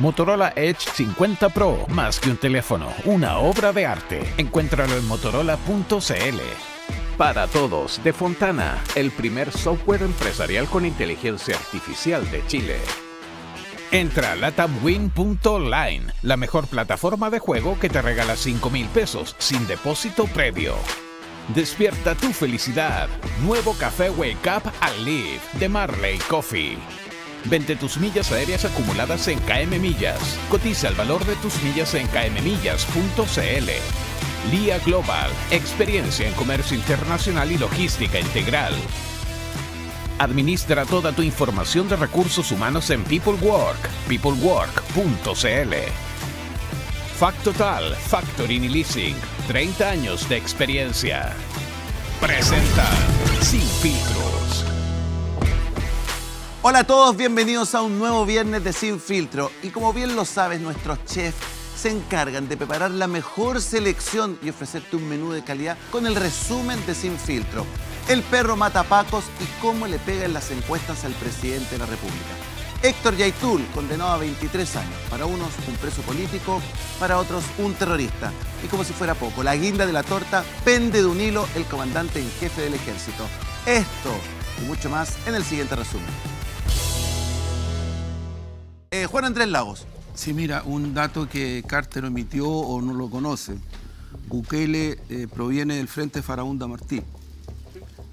Motorola Edge 50 Pro, más que un teléfono, una obra de arte. Encuéntralo en motorola.cl. Para todos, de Fontana, el primer software empresarial con inteligencia artificial de Chile. Entra a latamwin.online, la mejor plataforma de juego que te regala 5 mil pesos sin depósito previo. Despierta tu felicidad. Nuevo café Wake Up and Live de Marley Coffee. Vende tus millas aéreas acumuladas en KM Millas. Cotiza el valor de tus millas en kmmillas.cl. LIA Global, experiencia en comercio internacional y logística integral. Administra toda tu información de recursos humanos en PeopleWork, peoplework.cl. Factotal, Factoring y Leasing, 30 años de experiencia. Presenta Sin Filtros. Hola a todos, bienvenidos a un nuevo viernes de Sin Filtro. Y como bien lo sabes, nuestros chefs se encargan de preparar la mejor selección y ofrecerte un menú de calidad con el resumen de Sin Filtro. El perro mata pacos y cómo le pega en las encuestas al presidente de la República. Héctor Yaitul, condenado a 23 años. Para unos, un preso político, para otros, un terrorista. Y como si fuera poco, la guinda de la torta pende de un hilo el comandante en jefe del ejército. Esto y mucho más en el siguiente resumen. Eh, Juan Andrés Lagos. Sí, mira, un dato que Carter omitió o no lo conoce. Bukele eh, proviene del Frente Faraunda Martí,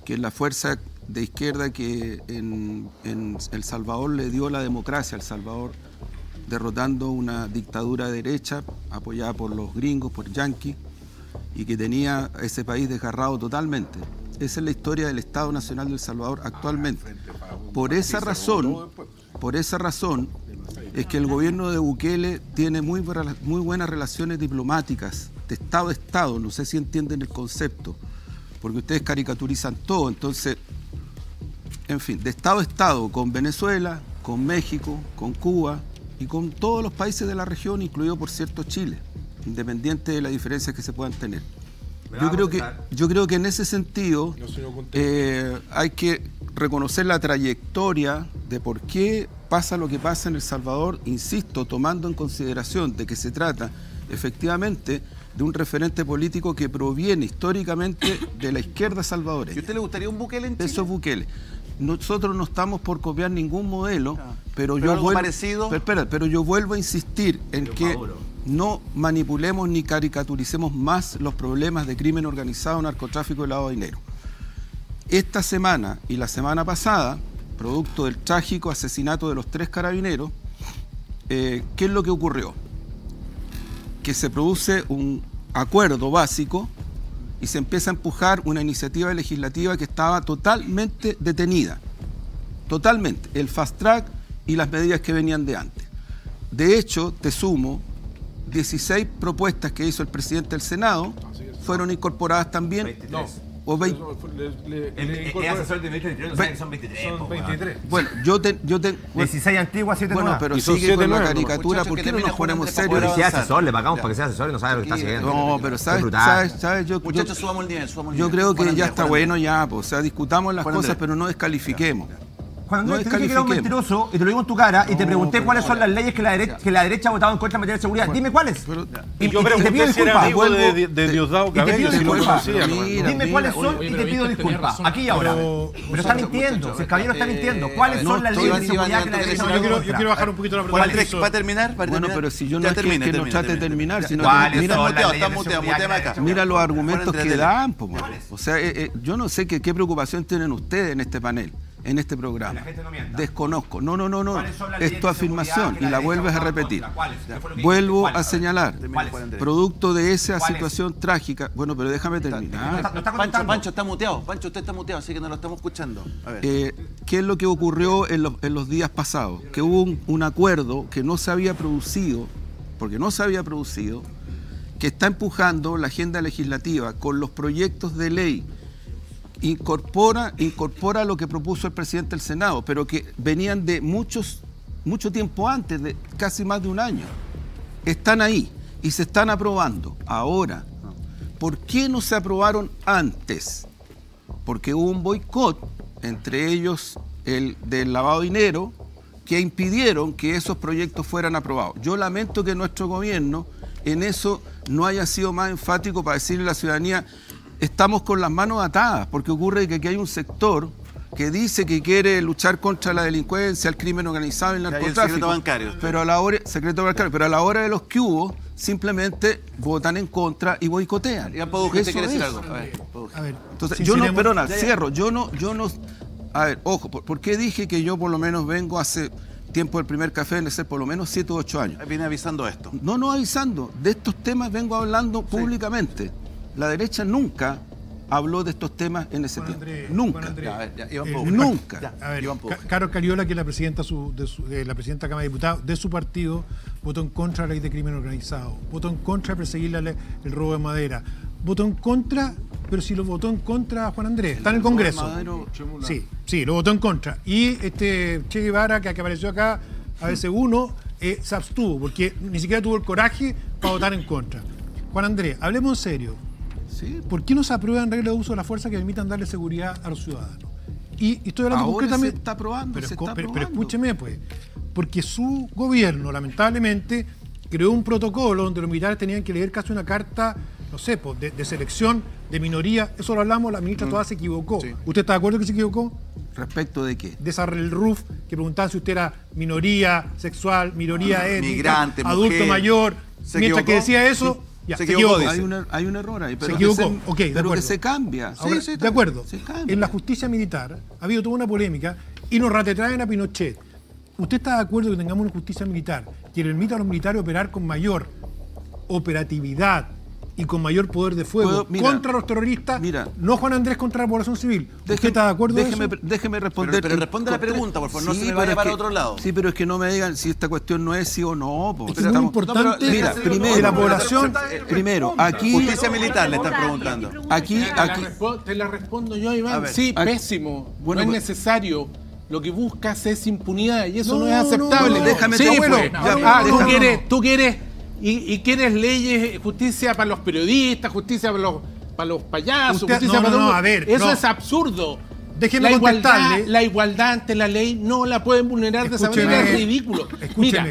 que es la fuerza de izquierda que en, en El Salvador le dio la democracia al Salvador, derrotando una dictadura derecha apoyada por los gringos, por yanquis, y que tenía a ese país desgarrado totalmente. Esa es la historia del Estado Nacional del Salvador actualmente. Por esa razón, por esa razón, es que el gobierno de Bukele tiene muy, muy buenas relaciones diplomáticas de Estado a Estado, no sé si entienden el concepto, porque ustedes caricaturizan todo, entonces, en fin, de Estado a Estado con Venezuela, con México, con Cuba y con todos los países de la región, incluido por cierto Chile, independiente de las diferencias que se puedan tener. Yo creo, que, yo creo que en ese sentido eh, hay que reconocer la trayectoria de por qué pasa lo que pasa en El Salvador, insisto, tomando en consideración de que se trata efectivamente de un referente político que proviene históricamente de la izquierda ¿Y a salvadoreña. usted le gustaría un Bukele en Chile? Eso es Bukele. Nosotros no estamos por copiar ningún modelo, pero, Pero yo vuelvo, parecido. pero, espera, pero yo vuelvo a insistir en que no manipulemos ni caricaturicemos más los problemas de crimen organizado, narcotráfico y lavado de dinero. Esta semana y la semana pasada, producto del trágico asesinato de los tres carabineros, eh, ¿qué es lo que ocurrió? Que se produce un acuerdo básico y se empieza a empujar una iniciativa legislativa que estaba totalmente detenida. Totalmente. El fast track y las medidas que venían de antes. De hecho, te sumo, 16 propuestas que hizo el presidente del Senado fueron incorporadas también. No. O 20 Es asesor de ministro del Interior, son 23. Son po, weón. 23. Bueno, yo te, yo te- bueno, 16 antiguas, 7 bueno, nuevas. pero sigue siete con la caricatura, ¿por qué no nos ponemos serios? si asesor, le pagamos Ya. para que sea asesor y no sabe lo que está haciendo. No, pero Es sabes, brutal. sabes, sabes, yo, yo- Muchachos, subamos el nivel, subamos el yo nivel. creo que ya está bueno ya, pues, o sea, discutamos las cosas, pero no descalifiquemos. Cuando No te dije que era un mentiroso y te lo digo en tu cara y te pregunté cuáles no, son las leyes que la, derecha, que la derecha ha votado en contra en materia de seguridad. Dime cuáles. Pero- y, yo y- y te pido disculpas. de, vuelvo- de, de Diosdado Y te pido Cabello, disculpas. Dime mira, cuáles son oye, y te pido disculpas. Aquí y ahora. Pero- Pero está mintiendo. Si el caballero está mintiendo. ¿Cuáles son las leyes de seguridad que la derecha ha Yo quiero, votado yo quiero bajar un poquito la pregunta. Hizo- para terminar, Bueno, pero si yo no es que- no trate de termina. terminar, sino ya. ¿Cuáles mira- son Está las muteado, leyes está de muteado, seguridad que Mira los argumentos que dan, o sea, yo no sé qué preocupación tienen ustedes en este panel, en este programa. Que la gente no mienta. Desconozco. No, no, no, no. ¿Cuáles son las Es tu afirmación y la vuelves a repetir. Vuelvo a señalar, producto de esa situación trágica. Bueno, pero déjame No está- terminar. no está Pancho, contestando. Pancho está muteado. Pancho, usted está muteado, así que no lo estamos escuchando. A ver. Eh, ¿Qué es lo que ocurrió en los, en los días pasados? Que hubo un, un acuerdo que no se había producido, porque no se había producido, que está empujando la agenda legislativa con los proyectos de ley. Incorpora, incorpora lo que propuso el presidente del Senado, pero que venían de muchos, mucho tiempo antes, de casi más de un año. Están ahí y se están aprobando ahora. ¿Por qué no se aprobaron antes? porque hubo un boicot, entre ellos el del lavado de dinero que impidieron que esos proyectos fueran aprobados. Yo lamento que nuestro gobierno en eso no haya sido más enfático para decirle a la ciudadanía, estamos con las manos atadas, porque ocurre que aquí hay un sector que dice que quiere luchar contra la delincuencia, el crimen organizado y el narcotráfico. El secreto bancario. Pero a la hora, secreto bancario, pero a la hora de los que hubo, simplemente votan en contra y boicotean. Ya, ¿usted quiere decir algo? A ver, Entonces, yo no, perdona, cierro, yo no, yo no, a ver, ojo, ¿por, qué dije que yo por lo menos vengo hace tiempo del primer café en ser por lo menos 7 u 8 años? Viene avisando esto. No, no avisando, de estos temas vengo hablando públicamente. La derecha nunca habló de estos temas en ese tiempo. nunca. nunca. A ver, Carol Cariola, que es la presidenta, de la presidenta de Cámara de Diputados de su partido, votó en contra de la ley de crimen organizado, votó en contra de perseguir el robo de madera, votó en contra, pero si lo votó en contra Juan Andrés, está en el Congreso. Sí, sí, lo votó en contra. Y este Che Guevara, que, apareció acá, a veces uno, eh, se abstuvo, porque ni siquiera tuvo el coraje para votar en contra. Juan Andrés, hablemos en serio. ¿Por qué no se aprueban reglas de uso de la fuerza que permitan darle seguridad a los ciudadanos? Y, estoy hablando Ahora concretamente. Se está aprobando, pero, se está pero, escúcheme, pues. Porque su gobierno, lamentablemente, creó un protocolo donde los militares tenían que leer casi una carta, no sé, pues, de, selección de minoría. Eso lo hablamos, la ministra mm. toda se equivocó. ¿Usted está de acuerdo que se equivocó? ¿Respecto de qué? De esa el RUF que preguntaba si usted era minoría sexual, minoría ah, étnica, Migrante, adulto mayor. Mientras que decía eso, se, equivocó, hay, un, er, hay, un, error ahí. Pero se equivocó. Que se, pero que se cambia. de acuerdo. En la justicia militar ha habido toda una polémica y nos ratetraen a Pinochet. ¿Usted está de acuerdo que tengamos una justicia militar que permita a los militares operar con mayor operatividad, y con mayor poder de fuego contra los terroristas, mira, no Juan Andrés contra la población civil. ¿Usted está de acuerdo déjeme, Déjeme responder. Pero, responde la pregunta, por favor, no se me vaya para otro lado. Sí, pero es que no me digan si esta cuestión no es sí o no. es muy importante mira, primero, la población. Primero, aquí... Justicia militar le están preguntando. Aquí, aquí... Te la respondo yo, Iván. Sí, pésimo. Bueno, no es pues- necesario lo que buscas es impunidad y eso no, es aceptable. déjame sí, bueno, ah, tú, quieres, tú quieres ¿Y, quieres leyes, justicia para los periodistas, justicia para los, para los payasos, justicia para no, a ver, Eso es absurdo. Déjeme la igualdad, la igualdad ante la ley no la pueden vulnerar de esa manera, es ridículo. Mira,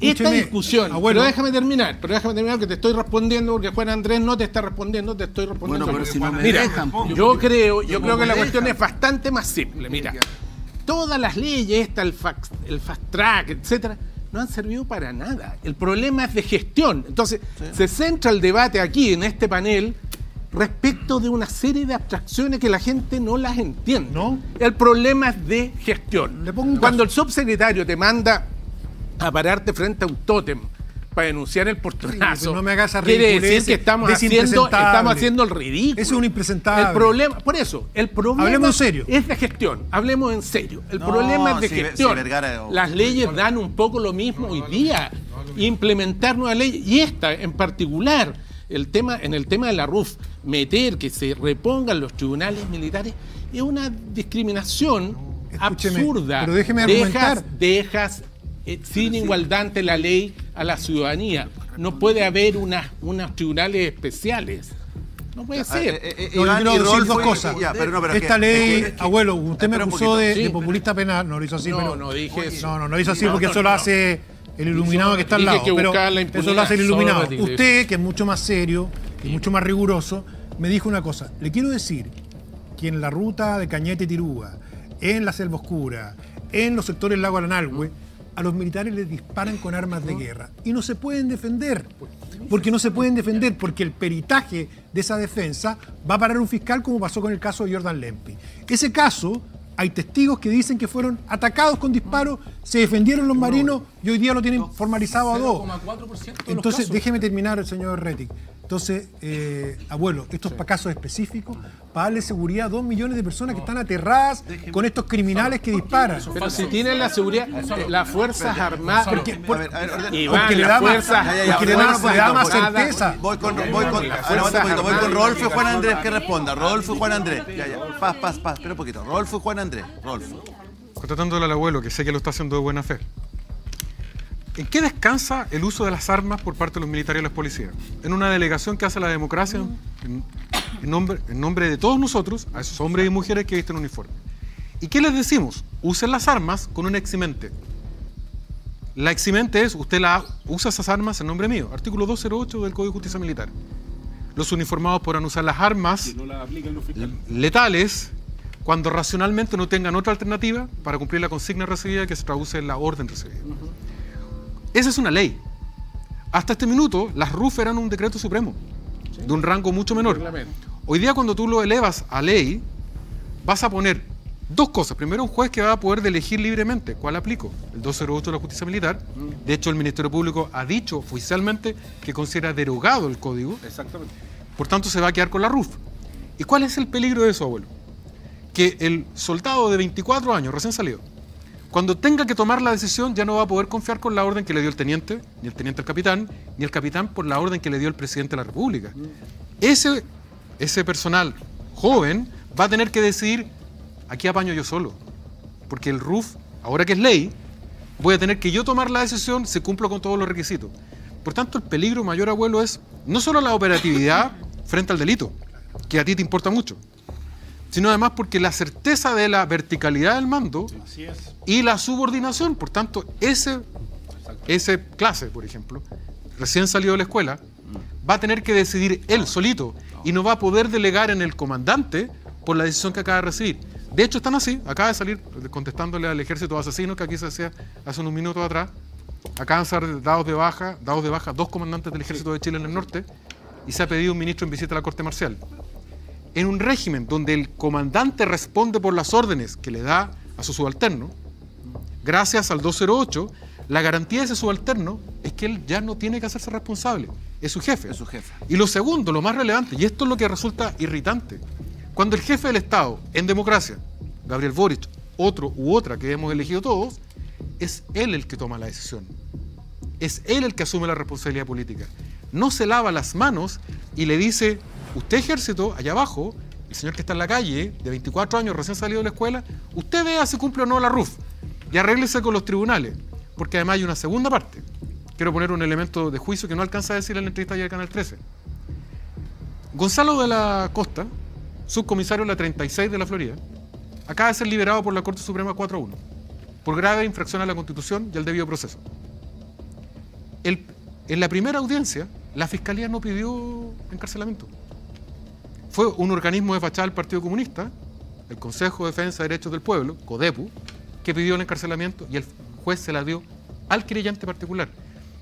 esta discusión, pero déjame terminar, pero déjame terminar que te estoy respondiendo porque Juan Andrés no te está respondiendo, te estoy respondiendo. Bueno, pero si no me Mira, dejan, yo creo, yo creo que la cuestión es bastante más simple. Mira, todas las leyes, esta, el fast, el fast track, etcétera, no han servido para nada. El problema es de gestión. Entonces, se centra el debate aquí, en este panel, respecto de una serie de abstracciones que la gente no las entiende. ¿No? El problema es de gestión. Cuando el subsecretario te manda a pararte frente a un tótem para denunciar el portonazo. no me hagas Quiere decir que estamos haciendo, estamos haciendo el ridículo. Eso es un impresentable. El problema, por eso, el problema Hablemos serio. es de gestión. Hablemos en serio. El problema es de gestión. Las leyes dan un poco lo mismo hoy día. Implementar nuevas leyes, y esta en particular, el tema, en el tema de la RUF, meter que se repongan los tribunales militares, es una discriminación absurda. Pero déjeme argumentar. dejas eh, sin igualdad ante la ley a la ciudadanía. No puede haber unas, unos tribunales especiales. No puede ser. Eh, eh, no, dos cosas. Esta ley, abuelo, usted me acusó de, populista penal, no lo hizo así, no, pero. No, dije eso. No, no, no lo hizo así porque eso lo hace el iluminado que está al lado. pero eso lo hace el iluminado. Usted, que es mucho más serio y mucho más riguroso, me dijo una cosa. Le quiero decir que en la ruta de Cañete y Tiruga, en la Selva Oscura, en los sectores del lago Aranalhue, a los militares les disparan con armas de guerra y no se pueden defender. Porque no se pueden defender, porque el peritaje de esa defensa va a parar un fiscal como pasó con el caso de Jordan Lempi. Ese caso, hay testigos que dicen que fueron atacados con disparos, se defendieron los marinos y hoy día lo tienen formalizado a dos. Entonces, déjeme terminar, señor Retic. Entonces, eh, abuelo, estos para casos específicos, para darle seguridad a dos millones de personas que están aterradas con estos criminales que disparan. Pero si tienen la seguridad, las Fuerzas Armadas. Porque, le da más, certeza. Voy con, voy con, voy con Rodolfo y Juan Andrés que responda. Rodolfo y Juan Andrés. Ya, ya. Paz, paz, paz. Espera un poquito. Rodolfo y Juan Andrés. Rodolfo. Contratándole al abuelo, que sé que lo está haciendo de buena fe. ¿En qué descansa el uso de las armas por parte de los militares y las policías? En una delegación que hace la democracia en, nombre, en nombre de todos nosotros, a esos hombres y mujeres que visten uniforme. ¿Y qué les decimos? Usen las armas con un eximente. La eximente es, usted la, usa esas armas en nombre mío. Artículo 208 del Código de Justicia Militar. Los uniformados podrán usar las armas letales cuando racionalmente no tengan otra alternativa para cumplir la consigna recibida que se traduce en la orden recibida. Esa es una ley. Hasta este minuto, las RUF eran un decreto supremo, de un rango mucho menor. Hoy día, cuando tú lo elevas a ley, vas a poner dos cosas. Primero, un juez que va a poder elegir libremente cuál aplico, el 208 de la justicia militar. De hecho, el Ministerio Público ha dicho oficialmente que considera derogado el código. Exactamente. Por tanto, se va a quedar con la RUF. ¿Y cuál es el peligro de eso, abuelo? Que el soldado de 24 años, recién salido, cuando tenga que tomar la decisión ya no va a poder confiar con la orden que le dio el teniente, ni el teniente el capitán, ni el capitán por la orden que le dio el presidente de la República. Ese, ese personal joven va a tener que decidir, aquí apaño yo solo, porque el RUF, ahora que es ley, voy a tener que yo tomar la decisión si cumplo con todos los requisitos. Por tanto, el peligro mayor, abuelo, es no solo la operatividad frente al delito, que a ti te importa mucho, sino además porque la certeza de la verticalidad del mando y la subordinación, por tanto, ese, ese clase, por ejemplo, recién salido de la escuela, va a tener que decidir él solito y no va a poder delegar en el comandante por la decisión que acaba de recibir. De hecho, están así, acaba de salir contestándole al ejército asesino que aquí se hacía hace unos minutos atrás. Acaban de ser dados de baja, dados de baja dos comandantes del ejército de Chile en el norte y se ha pedido un ministro en visita a la Corte Marcial en un régimen donde el comandante responde por las órdenes que le da a su subalterno, gracias al 208, la garantía de ese subalterno es que él ya no tiene que hacerse responsable, es su jefe. Es su jefe. Y lo segundo, lo más relevante, y esto es lo que resulta irritante, cuando el jefe del Estado, en democracia, Gabriel Boric, otro u otra que hemos elegido todos, es él el que toma la decisión. Es él el que asume la responsabilidad política. No se lava las manos y le dice Usted ejército, allá abajo, el señor que está en la calle, de 24 años, recién salido de la escuela, usted vea si cumple o no la RUF y arréglese con los tribunales, porque además hay una segunda parte. Quiero poner un elemento de juicio que no alcanza a decir en la entrevista ayer del Canal 13. Gonzalo de la Costa, subcomisario de la 36 de la Florida, acaba de ser liberado por la Corte Suprema 4-1 por grave infracción a la Constitución y al debido proceso. en la primera audiencia, la Fiscalía no pidió encarcelamiento fue un organismo de fachada del Partido Comunista, el Consejo de Defensa de Derechos del Pueblo, CODEPU, que pidió el encarcelamiento y el juez se la dio al creyente particular.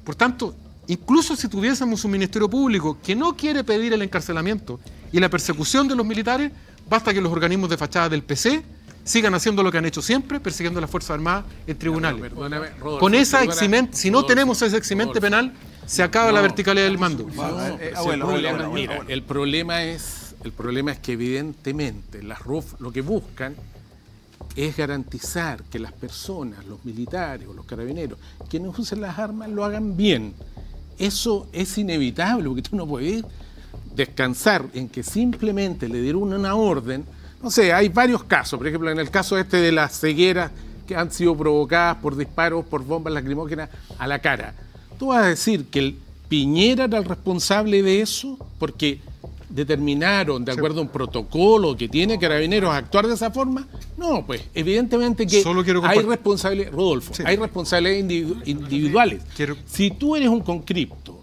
Por tanto, incluso si tuviésemos un Ministerio Público que no quiere pedir el encarcelamiento y la persecución de los militares, basta que los organismos de fachada del PC sigan haciendo lo que han hecho siempre, persiguiendo a las Fuerzas Armadas en tribunales. Con esa eximente, si no tenemos ese eximente penal, se acaba la verticalidad del mando. el problema es el problema es que evidentemente las RUF lo que buscan es garantizar que las personas, los militares o los carabineros, quienes usen las armas lo hagan bien. Eso es inevitable, porque tú no puedes descansar en que simplemente le dieron una orden. No sé, hay varios casos, por ejemplo, en el caso este de las cegueras que han sido provocadas por disparos, por bombas lacrimógenas a la cara. ¿Tú vas a decir que el Piñera era el responsable de eso? Porque determinaron, de acuerdo a un protocolo que tiene Carabineros, actuar de esa forma? No, pues evidentemente que hay responsabilidades, Rodolfo, hay responsabilidades individuales. Si tú eres un concripto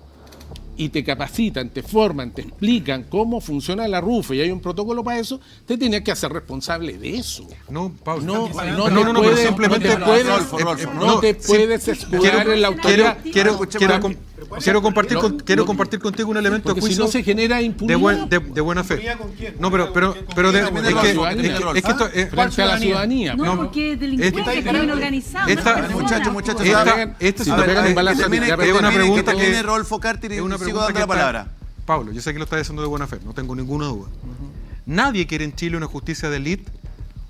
y te capacitan, te forman, te explican cómo funciona la RUF y hay un protocolo para eso, te tienes que hacer responsable de eso. No, Pablo. No, no, no, no, puedes, simplemente no te puedes, no te puedes escudar en la autoridad. Quiero, quiero, quiero, compartir, quiero compartir contigo un elemento de juicio. Si no se genera impunidad. De, de, buena fe. No, pero, pero, pero de, es, que, es, que esto es, frente a la ciudadanía. No, porque están organizados. Esta, muchachos, muchachos, esta, si te pegan un balazo, es una pregunta que tiene Rolfo Carter y una pregunta que la palabra. Pablo, yo sé que lo estás diciendo de buena fe, no tengo ninguna duda. Nadie quiere en Chile una justicia de élite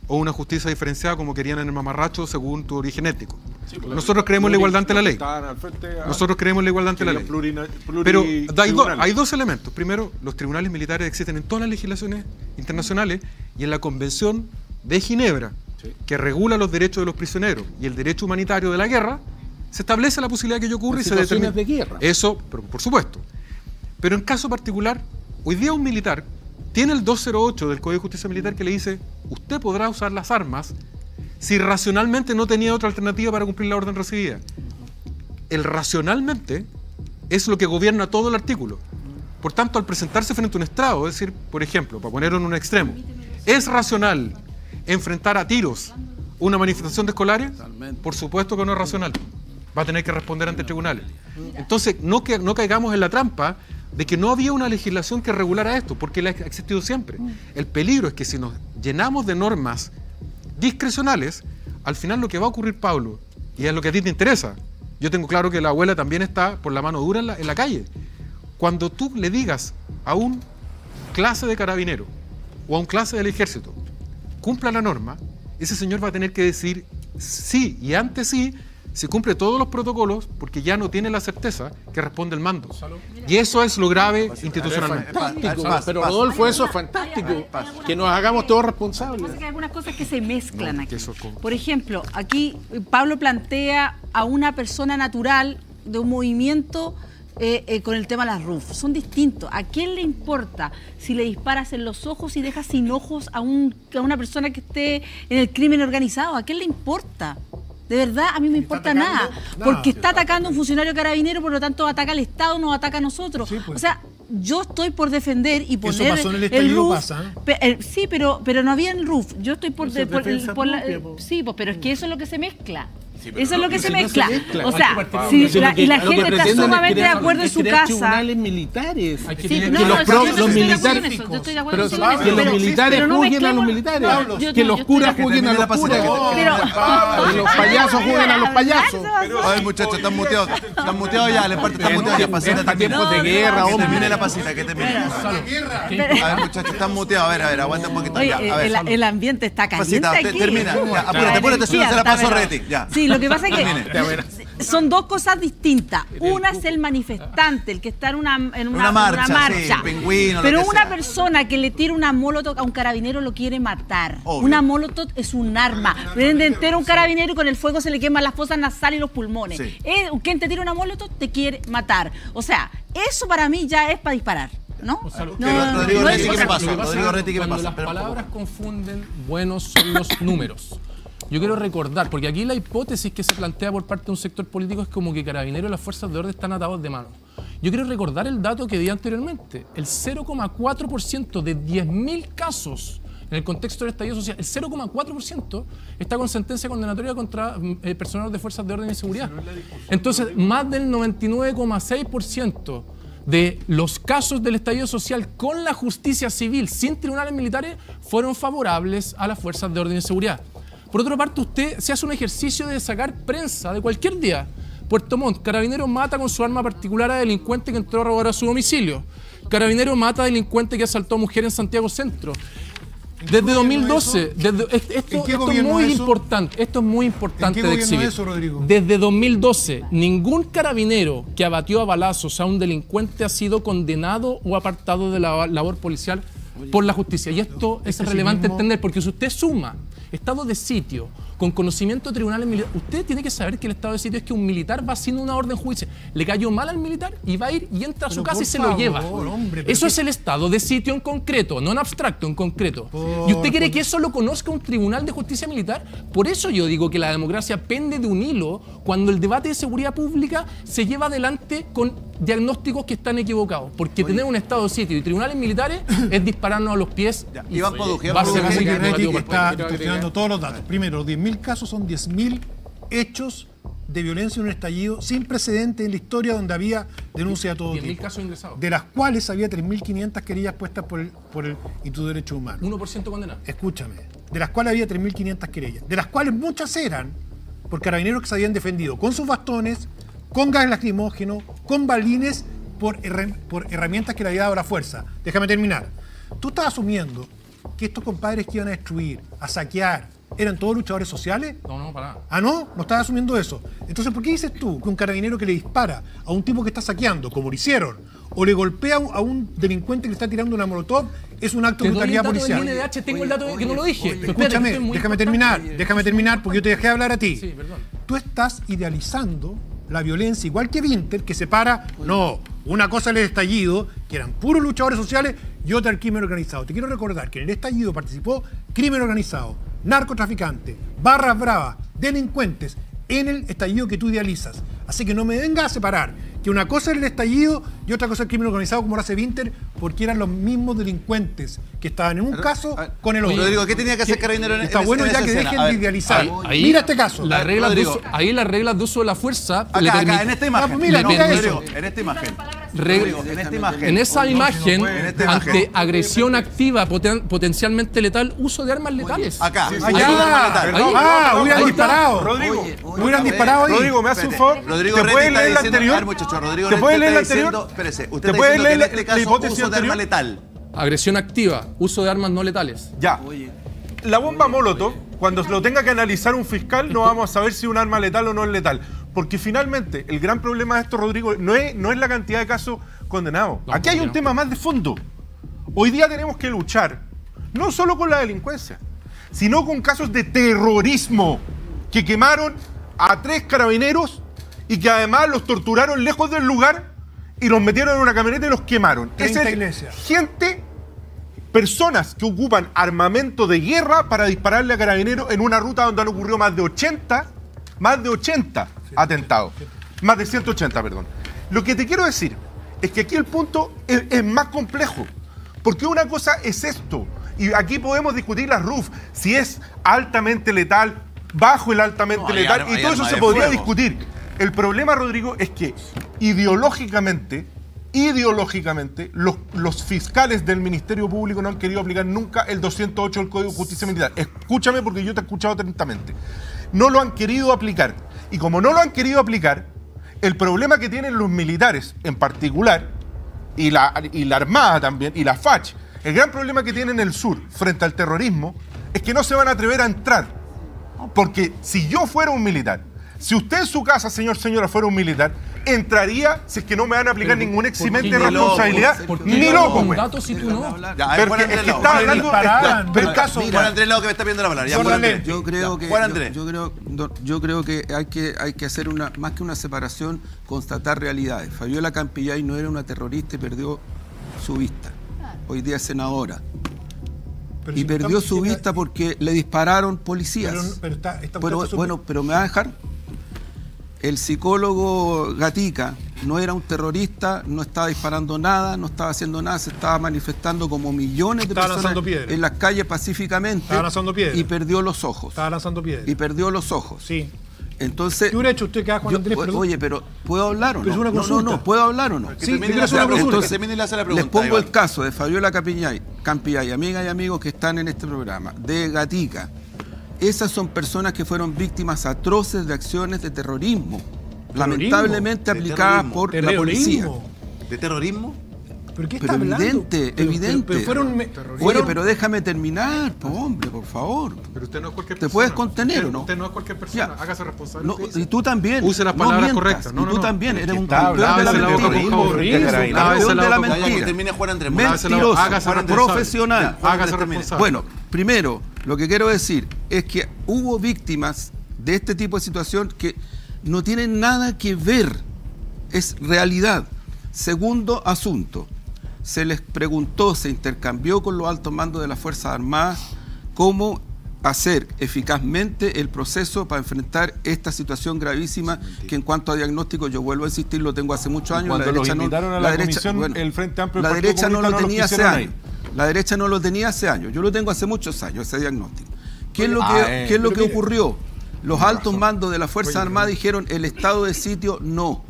o una justicia diferenciada como querían en el mamarracho según tu origen ético. Nosotros creemos en la igualdad ante la ley. Nosotros creemos en la igualdad ante la ley. Pero hay, dos elementos. Primero, los tribunales militares existen en todas las legislaciones internacionales y en la Convención de Ginebra, que regula los derechos de los prisioneros y el derecho humanitario de la guerra, se establece la posibilidad que ello ocurra y se determina. de guerra. Eso, por supuesto. Pero en caso particular, hoy día un militar tiene el 208 del Código de Justicia Militar que le dice, usted podrá usar las armas si racionalmente no tenía otra alternativa para cumplir la orden recibida. el racionalmente es lo que gobierna todo el artículo. Por tanto, al presentarse frente a un estrado, es decir, por ejemplo, para ponerlo en un extremo, ¿es racional enfrentar a tiros una manifestación de escolares? Por supuesto que no es racional. Va a tener que responder ante tribunales. Entonces, no, que, no caigamos en la trampa de que no había una legislación que regulara esto, porque la ha existido siempre. El peligro es que si nos llenamos de normas discrecionales, al final lo que va a ocurrir, Pablo, y es lo que a ti te interesa, yo tengo claro que la abuela también está por la mano dura en la, calle. Cuando tú le digas a un clase de carabinero o a un clase del ejército, cumpla la norma, ese señor va a tener que decir sí y antes sí se cumple todos los protocolos porque ya no tiene la certeza que responde el mando. Y eso es lo grave institucionalmente. pero Rodolfo, eso es fantástico. Que nos hagamos todos responsables. Hay algunas cosas que se mezclan aquí. Por ejemplo, aquí Pablo plantea a una persona natural de un movimiento eh, eh, con el tema de las RUF. Son distintos. ¿A quién le importa si le disparas en los ojos y dejas sin ojos a, un, a una persona que esté en el crimen organizado? ¿A quién le importa? De verdad, a mí me importa nada, porque está atacando a un funcionario carabinero, por lo tanto ataca al Estado, no ataca a nosotros. Pues. O sea, yo estoy por defender y poner Eso pasó en el, el RUF. Pasa, ¿eh? sí, pero, pero no había el RUF. Yo estoy por, por, la, sí, pues, pero es que eso es lo que se mezcla eso es lo que se mezcla. O sea, si la, y la gente está sumamente de acuerdo en su casa. tribunales militares. Sí, los, militares. Pero que los militares juzguen a los militares. Que los curas juzguen a los curas. Que los payasos juzguen a los payasos. Ay, muchachos, están muteados. Están muteados ya, le parte están muteados ya. Pasita, tiempos de guerra, hombre. Termine la pasita, que termine. A ver, muchachos, están muteados. A ver, a ver, aguanta un poquito. El ambiente está caliente aquí. Termina. Apúrate, apúrate, se la paso Reti. Ya. Sí, lo que pasa es que son dos cosas distintas. Una es el manifestante, el que está en una, en una, marcha. pero una persona que le tira una molotov a un carabinero lo quiere matar. Una molotov es un arma. Prende entero un carabinero y con el fuego se le queman las fosas nasales y los pulmones. Eh, quien te tira una molotov te quiere matar. O sea, eso para mí ya es para disparar. ¿no? Rodrigo Reti, ¿qué me pasa? Rodrigo Reti, ¿qué me pasa? Las palabras confunden, buenos son los números. Yo quiero recordar, porque aquí la hipótesis que se plantea por parte de un sector político es como que Carabineros y las fuerzas de orden están atados de mano. Yo quiero recordar el dato que di anteriormente. El 0,4% de 10.000 casos en el contexto del estallido social, el 0,4% está con sentencia condenatoria contra eh, personal de fuerzas de orden y seguridad. Entonces, más del 99,6% de los casos del estallido social con la justicia civil sin tribunales militares fueron favorables a las fuerzas de orden y seguridad. Por otra parte, usted se hace un ejercicio de sacar prensa de cualquier día. Puerto Montt, Carabinero mata con su arma particular a delincuente que entró a robar a su domicilio. Carabinero mata a delincuente que asaltó a mujer en Santiago Centro. Desde 2012, esto, es muy importante, esto es muy importante de exhibir. Desde 2012, ningún carabinero que abatió a balazos a un delincuente ha sido condenado o apartado de la labor policial por la justicia. Y esto es relevante entender, porque si usted suma estado de sitio, con conocimiento de tribunales militares, usted tiene que saber que el estado de sitio es que un militar va haciendo una orden judicial, le cayó mal al militar y va a ir y entra a su casa y se lo lleva. eso es el estado de sitio en concreto, no en abstracto, en concreto. ¿Y usted quiere que eso lo conozca un tribunal de justicia militar? Por eso yo digo que la democracia pende de un hilo cuando el debate de seguridad pública se lleva adelante con diagnósticos que están equivocados. Porque tener un estado de sitio y tribunales militares es dispararnos a los pies. y Iván va a ser muy está distorsionando todos los datos. Primero, 10.000 casos son 10.000 hechos de violencia en un estallido sin precedente en la historia donde había denuncia de todo tipo. casos ingresados. De las cuales había 3.500 querellas puestas por el, por el Instituto de Derechos Humanos. 1% condenado. Escúchame. De las cuales había 3.500 querellas. De las cuales muchas eran por carabineros que se habían defendido con sus bastones, con gas lacrimógeno, con balines, por, por herramientas que le había dado la fuerza. Déjame terminar. Tú estás asumiendo que estos compadres que iban a destruir, a saquear, ¿Eran todos luchadores sociales? No, no, para nada. Ah, no, no estás asumiendo eso. Entonces, ¿por qué dices tú que un carabinero que le dispara a un tipo que está saqueando, como lo hicieron, o le golpea a un delincuente que le está tirando una molotov, es un acto de brutalidad policial? NDH, tengo el dato que no lo dije. Escúchame, déjame terminar, déjame terminar, porque yo te dejé hablar a ti. Sí, perdón. Tú estás idealizando la violencia, igual que Winter, que separa, no, una cosa el estallido, que eran puros luchadores sociales, y otra el crimen organizado. Te quiero recordar que en el estallido participó crimen organizado, narcotraficantes, barras bravas, delincuentes, en el estallido que tú idealizas. Así que no me venga a separar que una cosa es el estallido y otra cosa es el crimen organizado como lo hace Winter, porque eran los mismos delincuentes que estaban en un caso con el otro. Rodrigo, ¿qué tenía que hacer Carabinero en Está bueno ya que dejen de idealizar. Mira este caso. Las reglas de uso, ahí las reglas de uso de la fuerza acá, le acá, en esta imagen. Ah, pues mira, mira eso. En esta imagen. en, esta imagen. en esa imagen, ante agresión activa potencialmente letal, uso de armas letales. Acá, allá. Ah, hubieran disparado. Rodrigo, hubieran disparado ahí. Rodrigo, me hace un favor. Rodrigo, ¿te puedes leer el anterior? ¿Te puedes leer el anterior? Espérese, usted ¿Te puede leer este la hipótesis uso de arma letal? Agresión activa, uso de armas no letales. Ya. La bomba Molotov, cuando lo tenga que analizar un fiscal, no vamos a saber si es un arma letal o no es letal. Porque finalmente, el gran problema de esto, Rodrigo, no es, no es la cantidad de casos condenados. Aquí hay un tema más de fondo. Hoy día tenemos que luchar, no solo con la delincuencia, sino con casos de terrorismo que quemaron a tres carabineros y que además los torturaron lejos del lugar y los metieron en una camioneta y los quemaron. Esa es gente, personas que ocupan armamento de guerra para dispararle a carabineros en una ruta donde han ocurrido más de 80, más de 80 atentados. Más de 180, perdón. Lo que te quiero decir es que aquí el punto es, más complejo. Porque una cosa es esto. Y aquí podemos discutir la RUF, si es altamente letal, bajo el altamente letal, y todo eso se podría discutir. El problema, Rodrigo, es que ideológicamente, ideológicamente, los, fiscales del Ministerio Público no han querido aplicar nunca el 208 del Código de Justicia Militar. Escúchame porque yo te he escuchado atentamente. No lo han querido aplicar. Y como no lo han querido aplicar, el problema que tienen los militares en particular, y la, y la Armada también, y la FACH, el gran problema que tienen en el sur frente al terrorismo, es que no se van a atrever a entrar. Porque si yo fuera un militar, si usted en su casa, señor, señora, fuera un militar, entraría si es que no me van a aplicar ningún eximente de responsabilidad. Ni loco, güey. si tú no? Porque es que está hablando del caso. Juan Andrés Lado que me está pidiendo la palabra. Ya, Juan Yo creo que Yo, creo, yo creo que hay que hay que hacer una más que una separación, constatar realidades. Fabiola Campillay no era una terrorista y perdió su vista. Hoy día es senadora y perdió su vista porque le dispararon policías. Pero, bueno, pero me va a dejar el psicólogo Gatica no era un terrorista, no estaba disparando nada, no estaba haciendo nada, se estaba manifestando como millones de personas en las calles pacíficamente y perdió los ojos. Estaba lanzando piedras. Y perdió los ojos. Sí. Entonces, ¿Qué hubiera hecho usted que Juan Andrés? oye, pero ¿puedo hablar o no? no, no, no, ¿puedo hablar o no? Sí, una Entonces, les pongo el caso de Fabiola Campillay, Campillay, amigas y amigos que están en este programa, de Gatica, esas son personas que fueron víctimas atroces de acciones de terrorismo, lamentablemente aplicadas por la policía. ¿De terrorismo? ¿Pero qué está evidente, evidente. Pero, fueron, Oye, pero déjame terminar, hombre, por favor. Pero usted no es cualquier persona. ¿Te puedes contener o no? Usted no es cualquier persona, hágase responsable. No, y tú también. Use las palabras correctas. No, y tú también, eres un campeón de la mentira. Campeón de la mentira. Mentiroso, profesional. Hágase responsable. Bueno, primero, lo que quiero decir es que hubo víctimas de este tipo de situación que no tienen nada que ver, es realidad. Segundo asunto, se les preguntó, se intercambió con los altos mandos de las Fuerzas Armadas cómo hacer eficazmente el proceso para enfrentar esta situación gravísima que en cuanto a diagnóstico, yo vuelvo a insistir, lo tengo hace muchos años. la derecha no, la, derecha, el Frente Amplio la derecha no lo tenía hace años. La derecha no lo tenía hace años. Yo lo tengo hace muchos años, ese diagnóstico. ¿Qué es lo que, ah, ¿qué es lo que ocurrió? Los altos mandos de la Fuerza Armada dijeron el estado de sitio no.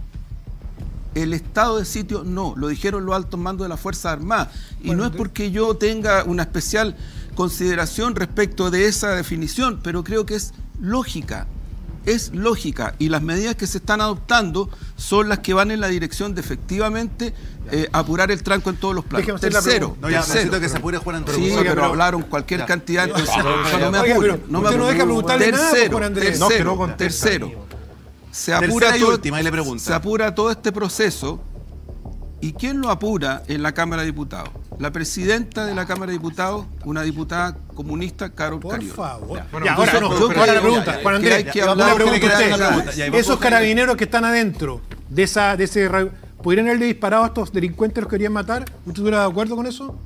El estado de sitio no, lo dijeron los altos mandos de la Fuerza Armada. Y no es porque yo tenga una especial consideración respecto de esa definición, pero creo que es lógica es lógica y las medidas que se están adoptando son las que van en la dirección de efectivamente eh, apurar el tranco en todos los planos. Tercero, no, ya, tercero. que se apure Juan Andrés. Sí, pero hablaron cualquier cantidad, entonces no, me apuro. No me apuro. Tercero, tercero, tercero. Se apura, todo, se apura todo este proceso ¿Y quién lo apura en la Cámara de Diputados? La presidenta de la Cámara de Diputados, una diputada comunista, Carol Por favor. Ya, ahora, no, ahora la pregunta, Juan Andrés, esos carabineros que están adentro de, esa, de ese... ¿Podrían haberle disparado a estos delincuentes que querían matar? ¿Usted estuviera de acuerdo con eso?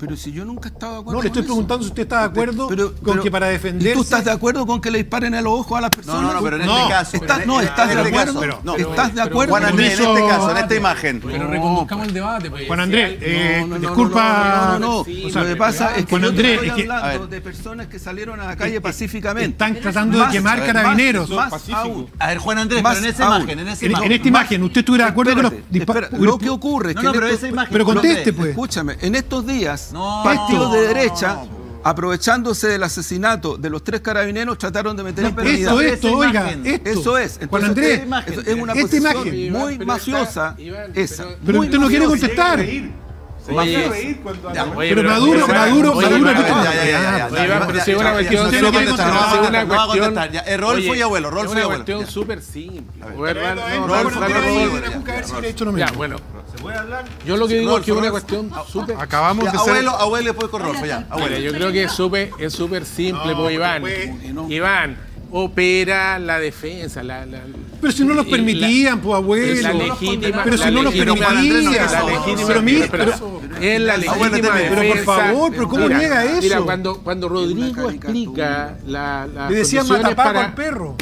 Pero si yo nunca estaba de acuerdo. No, le estoy preguntando si usted está de acuerdo con que para defenderse. ¿Tú estás de acuerdo con que le disparen a los ojos a las personas? No, no, pero en este caso. no, ¿estás de acuerdo? ¿Estás de acuerdo? Juan Andrés, en este caso, en esta imagen. Pero reconduzcamos el debate. Pues. Juan Andrés, eh, disculpa. No, no, Lo que pasa es que Juan Andrés, estoy hablando de personas que salieron a la calle pacíficamente. Están tratando de quemar carabineros. A ver, Juan Andrés, pero en esa imagen, en esa imagen. En esta imagen, ¿usted estuviera de acuerdo con los disparos? Lo que ocurre es que. Pero conteste, pues. Escúchame, en estos días, partidos de derecha aprovechándose del asesinato de los tres carabineros, trataron de meter en pérdida. Esto, esto, oiga, Eso es. Entonces, Juan Andrés, es una posición muy mafiosa esa. Pero usted no quiere contestar. Oye, pero Maduro, Maduro, Maduro. Pero si es una cuestión. No va a contestar. Rolfo y abuelo, Rolfo y abuelo. Es una cuestión súper simple. Rolfo Ya, bueno. ¿Se puede hablar? Yo lo que digo es que es una cuestión súper. Acabamos de Abuelo, abuelo, después con Rolfo, ya. Yo creo que es súper es súper simple, pues, Iván. Iván, opera la defensa. La, la, pero si no los permitían, pues abuelo. La legítima, pero si no los permitían. Pero, mira, pero, es la legítima Pero por favor, pero ¿cómo niega eso? Mira, cuando, cuando Rodrigo explica la, la Le decían matapaco para... al perro.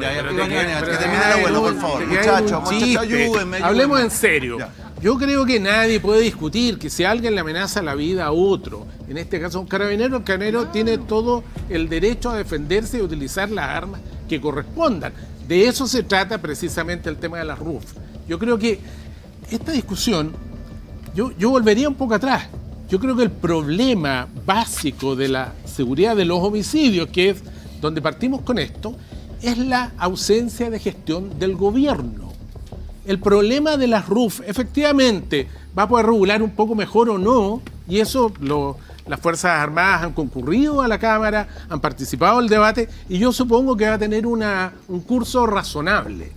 Ya, ya, que termine el abuelo, por favor. Muchachos, muchachos, ayúdenme. Hablemos en serio. Yo creo que nadie puede discutir que si alguien le amenaza la vida a otro, en este caso un carabinero, el carabinero tiene todo el derecho a defenderse y utilizar las armas que correspondan. De eso se trata precisamente el tema de la RUF. Yo creo que esta discusión, yo, yo volvería un poco atrás. Yo creo que el problema básico de la seguridad de los homicidios, que es donde partimos con esto, es la ausencia de gestión del gobierno el problema de las RUF efectivamente va a poder regular un poco mejor o no, y eso las Fuerzas Armadas han concurrido a la Cámara, han participado en el debate, y yo supongo que va a tener una, un curso razonable.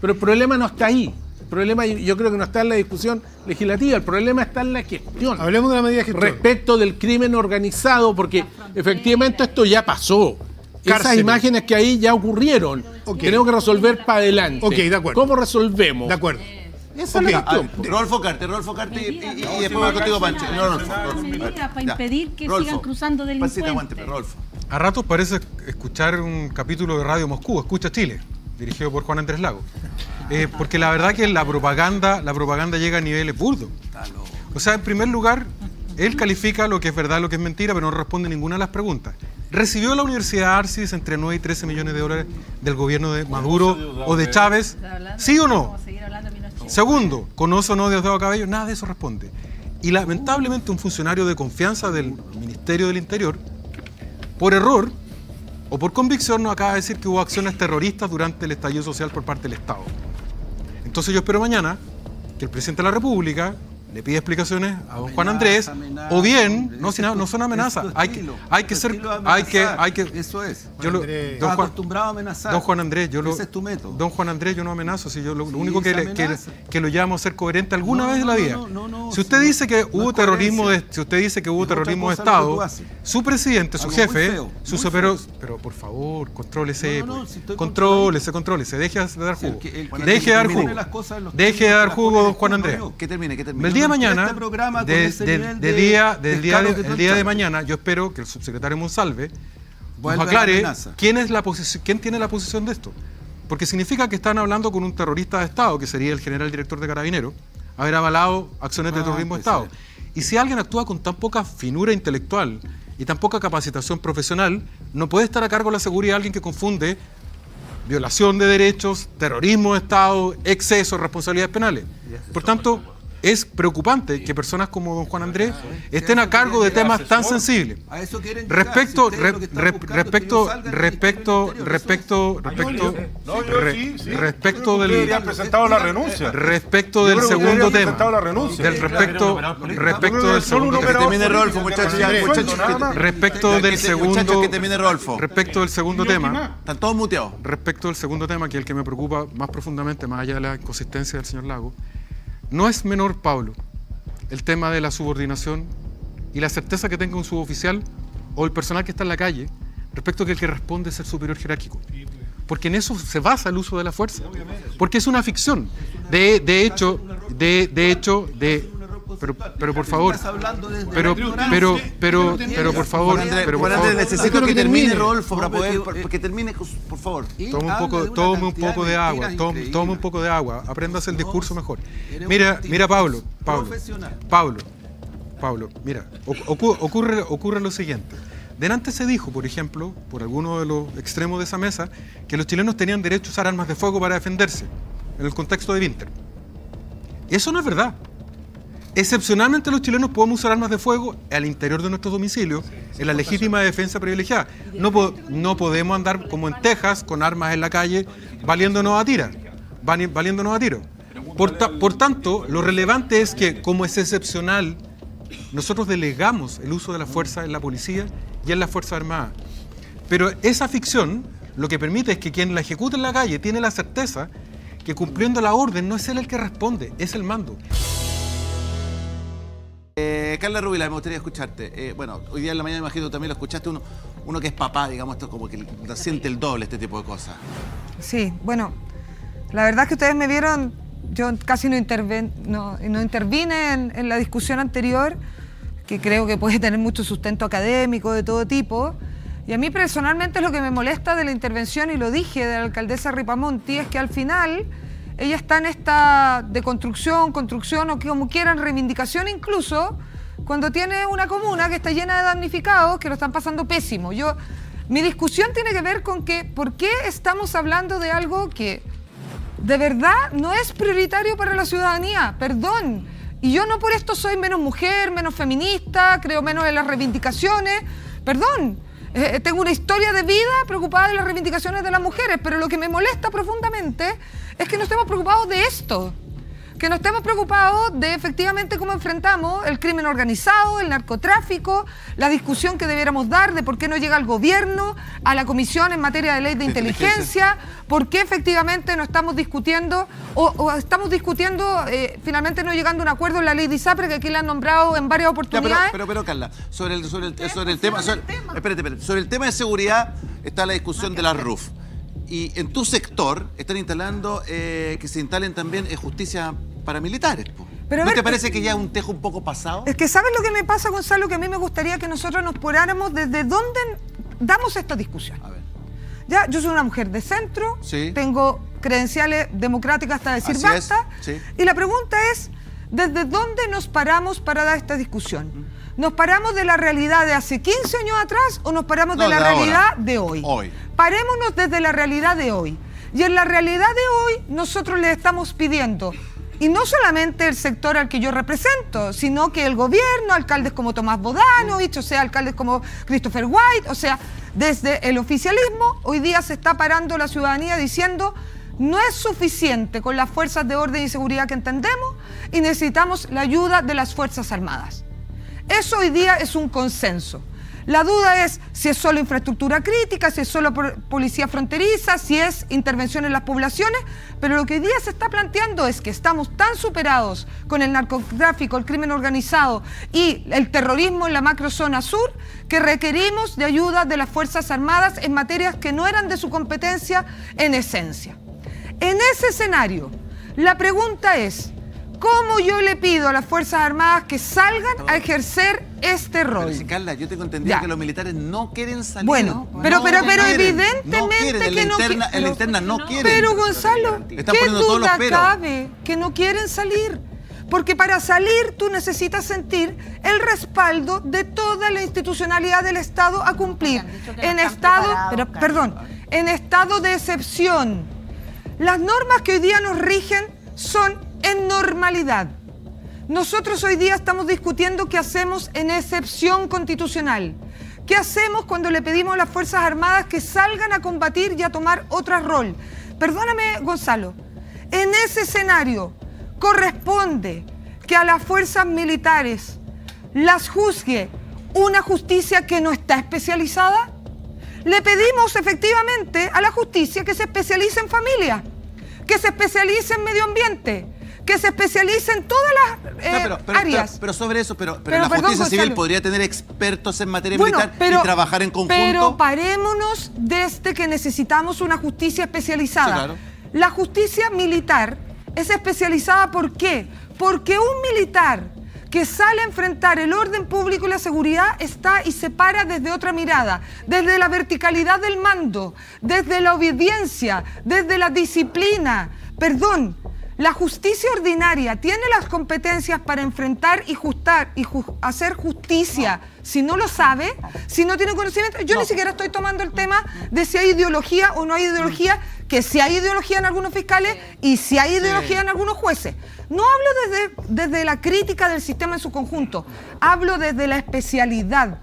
Pero el problema no está ahí. El problema yo creo que no está en la discusión legislativa, el problema está en la gestión. Hablemos de la medida de gestión. Respecto del crimen organizado, porque efectivamente esto ya pasó. Esas imágenes que ahí ya ocurrieron. Tenemos que resolver para adelante. Ok, de acuerdo. ¿Cómo resolvemos? De acuerdo. Esa okay. es la cuestión. Ah, Rolfo Carte, Rolfo Carte y, y, y, después voy contigo, Pancho. No, Rolfo. Para impedir que sigan cruzando delincuentes. Rolfo. A ratos parece escuchar un capítulo de Radio Moscú, Escucha Chile, dirigido por Juan Andrés Lago. Eh, porque la verdad que la propaganda, la propaganda llega a niveles burdos. O sea, en primer lugar, él califica lo que es verdad, lo que es mentira, pero no responde ninguna de las preguntas. ¿Recibió la Universidad Arcis entre 9 y 13 millones de dólares del gobierno de Maduro o de Chávez? ¿Sí o no? Segundo, ¿conoce o no Diosdado Cabello? Nada de eso responde. Y lamentablemente un funcionario de confianza del Ministerio del Interior, por error o por convicción, nos acaba de decir que hubo acciones terroristas durante el estallido social por parte del Estado. Entonces yo espero mañana que el presidente de la República le pide explicaciones a don Juan Andrés, o bien, no, no son amenazas, hay que, hay que ser, hay que, hay que, eso es. Yo lo, don Juan, acostumbrado a amenazar. Don Juan Andrés, yo lo, ese es tu método. Don Juan Andrés, yo no amenazo, si yo lo, único que, que, que, lo llamo a ser coherente alguna vez en la vida. si usted dice que hubo terrorismo, de, si usted dice que hubo terrorismo de Estado, su presidente, su jefe, su pero, pero por favor, contrólese, contrólese, contrólese, deje de dar jugo, deje de dar jugo, deje de dar jugo, don Juan Andrés. Que termine, que termine de mañana, de, de, día, del día, de, el día de mañana, yo espero que el subsecretario Monsalve nos aclare quién, es la quién tiene la posición de esto. Porque significa que están hablando con un terrorista de Estado, que sería el general director de Carabineros, haber avalado acciones de ah, terrorismo de Estado. Y si alguien actúa con tan poca finura intelectual y tan poca capacitación profesional, no puede estar a cargo de la seguridad de alguien que confunde violación de derechos, terrorismo de Estado, exceso, responsabilidades penales. Por tanto, es preocupante que personas como don Juan Andrés estén a cargo de temas tan sensibles. Respecto, respecto, respecto, respecto, respecto, respecto del presentado la renuncia. Respecto del segundo tema. Del respecto, respecto del segundo que termine Rolfo, muchachos, Respecto del segundo que termine Rolfo. Respecto del segundo tema. Están todos muteados. Respecto del segundo tema, que es el que me preocupa más profundamente, más allá de la inconsistencia del señor Lago no es menor, Pablo, el tema de la subordinación y la certeza que tenga un suboficial o el personal que está en la calle respecto a que el que responde es el superior jerárquico. Porque en eso se basa el uso de la fuerza. Porque es una ficción. De, de hecho, de, de hecho, de, pero, pero por favor. Pero, pero, pero, pero, por favor. Pero por favor. necesito que termine, Rodolfo, para poder. Que termine, por favor. Tome un poco, tome un poco de agua. Tome un poco de agua. Apréndase el discurso mejor. Mira, mira, Pablo. Pablo. Pablo. Pablo, mira, ocurre, ocurre lo siguiente. Delante se dijo, por ejemplo, por alguno de los extremos de esa mesa, que los chilenos tenían derecho a usar armas de fuego para defenderse, en el contexto de Winter. Eso no es verdad. Excepcionalmente los chilenos podemos usar armas de fuego al interior de nuestros domicilios, en la legítima defensa privilegiada. No, no podemos andar como en Texas con armas en la calle valiéndonos a tiro. Valiéndonos a tiro. Por, por tanto, lo relevante es que como es excepcional, nosotros delegamos el uso de la fuerza en la policía y en las Fuerzas Armadas. Pero esa ficción lo que permite es que quien la ejecuta en la calle tiene la certeza que cumpliendo la orden no es él el que responde, es el mando. Eh, Carla Rubila, me gustaría escucharte. Eh, bueno, hoy día en la mañana imagino también lo escuchaste, uno, uno que es papá, digamos, esto como que siente el doble este tipo de cosas. Sí, bueno, la verdad es que ustedes me vieron, yo casi no, no, no intervine en, en la discusión anterior, que creo que puede tener mucho sustento académico de todo tipo. Y a mí personalmente lo que me molesta de la intervención, y lo dije, de la alcaldesa Ripamonti, es que al final ella está en esta deconstrucción, construcción o como quieran, reivindicación incluso, cuando tiene una comuna que está llena de damnificados que lo están pasando pésimo. Yo, mi discusión tiene que ver con que, ¿por qué estamos hablando de algo que de verdad no es prioritario para la ciudadanía? Perdón. Y yo no por esto soy menos mujer, menos feminista, creo menos en las reivindicaciones. Perdón, eh, tengo una historia de vida preocupada de las reivindicaciones de las mujeres, pero lo que me molesta profundamente es que no estemos preocupados de esto que no estemos preocupados de efectivamente cómo enfrentamos el crimen organizado, el narcotráfico, la discusión que debiéramos dar de por qué no llega el gobierno a la comisión en materia de ley de, inteligencia, por qué efectivamente no estamos discutiendo o, estamos discutiendo eh, finalmente no llegando a un acuerdo en la ley de ISAPRE que aquí la han nombrado en varias oportunidades. pero, pero, Carla, sobre el, sobre el, sobre el tema, espérate, espérate, sobre el tema de seguridad está la discusión de la RUF. Y en tu sector están instalando eh, que se instalen también eh, justicia paramilitares. Pero ¿No te parece que ya es un tejo un poco pasado? Es que ¿sabes lo que me pasa, Gonzalo? Que a mí me gustaría que nosotros nos poráramos desde dónde damos esta discusión. A ver. Ya, yo soy una mujer de centro, tengo credenciales democráticas hasta decir basta. Y la pregunta es, ¿desde dónde nos paramos para dar esta discusión? ¿Nos paramos de la realidad de hace 15 años atrás o nos paramos de la realidad de hoy? Hoy. Parémonos desde la realidad de hoy. Y en la realidad de hoy nosotros le estamos pidiendo, y no solamente el sector al que yo represento, sino que el gobierno, alcaldes como Tomás Bodanovich, o sea, alcaldes como Christopher White, o sea, desde el oficialismo, hoy día se está parando la ciudadanía diciendo no es suficiente con las fuerzas de orden y seguridad que entendemos y necesitamos la ayuda de las Fuerzas Armadas. Eso hoy día es un consenso. La duda es si es solo infraestructura crítica, si es solo policía fronteriza, si es intervención en las poblaciones, pero lo que hoy día se está planteando es que estamos tan superados con el narcotráfico, el crimen organizado y el terrorismo en la macrozona sur que requerimos de ayuda de las Fuerzas Armadas en materias que no eran de su competencia en esencia. En ese escenario, la pregunta es, ¿Cómo yo le pido a las Fuerzas Armadas que salgan a ejercer este rol? Pero si Carla, yo tengo entendido que los militares no quieren salir. Bueno, pero, pero, pero evidentemente no que no quieren. En la interna no quieren. Pero Gonzalo, ¿qué duda cabe que no quieren salir? Porque para salir tú necesitas sentir el respaldo de toda la institucionalidad del Estado a cumplir. En estado, pero, perdón, en estado de excepción. Las normas que hoy día nos rigen son en normalidad. Nosotros hoy día estamos discutiendo qué hacemos en excepción constitucional. ¿Qué hacemos cuando le pedimos a las Fuerzas Armadas que salgan a combatir y a tomar otro rol? Perdóname, Gonzalo, en ese escenario corresponde que a las fuerzas militares las juzgue una justicia que no está especializada. Le pedimos efectivamente a la justicia que se especialice en familia, que se especialice en medio ambiente, que se especialice en todas las eh, áreas. Pero, sobre eso, pero, la justicia civil podría tener expertos en materia militar y trabajar en conjunto. Pero parémonos desde que necesitamos una justicia especializada. La justicia militar es especializada ¿por qué? Porque un militar que sale a enfrentar el orden público y la seguridad está y se para desde otra mirada, desde la verticalidad del mando, desde la obediencia, desde la disciplina. Perdón, la justicia ordinaria tiene las competencias para enfrentar y, justar, y hacer justicia. Si no lo sabe, si no tiene conocimiento, yo ni siquiera estoy tomando el tema de si hay ideología o no hay ideología, que si hay ideología en algunos fiscales y si hay ideología en algunos jueces. No hablo desde, desde la crítica del sistema en su conjunto, hablo desde la especialidad.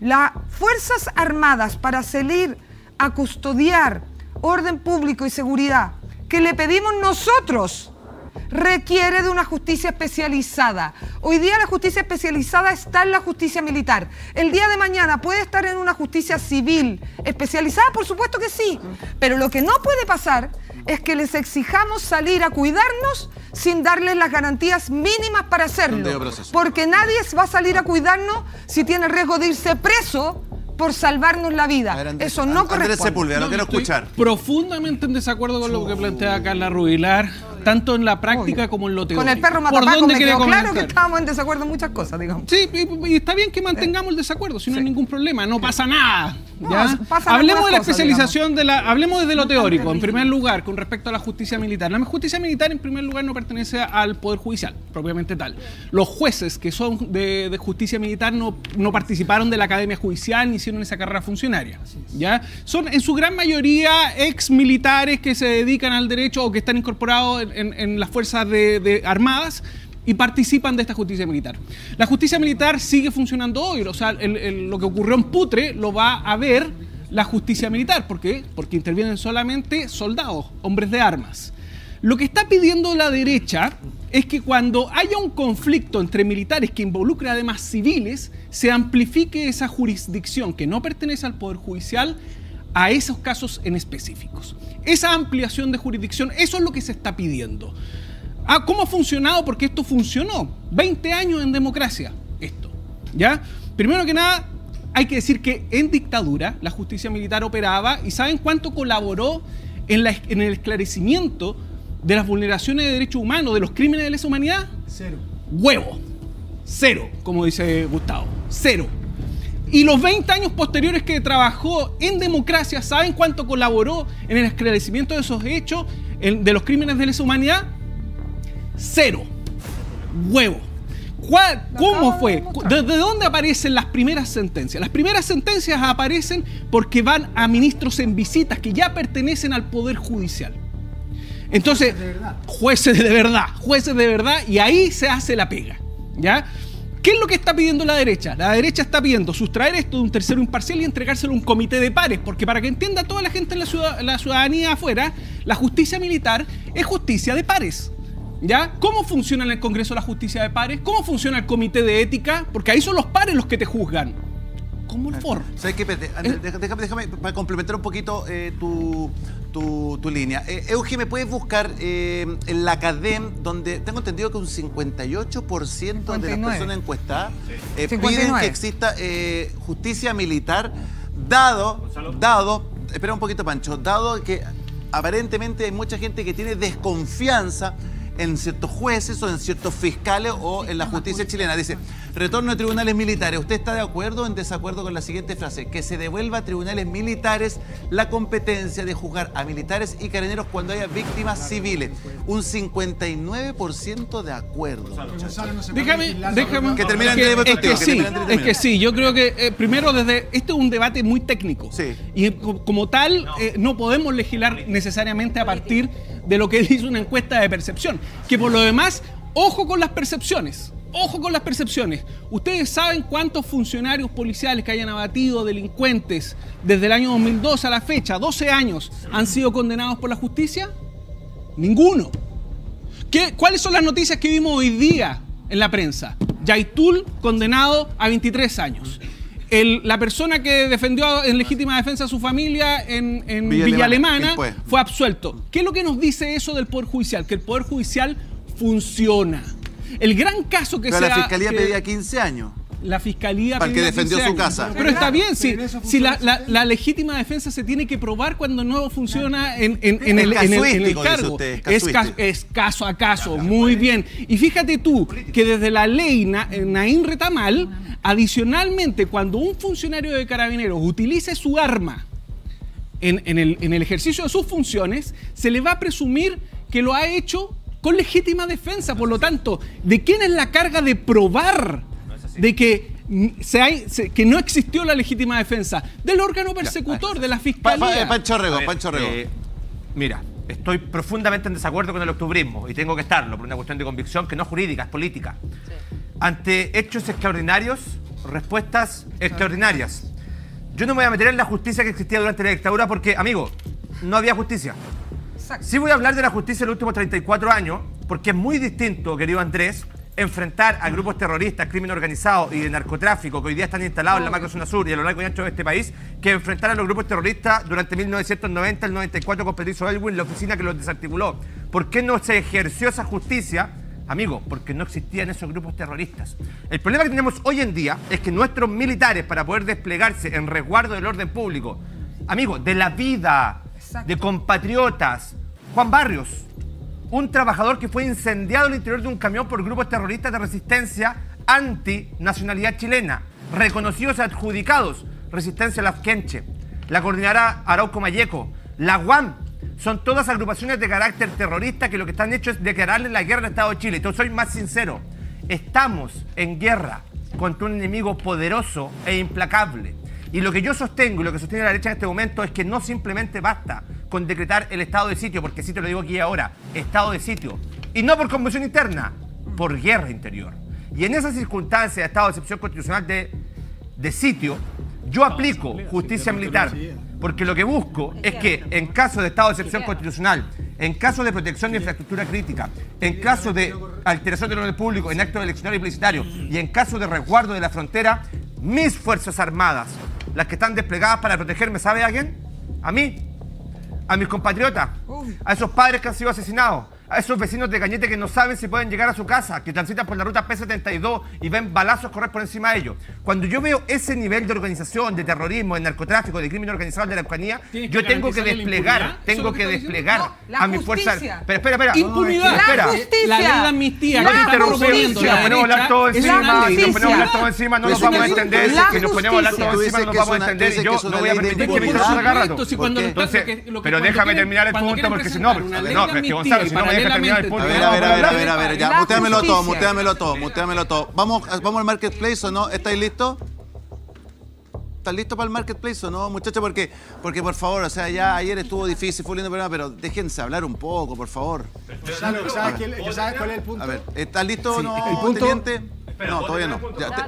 Las Fuerzas Armadas para salir a custodiar orden público y seguridad que le pedimos nosotros requiere de una justicia especializada. Hoy día la justicia especializada está en la justicia militar. El día de mañana puede estar en una justicia civil especializada, por supuesto que sí. Pero lo que no puede pasar es que les exijamos salir a cuidarnos sin darles las garantías mínimas para hacerlo. Porque nadie va a salir a cuidarnos si tiene riesgo de irse preso por salvarnos la vida. Eso no corresponde. Sepúlveda, no quiero escuchar. Profundamente en desacuerdo con lo que plantea Carla Rubilar tanto en la práctica como en lo teórico. Con el perro matapaco me quedó claro que estábamos en desacuerdo en muchas cosas, digamos. Sí, y, está bien que mantengamos el desacuerdo, si no hay ningún problema, no pasa nada. hablemos de la especialización de la, hablemos desde lo teórico, en primer lugar, con respecto a la justicia militar. La justicia militar, en primer lugar, no pertenece al Poder Judicial, propiamente tal. Los jueces que son de, justicia militar no, no participaron de la Academia Judicial ni hicieron esa carrera funcionaria. ¿ya? Son en su gran mayoría ex militares que se dedican al derecho o que están incorporados en, las fuerzas de, armadas y participan de esta justicia militar. La justicia militar sigue funcionando hoy, o sea, lo que ocurrió en Putre lo va a ver la justicia militar. ¿Por qué? Porque intervienen solamente soldados, hombres de armas. Lo que está pidiendo la derecha es que cuando haya un conflicto entre militares que involucre además civiles, se amplifique esa jurisdicción que no pertenece al Poder Judicial a esos casos en específicos. Esa ampliación de jurisdicción, eso es lo que se está pidiendo. Ah, ¿Cómo ha funcionado? Porque esto funcionó. 20 años en democracia, esto. ¿Ya? Primero que nada, hay que decir que en dictadura la justicia militar operaba y ¿saben cuánto colaboró en, en el esclarecimiento de las vulneraciones de derechos humanos, de los crímenes de lesa humanidad? Cero. Huevo. Cero, como dice Gustavo. Cero. Y los 20 años posteriores que trabajó en democracia, ¿saben cuánto colaboró en el esclarecimiento de esos hechos, de los crímenes de lesa humanidad? Cero. Huevo. ¿Cómo fue? ¿Desde dónde aparecen las primeras sentencias? Las primeras sentencias aparecen porque van a ministros en visitas que ya pertenecen al Poder Judicial. Entonces, jueces de verdad, jueces de verdad, y ahí se hace la pega. ¿Ya? ¿Qué es lo que está pidiendo la derecha? La derecha está pidiendo sustraer esto de un tercero imparcial y entregárselo a un comité de pares, porque para que entienda toda la gente en la, la ciudadanía afuera, la justicia militar es justicia de pares. ¿Ya? ¿Cómo funciona en el Congreso la justicia de pares? ¿Cómo funciona el comité de ética? Porque ahí son los pares los que te juzgan. ¿Cómo el foro? ¿Sabes qué? Déjame, déjame, para complementar un poquito eh, tu, tu, línea. Eh, Euge, ¿me puedes buscar eh, en la CADEM, donde tengo entendido que un 58% de las personas encuestadas eh, piden que exista justicia militar, dado, dado, espera un poquito Pancho, dado que aparentemente hay mucha gente que tiene desconfianza en ciertos jueces o en ciertos fiscales o en la justicia chilena. Dice, retorno a tribunales militares. ¿Usted está de acuerdo o en desacuerdo con la siguiente frase? Que se devuelva a tribunales militares la competencia de juzgar a militares y carabineros cuando haya víctimas civiles. Un 59% de acuerdo. Déjame, déjame. Que termine es que, sí, es que sí, yo creo que eh, primero desde, este es un debate muy técnico. Sí. Y como tal, eh, no podemos legislar necesariamente a partir de lo que dice una encuesta de percepción. Que por lo demás, ojo con las percepciones. Ojo con las percepciones. ¿Ustedes saben cuántos funcionarios policiales que hayan abatido delincuentes desde el año 2002 a la fecha, 12 años, han sido condenados por la justicia? Ninguno. ¿Qué, ¿Cuáles son las noticias que vimos hoy día en la prensa? Yaitul condenado a 23 años la persona que defendió en legítima defensa a su familia en, Villa, Alemana, fue absuelto. ¿Qué es lo que nos dice eso del Poder Judicial? Que el Poder Judicial funciona. El gran caso que Pero la Fiscalía pedía 15 años. La fiscalía. Para que defendió su casa. Pero está bien, si, si la, legítima defensa se tiene que probar cuando no funciona en, en, el, cargo. es, caso a caso, muy bien. Y fíjate tú que desde la ley Naín Retamal, adicionalmente, cuando un funcionario de carabineros utilice su arma en, el, en el ejercicio de sus funciones, se le va a presumir que lo ha hecho con legítima defensa. Por lo tanto, ¿de quién es la carga de probar de que, se hay, que no existió la legítima defensa? Del órgano persecutor, de la fiscalía. Pancho Rego, Pancho Rego. Eh, mira, estoy profundamente en desacuerdo con el octubrismo y tengo que estarlo por una cuestión de convicción que no es jurídica, es política. Ante hechos extraordinarios, respuestas extraordinarias. Yo no me voy a meter en la justicia que existía durante la dictadura porque, amigo, no había justicia. Sí voy a hablar de la justicia en los últimos 34 años, porque es muy distinto, querido Andrés, enfrentar a grupos terroristas, crimen organizado y de narcotráfico que hoy día están instalados en la macrozona sur y a lo largo y ancho de este país, que enfrentar a los grupos terroristas durante 1990, el 94 con Patricio Elwin, la oficina que los desarticuló. ¿Por qué no se ejerció esa justicia? Amigo, porque no existían esos grupos terroristas. El problema que tenemos hoy en día es que nuestros militares, para poder desplegarse en resguardo del orden público, amigo, de la vida de compatriotas, Juan Barrios, un trabajador que fue incendiado en el interior de un camión por grupos terroristas de resistencia anti-nacionalidad chilena, reconocidos y adjudicados, Resistencia Lafkenche, la coordinadora Arauco Mayeco, la UAM, son todas agrupaciones de carácter terrorista que lo que están hecho es declararle la guerra al Estado de Chile. Entonces soy más sincero, estamos en guerra contra un enemigo poderoso e implacable. Y lo que yo sostengo y lo que sostiene la derecha en este momento es que no simplemente basta con decretar el estado de sitio, porque sí te lo digo aquí ahora, estado de sitio. Y no por convención interna, por guerra interior. Y en esas circunstancias de estado de excepción constitucional de, de sitio, yo aplico justicia militar. Porque lo que busco es que en caso de estado de excepción constitucional, en caso de protección de infraestructura crítica, en caso de alteración del orden público en actos eleccionarios y publicitarios y en caso de resguardo de la frontera, mis Fuerzas Armadas, las que están desplegadas para protegerme, ¿sabe alguien? A mí, a mis compatriotas, a esos padres que han sido asesinados, a esos vecinos de Cañete que no saben si pueden llegar a su casa, que transitan por la ruta P72 y ven balazos correr por encima de ellos. Cuando yo veo ese nivel de organización, de terrorismo, de narcotráfico, de crimen organizado de la Ucrania, yo tengo que desplegar, tengo que desplegar a mi fuerza. Pero espera, espera. Impunidad. espera. La justicia. La ley de amnistía. No te. Si nos ponemos a hablar todo encima, si nos ponemos a hablar todo encima, no nos vamos a entender. Si nos ponemos a hablar todo encima, no nos vamos a entender. Yo no voy a permitir que mi se agarre Entonces, pero déjame terminar el punto, porque si no, no, es que Gonzalo, si no me terminar el punto a ver, a ver, a ver, a ver, ya, muteamelo todo, muteamelo todo, muteamelo todo. Vamos, vamos al marketplace o no, ¿estáis listos? ¿Están listos para el marketplace o no, muchachos? Porque, porque por favor, o sea, ya ayer estuvo difícil, fue un lindo programa, pero déjense hablar un poco, por favor. ¿Sabes, cuál es el punto? A ver, ¿están listos o no, el punto, teniente? no, todavía no.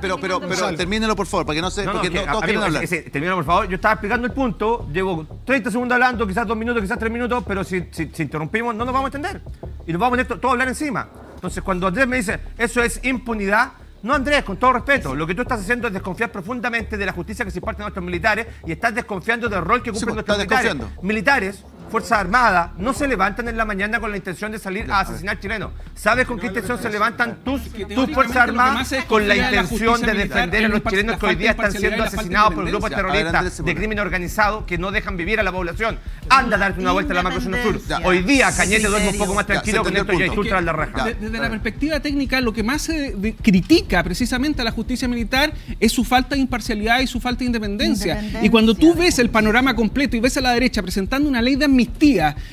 pero, pero, pero termínelo, por favor, para que no se. porque no, todos quieren hablar. termínelo, por favor. Yo estaba explicando el punto, llevo 30 segundos hablando, quizás dos minutos, quizás tres minutos, pero si, si, interrumpimos, no nos vamos a entender. Y nos vamos a meter todo a hablar encima. Entonces, cuando Andrés me dice, eso es impunidad, no, Andrés, con todo respeto, lo que tú estás haciendo es desconfiar profundamente de la justicia que se imparte a nuestros militares y estás desconfiando del rol que cumplen pues, nuestros militares. Militares Fuerzas Armadas no se levantan en la mañana con la intención de salir a asesinar chilenos. ¿Sabes con qué intención se levantan tus, tus Fuerzas Armadas? Con la intención de defender a los chilenos que hoy día están siendo asesinados por grupos terroristas de crimen organizado que no dejan vivir a la población. Anda a darte una vuelta a la macrozona sur. Hoy día Cañete duerme un poco más tranquilo con esto y ultra la reja. Desde la perspectiva técnica, lo que más se critica precisamente a la justicia militar es su falta de imparcialidad y su falta de independencia. Y cuando tú ves el panorama completo y ves a la derecha presentando una ley de administración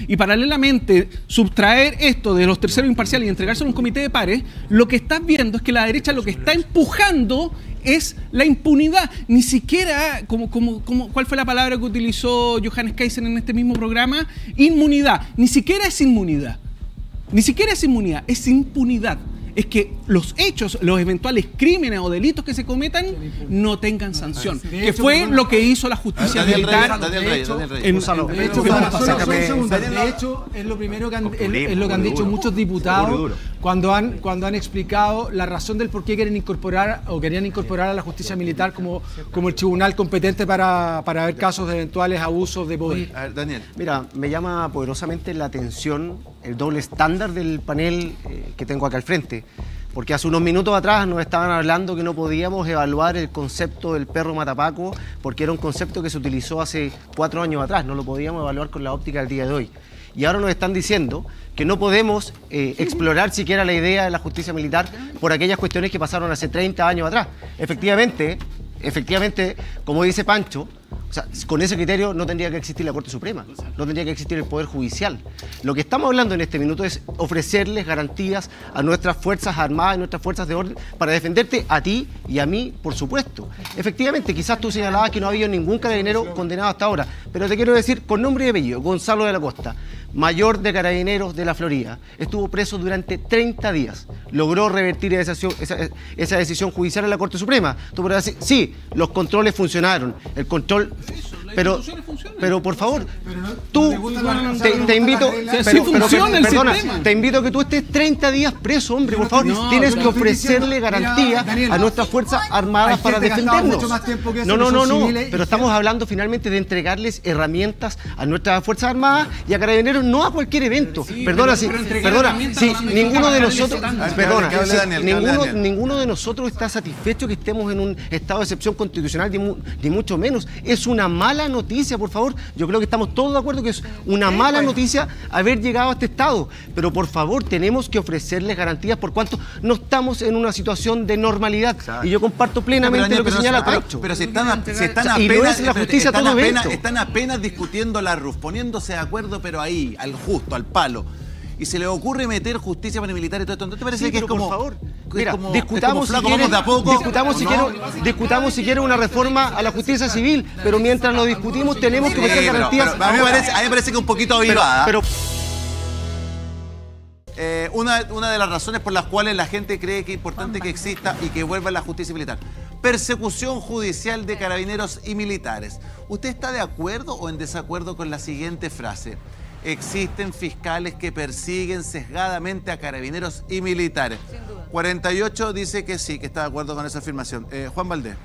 y paralelamente subtraer esto de los terceros imparciales y entregárselo a un comité de pares, lo que estás viendo es que la derecha lo que está empujando es la impunidad. Ni siquiera, como, como, como, ¿cuál fue la palabra que utilizó Johannes Kaiser en este mismo programa? Inmunidad. Ni siquiera es inmunidad. Ni siquiera es inmunidad, es impunidad es que los hechos, los eventuales crímenes o delitos que se cometan no tengan sanción. Que fue lo que hizo la justicia militar. De hecho, es lo primero que han, es lo que han dicho muchos diputados cuando han, cuando han explicado la razón del por qué quieren incorporar o querían incorporar a la justicia militar como, como el tribunal competente para, para ver casos de eventuales abusos de poder. Daniel. Mira, me llama poderosamente la atención el doble estándar del panel eh, que tengo acá al frente. Porque hace unos minutos atrás nos estaban hablando que no podíamos evaluar el concepto del perro matapaco porque era un concepto que se utilizó hace cuatro años atrás, no lo podíamos evaluar con la óptica del día de hoy. Y ahora nos están diciendo que no podemos eh, explorar siquiera la idea de la justicia militar por aquellas cuestiones que pasaron hace 30 años atrás. Efectivamente, efectivamente, como dice Pancho, con ese criterio no tendría que existir la Corte Suprema, no tendría que existir el Poder Judicial. Lo que estamos hablando en este minuto es ofrecerles garantías a nuestras Fuerzas Armadas y nuestras Fuerzas de Orden para defenderte a ti y a mí, por supuesto. Efectivamente, quizás tú señalabas que no ha habido ningún carabinero condenado hasta ahora, pero te quiero decir con nombre y apellido, Gonzalo de la Costa, mayor de carabineros de la Florida, estuvo preso durante 30 días. Logró revertir esa, esa, decisión judicial en la Corte Suprema. Tú podrás decir, sí, los controles funcionaron. El control Sol pero, pero por favor, tú te, invito, te invito a que tú estés 30 días preso, hombre, por favor. Tienes que ofrecerle garantía a nuestras fuerzas armadas para defendernos. No, no, no, no. Pero estamos hablando finalmente de entregarles herramientas a nuestras fuerzas armadas y a carabineros, no a cualquier evento. Perdona, si, perdona, si ninguno de nosotros, perdona, ninguno, ninguno de nosotros está satisfecho que estemos en un estado de excepción constitucional, ni mucho menos. Es una mala noticia, por favor. Yo creo que estamos todos de acuerdo que es una mala noticia haber llegado a este estado. Pero por favor, tenemos que ofrecerles garantías por cuanto no estamos en una situación de normalidad. Y yo comparto plenamente lo que señala Pancho. Pero si están, si están apenas, la justicia están, apenas, están apenas discutiendo la RUF, poniéndose de acuerdo, pero ahí, al justo, al palo y se le ocurre meter justicia paramilitar y todo esto. ¿No te parece que es como, por favor, mira, discutamos, si quiere, discutamos, si quiere, discutamos si quiere una reforma a la justicia civil, pero mientras lo discutimos tenemos que meter garantías. a, mí me parece, a mí me parece que es un poquito avivada. Pero, eh, una, una, de las razones por las cuales la gente cree que es importante que exista y que vuelva la justicia militar. Persecución judicial de carabineros y militares. ¿Usted está de acuerdo o en desacuerdo con la siguiente frase? Existen fiscales que persiguen sesgadamente a carabineros y militares. 48 dice que sí, que está de acuerdo con esa afirmación. Eh, Juan Valdés.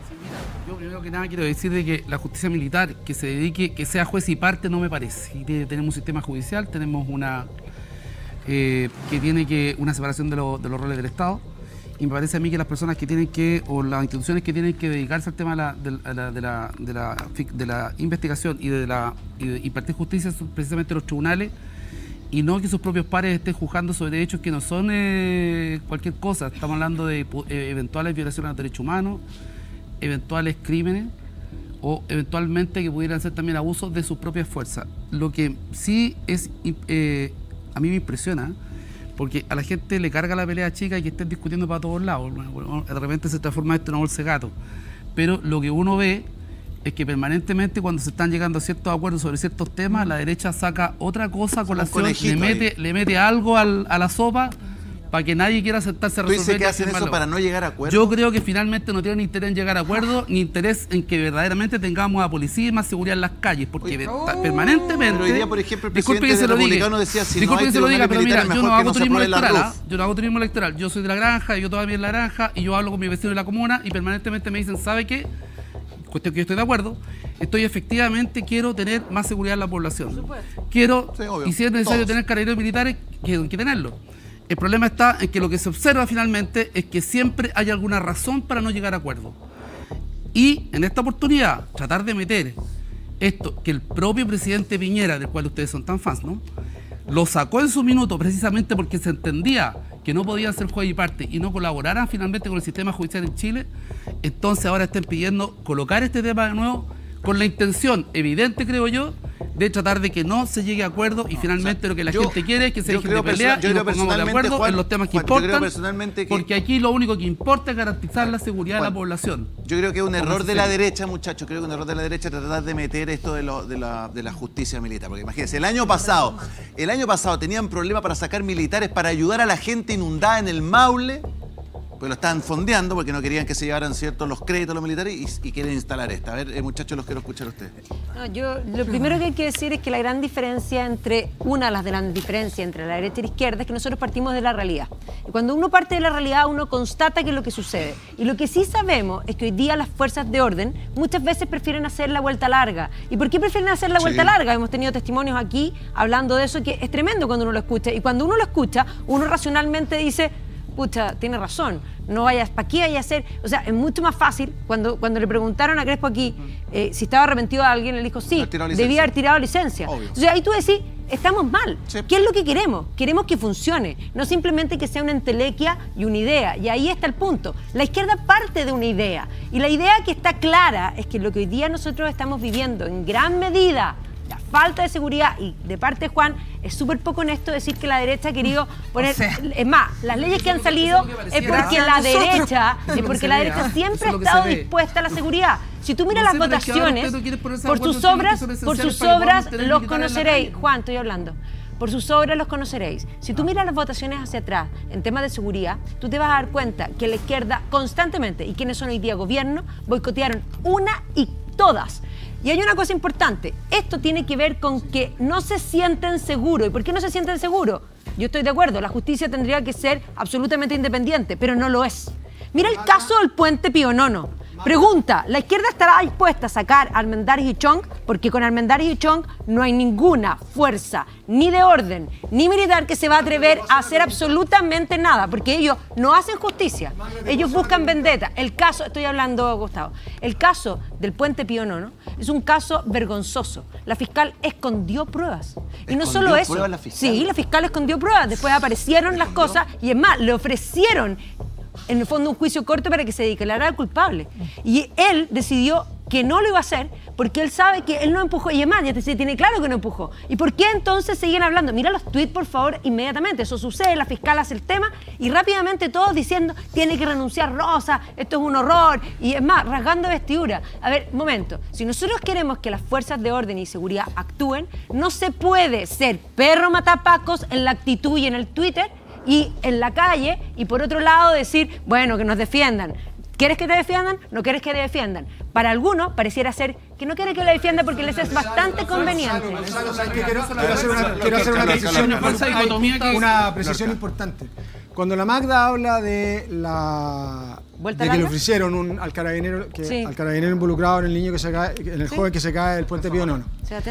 yo primero que nada quiero decir de que la justicia militar que se dedique, que sea juez y parte, no me parece. tenemos un sistema judicial, tenemos una eh, que tiene que una separación de, de los roles del Estado y me parece a mí que las personas que tienen que, o las instituciones que tienen que dedicarse al tema de la, de de investigación y de la y impartir justicia son precisamente los tribunales y no que sus propios pares estén juzgando sobre hechos que no son eh, cualquier cosa. Estamos hablando de eh, eventuales violaciones a los derechos humanos, eventuales crímenes o eventualmente que pudieran ser también abusos de sus propias fuerzas. Lo que sí es, eh, a mí me impresiona, porque a la gente le carga la pelea chica y que estén discutiendo para todos lados. De repente se transforma esto en una bolsa de gato. Pero lo que uno ve es que permanentemente cuando se están llegando a ciertos acuerdos sobre ciertos temas, la derecha saca otra cosa con la le mete, le mete algo a la sopa para que nadie quiera sentarse a resolver. ¿Tú que hacen eso para no llegar a acuerdo? Yo creo que finalmente no tienen interés en llegar a acuerdo, ni interés en que verdaderamente tengamos a policía y más seguridad en las calles, porque permanentemente... hoy día, por ejemplo, el disculpe que se lo diga, decía, si disculpe que se lo diga, pero mira, yo no hago turismo electoral, ¿ah? yo no hago turismo electoral, yo soy de la granja, yo todavía en la granja, y yo hablo con mi vecino de la comuna, y permanentemente me dicen, ¿sabe qué? cuestión que yo estoy de acuerdo, estoy efectivamente quiero tener más seguridad en la población. Quiero, y si es necesario tener carabineros militares, quiero que tenerlo. El problema está en que lo que se observa finalmente es que siempre hay alguna razón para no llegar a acuerdo. Y en esta oportunidad, tratar de meter esto que el propio presidente Piñera, del cual ustedes son tan fans, ¿no? Lo sacó en su minuto precisamente porque se entendía que no podían ser juez y parte y no colaboraran finalmente con el sistema judicial en Chile, entonces ahora estén pidiendo colocar este tema de nuevo con la intención evidente, creo yo, de tratar de que no se llegue a acuerdo y finalmente lo que la gente quiere es que se deje de pelear y nos pongamos de acuerdo en los temas que importan. porque aquí lo único que importa es garantizar la seguridad de la población. Yo creo que es un error de la derecha, muchachos, creo que es un error de la derecha tratar de meter esto de, de, la, de la justicia militar. Porque imagínense, el año pasado, el año pasado tenían problemas para sacar militares para ayudar a la gente inundada en el Maule pues lo estaban fondeando porque no querían que se llevaran ciertos los créditos los militares y, quieren instalar esta. A ver, eh, muchachos, los quiero escuchar a ustedes. yo, lo primero que hay que decir es que la gran diferencia entre, una de las grandes diferencias entre la derecha y la izquierda es que nosotros partimos de la realidad. Y cuando uno parte de la realidad, uno constata qué es lo que sucede. Y lo que sí sabemos es que hoy día las fuerzas de orden muchas veces prefieren hacer la vuelta larga. ¿Y por qué prefieren hacer la vuelta larga? Hemos tenido testimonios aquí hablando de eso que es tremendo cuando uno lo escucha. Y cuando uno lo escucha, uno racionalmente dice pucha, tiene razón, no vayas, ¿para qué vaya a hacer? O sea, es mucho más fácil, cuando, cuando le preguntaron a Crespo aquí eh, si estaba arrepentido de alguien, le dijo, sí, debía haber tirado licencia. O sea, ahí tú decís, estamos mal. ¿Qué es lo que queremos? Queremos que funcione, no simplemente que sea una entelequia y una idea. Y ahí está el punto. La izquierda parte de una idea. Y la idea que está clara es que lo que hoy día nosotros estamos viviendo en gran medida la falta de seguridad y de parte de Juan es súper poco honesto decir que la derecha ha querido poner es más las leyes que han salido es porque la derecha es porque la derecha siempre ha estado dispuesta a la seguridad. Si tú miras las votaciones por sus obras por sus obras los conoceréis. Juan estoy hablando. Por sus obras los conoceréis. Si tú miras las votaciones hacia atrás en temas de seguridad, tú te vas a dar cuenta que la izquierda constantemente, y quienes son hoy día gobierno, boicotearon una y todas y hay una cosa importante, esto tiene que ver con que no se sienten seguros. ¿Y por qué no se sienten seguros? Yo estoy de acuerdo, la justicia tendría que ser absolutamente independiente, pero no lo es. Mira el caso del puente Pío Nono. Pregunta, ¿la izquierda estará dispuesta a sacar a Armendáriz y Chong? Porque con Armendáriz y Chong no hay ninguna fuerza, ni de orden, ni militar que se va a atrever a hacer absolutamente nada, porque ellos no hacen justicia, ellos buscan vendetta. El caso, estoy hablando, Gustavo, el caso del puente Pío Nono es un caso vergonzoso. La fiscal escondió pruebas. Y no solo eso. La sí, la fiscal escondió pruebas. Después aparecieron las cosas y es más, le ofrecieron en el fondo un juicio corto para que se declarara culpable. Y él decidió que no lo iba a hacer porque él sabe que él no empujó. Y además, ya se tiene claro que no empujó. ¿Y por qué entonces siguen hablando? Mira los tweets, por favor, inmediatamente. Eso sucede, la fiscal hace el tema y rápidamente todos diciendo, tiene que renunciar Rosa, esto es un horror. Y es más, rasgando vestidura. A ver, momento. Si nosotros queremos que las fuerzas de orden y seguridad actúen, no se puede ser perro matapacos en la actitud y en el Twitter y en la calle y por otro lado decir, bueno, que nos defiendan. ¿Quieres que te defiendan? ¿No quieres que te defiendan? Para algunos pareciera ser que no quiere que le defienda porque les es bastante conveniente. Quiero hacer una precisión, una precisión importante. Cuando la Magda habla de la de que le ofrecieron un, al carabinero que, al carabinero involucrado en el niño que se cae, en el joven que se cae del puente Pío Nono.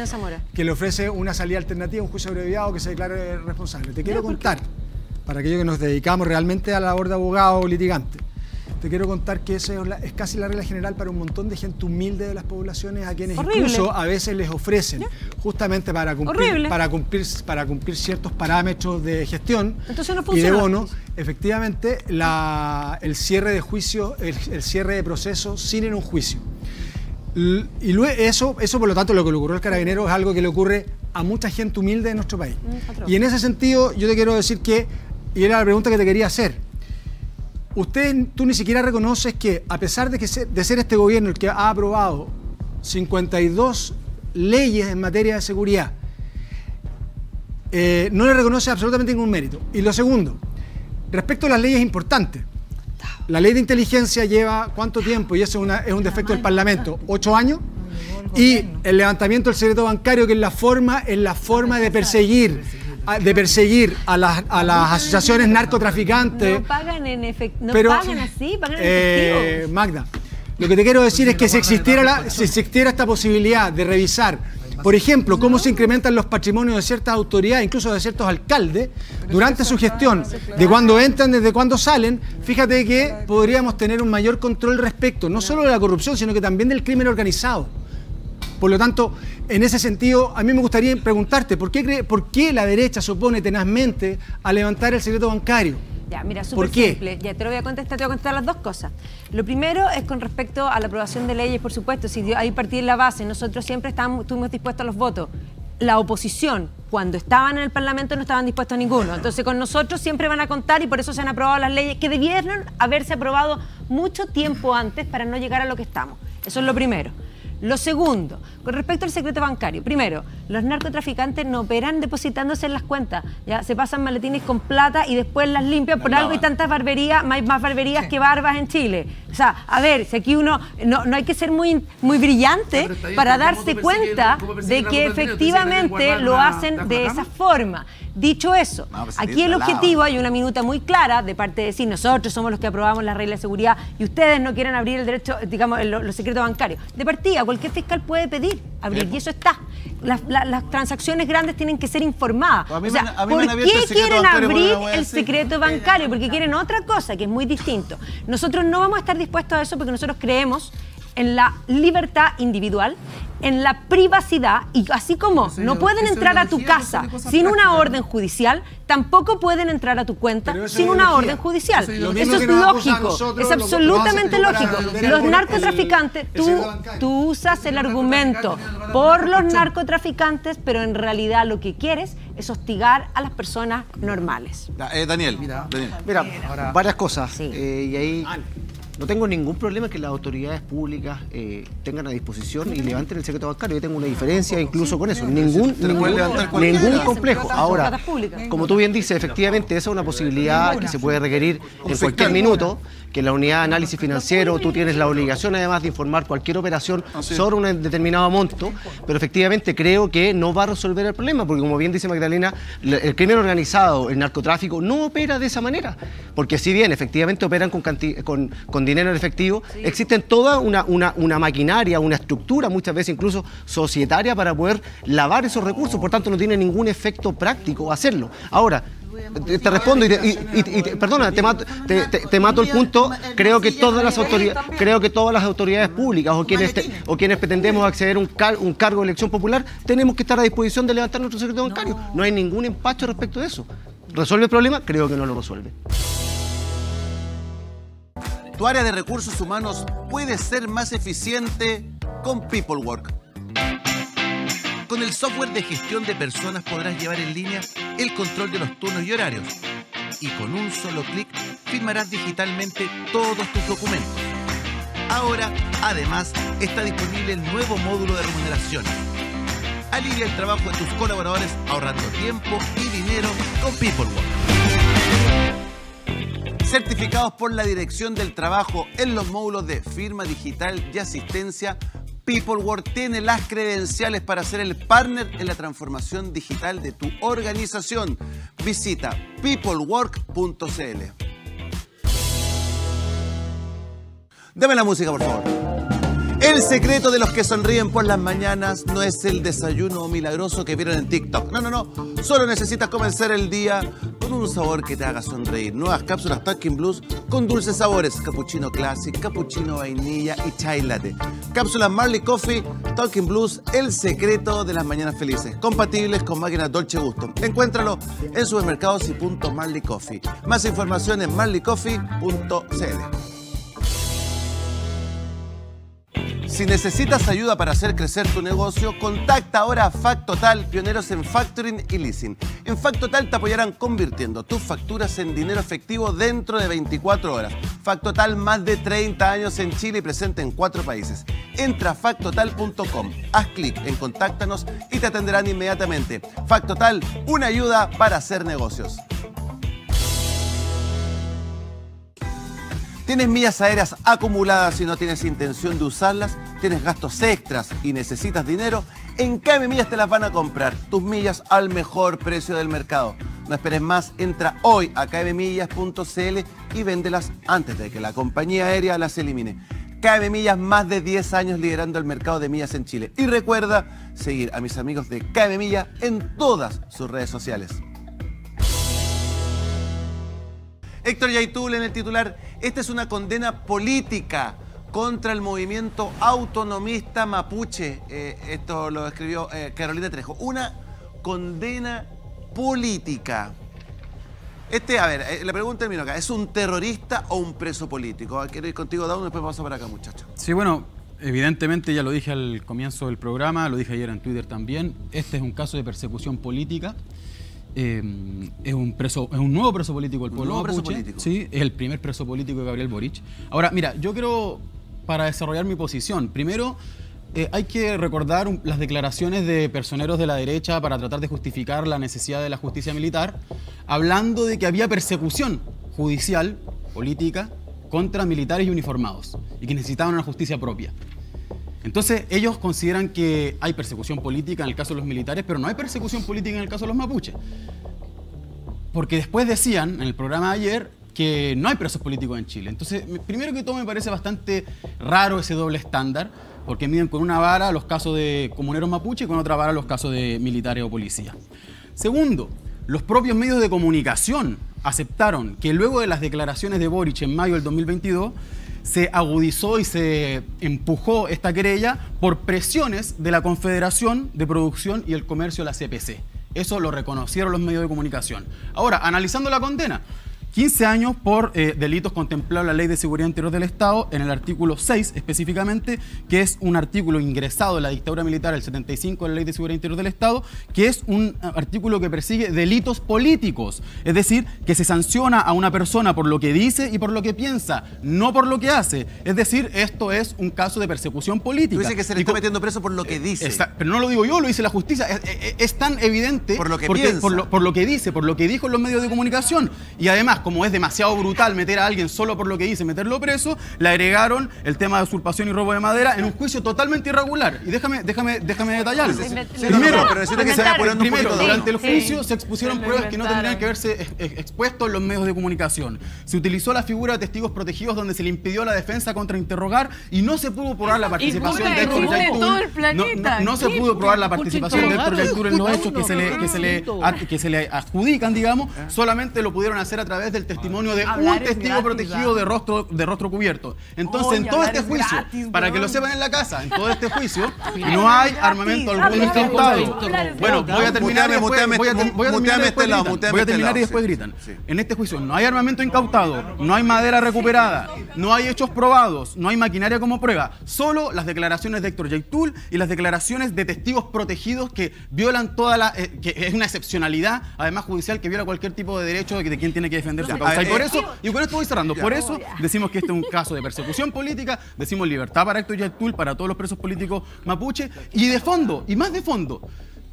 Zamora. Que le ofrece una salida alternativa, un juicio abreviado que se declare responsable. Te quiero contar para aquellos que nos dedicamos realmente a la labor de abogado o litigante. Te quiero contar que esa es, casi la regla general para un montón de gente humilde de las poblaciones a quienes incluso a veces les ofrecen, justamente para cumplir, para cumplir, para cumplir ciertos parámetros de gestión y de bono, efectivamente el cierre de juicio, el, cierre de proceso sin en un juicio. Y luego, eso, eso, por lo tanto, lo que le ocurrió al carabinero es algo que le ocurre a mucha gente humilde de nuestro país. Mm, y en ese sentido, yo te quiero decir que y era la pregunta que te quería hacer. Usted, tú ni siquiera reconoces que, a pesar de, que de ser este gobierno el que ha aprobado 52 leyes en materia de seguridad, eh, no le reconoce absolutamente ningún mérito. Y lo segundo, respecto a las leyes importantes, la ley de inteligencia lleva cuánto tiempo, y eso es, un defecto del Parlamento, ocho años, y el levantamiento del secreto bancario, que es la forma, es la forma de perseguir de perseguir a las, a las asociaciones narcotraficantes. No pagan en efectivo. No pagan así, pagan en eh, efectivo. Magda, lo que te quiero decir es que si existiera, la, si existiera esta posibilidad de revisar, por ejemplo, cómo se incrementan los patrimonios de ciertas autoridades, incluso de ciertos alcaldes, durante su gestión, de cuándo entran, desde cuándo salen, fíjate que podríamos tener un mayor control respecto, no solo de la corrupción, sino que también del crimen organizado. Por lo tanto, en ese sentido, a mí me gustaría preguntarte, ¿por qué, ¿por qué la derecha se opone tenazmente a levantar el secreto bancario? Ya, mira, súper simple. Ya te lo voy a contestar, te voy a contestar las dos cosas. Lo primero es con respecto a la aprobación de leyes, por supuesto, si ahí partir la base, nosotros siempre estamos, estuvimos dispuestos a los votos. La oposición, cuando estaban en el Parlamento, no estaban dispuestos a ninguno. Entonces, con nosotros siempre van a contar y por eso se han aprobado las leyes que debieron haberse aprobado mucho tiempo antes para no llegar a lo que estamos. Eso es lo primero. Lo segundo, con respecto al secreto bancario, primero, los narcotraficantes no operan depositándose en las cuentas, ya se pasan maletines con plata y después las limpian por algo y tantas barberías, más, más barberías que barbas en Chile. O sea, a ver, si aquí uno no, no hay que ser muy, muy brillante para darse cuenta de que efectivamente lo hacen de esa forma. Dicho eso, pues aquí el objetivo, hay una minuta muy clara de parte de decir, nosotros somos los que aprobamos la regla de seguridad y ustedes no quieren abrir el derecho, digamos, los, secretos bancarios. De partida, cualquier fiscal puede pedir abrir y eso está. las, transacciones grandes tienen que ser informadas. o sea, ¿por qué quieren abrir el secreto bancario? Porque quieren otra cosa que es muy distinto. Nosotros no vamos a estar dispuestos a eso porque nosotros creemos en la libertad individual, en la privacidad y así como no pueden entrar a tu casa sin una orden judicial, tampoco pueden entrar a tu cuenta sin una orden judicial. Eso, es lógico, es absolutamente lógico. Los narcotraficantes, tú, tú usas el argumento por los narcotraficantes, pero en realidad lo que quieres es hostigar a las personas normales. Eh, Daniel, mira, varias cosas. Eh, y ahí no tengo ningún problema que las autoridades públicas eh, tengan a disposición y levanten el secreto bancario. Yo tengo una diferencia incluso con eso. Ningún, ningún, complejo. Ahora, como tú bien dices, efectivamente esa es una posibilidad que se puede requerir en cualquier minuto que la unidad de análisis financiero tú tienes la obligación además de informar cualquier operación sobre un determinado monto, pero efectivamente creo que no va a resolver el problema, porque como bien dice Magdalena, el crimen organizado, el narcotráfico, no opera de esa manera, porque si bien efectivamente operan con, con, dinero en efectivo, existen toda una, una, una maquinaria, una estructura, muchas veces incluso societaria, para poder lavar esos recursos, por tanto no tiene ningún efecto práctico hacerlo. Ahora, te, respondo y, perdona, te mato, te, mato, el punto. Creo que todas las autoridades, creo que todas las autoridades públicas o quienes o quienes pretendemos acceder a un, un cargo de elección popular tenemos que estar a disposición de levantar nuestro secreto bancario. No hay ningún empacho respecto de eso. ¿Resuelve el problema? Creo que no lo resuelve. Tu área de recursos humanos puede ser más eficiente con PeopleWork. Con el software de gestión de personas podrás llevar en línea el control de los turnos y horarios. Y con un solo clic firmarás digitalmente todos tus documentos. Ahora, además, está disponible el nuevo módulo de remuneración. Alivia el trabajo de tus colaboradores ahorrando tiempo y dinero con PeopleWork. Certificados por la Dirección del Trabajo en los módulos de firma digital y asistencia PeopleWork tiene las credenciales para ser el partner en la transformación digital de tu organización. Visita peoplework.cl. Dame la música, por favor. El secreto de los que sonríen por las mañanas no es el desayuno milagroso que vieron en TikTok. No, no, no. Solo necesitas comenzar el día con un sabor que te haga sonreír. Nuevas cápsulas Talking Blues con dulces sabores. Cappuccino Classic, cappuccino vainilla y chai latte. Cápsulas Marley Coffee, Talking Blues, el secreto de las mañanas felices. Compatibles con máquinas Dolce Gusto. Encuéntralo en supermercados y punto Marley Coffee. Más información en marleycoffee.cl. Si necesitas ayuda para hacer crecer tu negocio, contacta ahora a Factotal, pioneros en factoring y leasing. En Factotal te apoyarán convirtiendo tus facturas en dinero efectivo dentro de 24 horas. Factotal, más de 30 años en Chile y presente en cuatro países. Entra a factotal.com, haz clic en Contáctanos y te atenderán inmediatamente. Factotal, una ayuda para hacer negocios. ¿Tienes millas aéreas acumuladas y no tienes intención de usarlas? ¿Tienes gastos extras y necesitas dinero? En KM Millas te las van a comprar. Tus millas al mejor precio del mercado. No esperes más, entra hoy a kmmillas.cl y véndelas antes de que la compañía aérea las elimine. KM más de 10 años liderando el mercado de millas en Chile. Y recuerda seguir a mis amigos de KM en todas sus redes sociales. Héctor Yaitul en el titular, esta es una condena política contra el movimiento autonomista mapuche. Eh, esto lo escribió eh, Carolina Trejo. Una condena política. Este, a ver, eh, la pregunta termino acá. ¿Es un terrorista o un preso político? Ah, quiero ir contigo, Dawn, después paso para acá, muchachos. Sí, bueno, evidentemente ya lo dije al comienzo del programa, lo dije ayer en Twitter también. Este es un caso de persecución política. Em, es, un preso, es un nuevo preso político del pueblo político. Sí, es el primer preso político de Gabriel Boric. Ahora, mira, yo quiero, para desarrollar mi posición, primero eh, hay que recordar las declaraciones de personeros de la derecha para tratar de justificar la necesidad de la justicia militar, hablando de que había persecución judicial, política, contra militares y uniformados, y que necesitaban una justicia propia. Entonces, ellos consideran que hay persecución política en el caso de los militares, pero no hay persecución política en el caso de los mapuches. Porque después decían en el programa de ayer que no hay presos políticos en Chile. Entonces, primero que todo me parece bastante raro ese doble estándar, porque miden con una vara los casos de comuneros mapuche y con otra vara los casos de militares o policía. Segundo, los propios medios de comunicación aceptaron que luego de las declaraciones de Boric en mayo del 2022, se agudizó y se empujó esta querella por presiones de la Confederación de Producción y el Comercio, la CPC. Eso lo reconocieron los medios de comunicación. Ahora, analizando la condena, 15 años por eh, delitos contemplados en la Ley de Seguridad Interior del Estado, en el artículo 6 específicamente, que es un artículo ingresado en la dictadura militar, el 75 de la Ley de Seguridad Interior del Estado, que es un eh, artículo que persigue delitos políticos, es decir, que se sanciona a una persona por lo que dice y por lo que piensa, no por lo que hace. Es decir, esto es un caso de persecución política. Dice que se le está metiendo preso por lo que dice. pero no lo digo yo, lo dice la justicia. Es, tan evidente por lo que porque, por lo que dice, por lo que dijo en los medios de comunicación. Y además, como es demasiado brutal meter a alguien solo por lo que dice, meterlo preso, le agregaron el tema de usurpación y robo de madera en un juicio totalmente irregular. Y déjame, déjame, déjame detallarlo. primero, primero durante el juicio se expusieron pruebas que no tendrían que verse expuestos en los medios de comunicación. Se utilizó la figura de testigos protegidos donde se le impidió la defensa contra interrogar y no se pudo probar la participación de Héctor Yaitul. No, se pudo probar la participación de Héctor Yaitul en los hechos que se le, que se le, que se le adjudican, digamos, solamente lo pudieron hacer a través del testimonio de un testigo protegido de rostro, de rostro cubierto. Entonces, en todo este juicio, para que lo sepan en la casa, en todo este juicio, no hay armamento alguno incautado. Bueno, voy a terminar y después, voy a, voy a terminar y después gritan. En este juicio no hay armamento incautado, no hay madera recuperada, no hay hechos probados, no hay maquinaria como prueba, solo las declaraciones de Héctor Yaitul y las declaraciones de testigos protegidos que violan toda la eh, que es una excepcionalidad, además judicial que viola cualquier tipo de derecho de, de quien tiene que defender Y por eso, y con esto voy cerrando, por eso decimos que este es un caso de persecución política, decimos libertad para Héctor Yaitul, para todos los presos políticos mapuche, y de fondo, y más de fondo,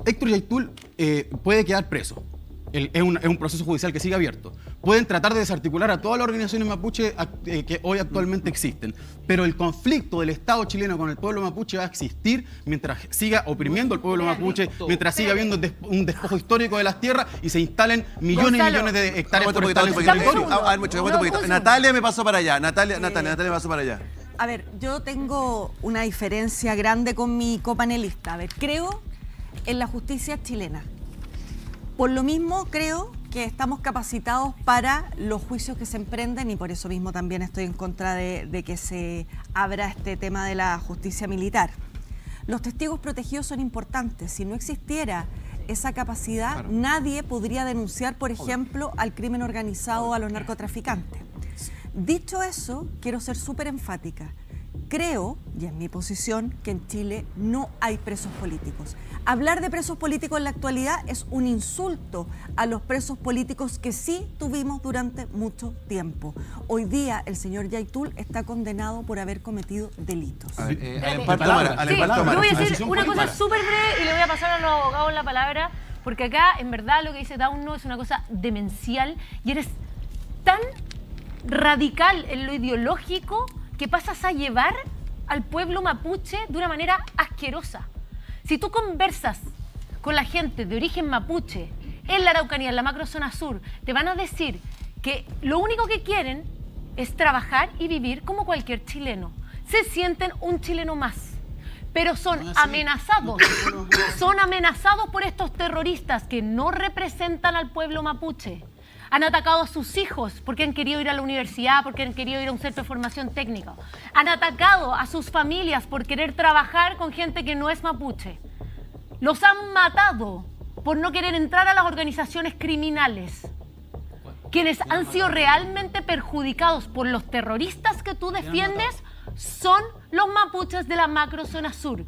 Héctor Yaitul eh, puede quedar preso es, un, proceso judicial que sigue abierto. Pueden tratar de desarticular a todas las organizaciones mapuche eh, que hoy actualmente existen, pero el conflicto del Estado chileno con el pueblo mapuche va a existir mientras siga oprimiendo al pueblo mapuche, mientras siga habiendo un despojo histórico de las tierras y se instalen millones y millones de hectáreas territorio. Natalia me pasó para allá. Natalia, Natalia, Natalia me pasó para allá. A ver, yo tengo una diferencia grande con mi copanelista. A ver, creo en la justicia chilena. Por lo mismo, creo que estamos capacitados para los juicios que se emprenden y por eso mismo también estoy en contra de, que se abra este tema de la justicia militar. Los testigos protegidos son importantes. Si no existiera esa capacidad, nadie podría denunciar, por ejemplo, al crimen organizado o a los narcotraficantes. Dicho eso, quiero ser súper enfática. Creo, y en mi posición, que en Chile no hay presos políticos. Hablar de presos políticos en la actualidad es un insulto a los presos políticos que sí tuvimos durante mucho tiempo. Hoy día el señor Yaitul está condenado por haber cometido delitos. A eh, voy a decir una cosa súper breve y le voy a pasar a los abogados la palabra, porque acá en verdad lo que dice Dauno es una cosa demencial y eres tan radical en lo ideológico que pasas a llevar al pueblo mapuche de una manera asquerosa. Si tú conversas con la gente de origen mapuche en la Araucanía, en la macrozona sur, te van a decir que lo único que quieren es trabajar y vivir como cualquier chileno. Se sienten un chileno más, pero son amenazados. Son amenazados por estos terroristas que no representan al pueblo mapuche han atacado a sus hijos porque han querido ir a la universidad, porque han querido ir a un centro de formación técnica. Han atacado a sus familias por querer trabajar con gente que no es mapuche. Los han matado por no querer entrar a las organizaciones criminales. Quienes han sido realmente perjudicados por los terroristas que tú defiendes son los mapuches de la macrozona sur.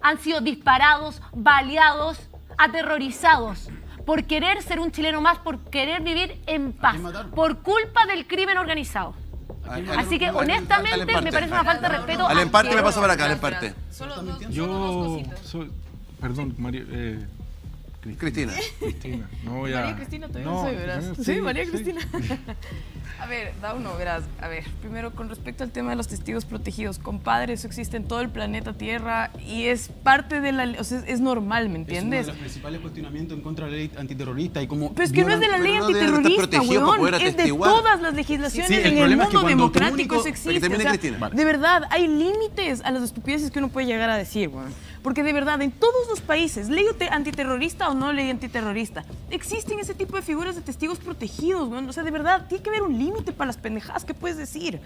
Han sido disparados, baleados, aterrorizados por querer ser un chileno más, por querer vivir en paz, por culpa del crimen organizado. Así que honestamente me parece una falta de respeto. Al emparte me paso para acá, al emparte. Yo soy, perdón, María, eh, Cristina. Cristina. No voy a... María Cristina todavía no, soy, ¿verdad? Sí, María Cristina. a ver, Dauno, verás. A ver, primero con respecto al tema de los testigos protegidos. Compadre, eso existe en todo el planeta Tierra y es parte de la... O sea, es normal, ¿me entiendes? Es uno de los principales cuestionamientos en contra de la ley antiterrorista y como... Pero es que no es de la ley antiterrorista, weón. Es de todas las legislaciones en el mundo democrático eso existe. de verdad, hay límites a las estupideces que uno puede llegar a decir, weón. Porque de verdad, en todos los países, ley antiterrorista o no ley antiterrorista, existen ese tipo de figuras de testigos protegidos. O sea, de verdad, tiene que haber un límite para las pendejadas que puedes decir.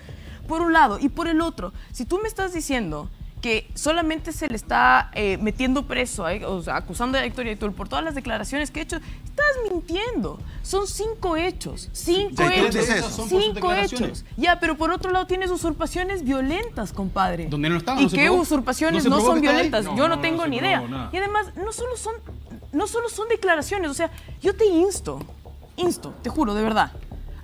Por un lado. Y por el otro, si tú me estás diciendo que solamente se le está eh, metiendo preso, eh, o sea, acusando a Héctor Yaitul por todas las declaraciones que ha hecho, estás mintiendo. Son cinco hechos, cinco hechos, cinco hechos. Ya, pero por otro lado tienes usurpaciones violentas, compadre. ¿Dónde no ¿Y qué usurpaciones no, son violentas? yo no, tengo ni idea. Y además, no solo son, no solo son declaraciones, o sea, yo te insto, insto, te juro, de verdad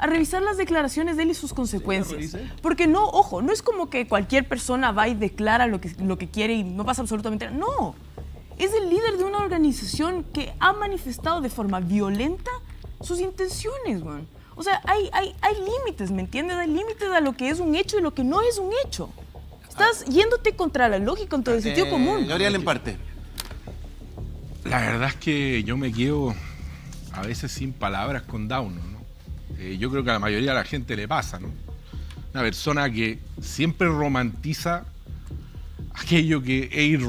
a revisar las declaraciones de él y sus consecuencias. Porque no, ojo, no es como que cualquier persona va y declara lo que, lo que quiere y no pasa absolutamente nada. No, es el líder de una organización que ha manifestado de forma violenta sus intenciones, man. O sea, hay, hay, hay límites, ¿me entiendes? Hay límites a lo que es un hecho y lo que no es un hecho. Estás yéndote contra la lógica, contra el sentido eh, común. Gabriel, en parte. La verdad es que yo me quedo a veces sin palabras con Down. Eh, yo creo que a la mayoría de la gente le pasa, ¿no? Una persona que siempre romantiza aquello que es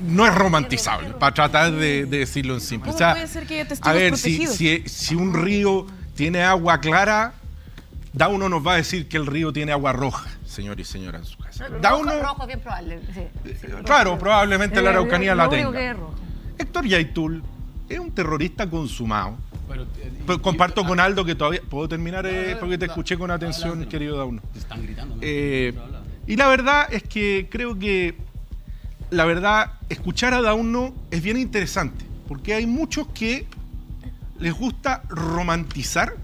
no es romantizable, para tratar de, decirlo en simple. ¿Cómo puede ser que haya a ver, si, si, un río tiene agua clara, da uno nos va a decir que el río tiene agua roja, señor y señora en su casa. Da uno, rojo, bien probable. Eh, claro, probablemente la Araucanía la tenga. Héctor Yaitul es un terrorista consumado pero, comparto con Aldo que todavía. ¿Puedo terminar? Eh, porque te escuché con atención, querido Dauno. Te están gritando. Eh, y la verdad es que creo que. La verdad, escuchar a Dauno es bien interesante. Porque hay muchos que les gusta romantizar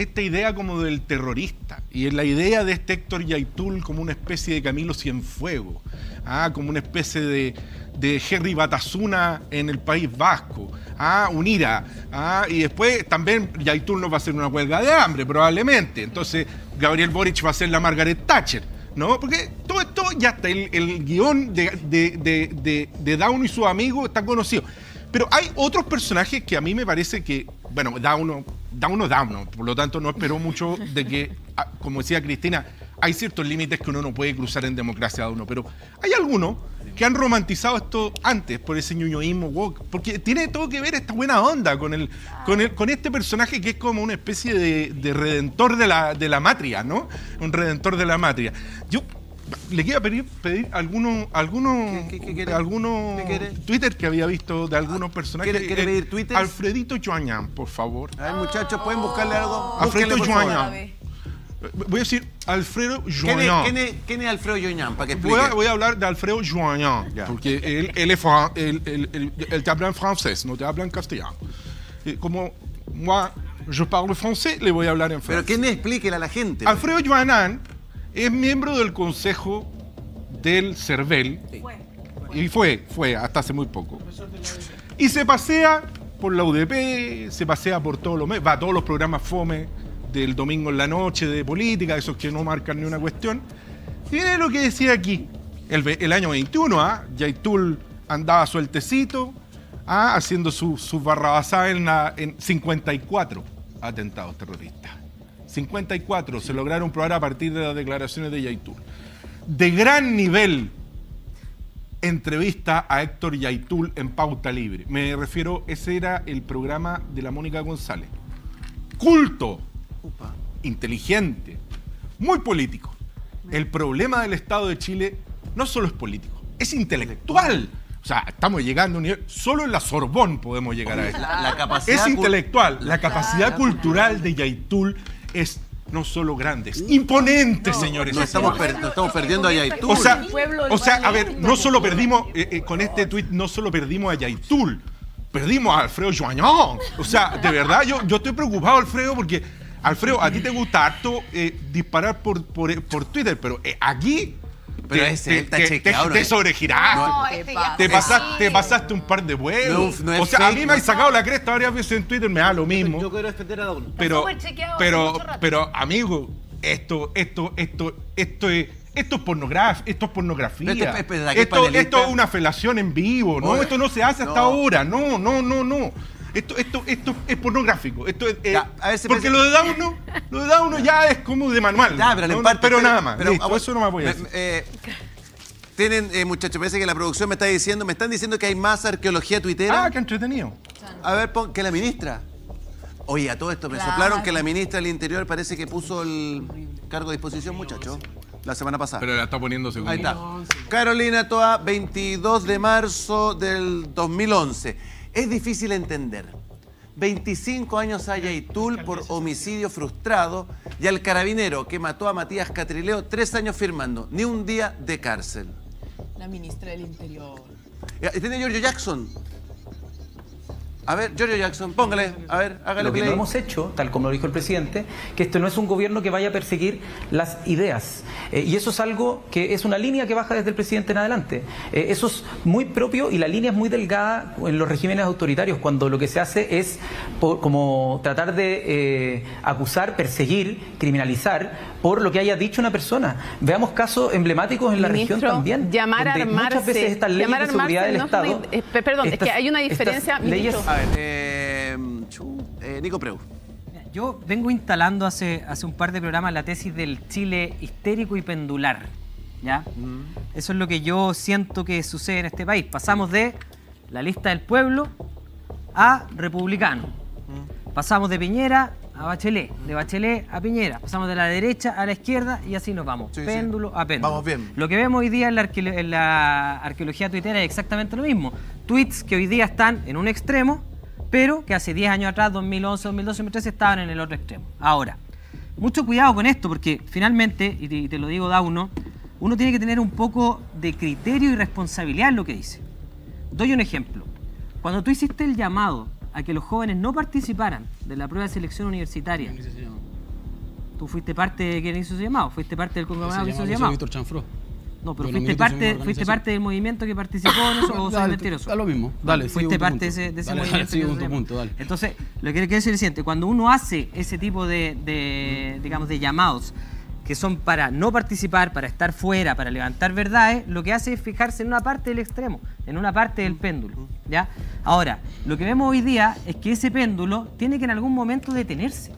esta idea como del terrorista y es la idea de este Héctor Yaitul como una especie de Camilo Cienfuegos, ah, como una especie de, de Henry Batasuna en el País Vasco, ah, Unira, ah, y después también Yaitul nos va a hacer una huelga de hambre probablemente, entonces Gabriel Boric va a ser la Margaret Thatcher. ¿no? Porque todo esto ya está, el, guion de, de, de, Down y su amigo está conocido. Pero hay otros personajes que a mí me parece que, bueno, Down da uno, da uno. Por lo tanto, no espero mucho de que, ah, como decía Cristina, hay ciertos límites que uno no puede cruzar en democracia de uno. Pero hay algunos que han romantizado esto antes por ese ñuñoísmo porque tiene todo que ver esta buena onda con el, con el, con este personaje que es como una especie de, redentor de la, de la matria, ¿no? Un redentor de la matria. Yo le quiero pedir, pedir algunos algunos algunos Twitter que había visto de algunos personajes. ¿Quiere, pedir Twitter? Alfredito Joañán, por favor. A ver, muchachos, ¿pueden buscarle algo? Alfredo Joañán. Voy a decir Alfredo Joañán. ¿Quién es, quién es Alfredo Joañán? Para que voy, a, voy a hablar de Alfredo Joañán, porque él, él, es él, él, él, te habla en francés, no te habla en castellano. como moi, je parle français, le voy a hablar en francés. Pero ¿quién explíquele a la gente? Alfredo Joañán es miembro del consejo del CERVEL. Y fue, fue, hasta hace muy poco. Y se pasea por la UDP, se pasea por todos los va a todos los programas FOME del domingo en la noche de política, esos que no marcan ni una cuestión. Y miren lo que decía aquí. El, año 21, ¿ah? Yaitul andaba sueltecito, ¿ah? haciendo sus su barrabasadas en, en 54 atentados terroristas. 54 se lograron probar a partir de las declaraciones de Yaitul. De gran nivel, entrevista a Héctor Yaitul en Pauta Libre. Me refiero, ese era el programa de la Mónica González. Culto, inteligente, muy político. El problema del Estado de Chile no solo es político, es intelectual. O sea, estamos llegando a un nivel. Solo en la Sorbón podemos llegar a eso. es intelectual. La capacidad cultural de Yaitul es no solo grande, es imponente, señores. No estamos, estamos perdiendo a Yaitul. O sea, o sea a ver, no solo perdimos, eh, eh, con este tuit, no solo perdimos a Yaitul, perdimos a Alfredo Joañón. O sea, de verdad, yo, yo estoy preocupado, Alfredo, porque, Alfredo, a ti te gusta harto eh, disparar por, por, Twitter, pero aquí pero te, ese, te, te, te sobregiraste. te, pasaste, te pasaste un par de vuelos. o sea, a mí me han sacado la cresta varias veces en Twitter, me da lo mismo. Yo quiero defender a Pero, pero, pero, amigo, esto, esto, esto, esto es esto es pornografía. Esto es pornografía. Esto, esto, es una felación en vivo. No, esto no se hace hasta ahora. No, no, no, no. Esto, esto, esto es pornográfico. Esto es, eh, porque lo de Dauno, lo de Dauno ya es como de manual. pero, nada más. Pero, eso no me voy a decir. Eh, tienen, eh, muchachos, parece que la producción me está diciendo, me están diciendo que hay más arqueología tuitera. Ah, qué entretenido. A ver, que la ministra. Oye, a todo esto me soplaron que la ministra del Interior parece que puso el cargo a disposición, muchachos la semana pasada. Pero la está poniendo según. Ahí está. Carolina Toa, 22 de marzo del 2011. Es difícil entender. 25 años a Yaitul por homicidio frustrado y al carabinero que mató a Matías Catrileo, tres años firmando, ni un día de cárcel. La ministra del Interior. Tiene Giorgio Jackson. A ver, Giorgio Jackson, póngale, a ver, hágale Lo que no hemos hecho, tal como lo dijo el presidente, que esto no es un gobierno que vaya a perseguir las ideas. Eh, y eso es algo que es una línea que baja desde el presidente en adelante. Eh, eso es muy propio y la línea es muy delgada en los regímenes autoritarios, cuando lo que se hace es como tratar de eh, acusar, perseguir, criminalizar por lo que haya dicho una persona. Veamos casos emblemáticos en la región también. Llamar a armarse. Muchas veces estas leyes de seguridad del Estado. perdón, es que hay una diferencia. A ver, eh, eh, Nico Preu. Yo vengo instalando hace, hace un par de programas la tesis del Chile histérico y pendular. ¿ya? Mm. Eso es lo que yo siento que sucede en este país. Pasamos de la lista del pueblo a republicano. Mm. Pasamos de Piñera a Bachelet, de Bachelet a Piñera, pasamos de la derecha a la izquierda y así nos vamos, péndulo a péndulo. Vamos bien. Lo que vemos hoy día en la, arqueología tuitera es exactamente lo mismo. Tweets que hoy día están en un extremo, pero que hace 10 años atrás, 2011, 2012, 2013, estaban en el otro extremo. Ahora, mucho cuidado con esto, porque finalmente, y te, lo digo Dauno, uno tiene que tener un poco de criterio y responsabilidad en lo que dice. Doy un ejemplo. Cuando tú hiciste el llamado a que los jóvenes no participaran de la prueba de selección universitaria. Tú fuiste parte de quien hizo ese llamado, fuiste parte del conglomerado que hizo ese llamado. Víctor Chanfró. No, pero fuiste parte, fuiste parte del movimiento que participó en eso o soy mentiroso. Da lo mismo. Dale, fuiste parte de ese, de ese movimiento. punto, dale. Entonces, lo que quiero decir es lo siguiente, cuando uno hace ese tipo de, de digamos, de llamados que son para no participar, para estar fuera, para levantar verdades, lo que hace es fijarse en una parte del extremo, en una parte del péndulo. ¿ya? Ahora, lo que vemos hoy día es que ese péndulo tiene que en algún momento detenerse,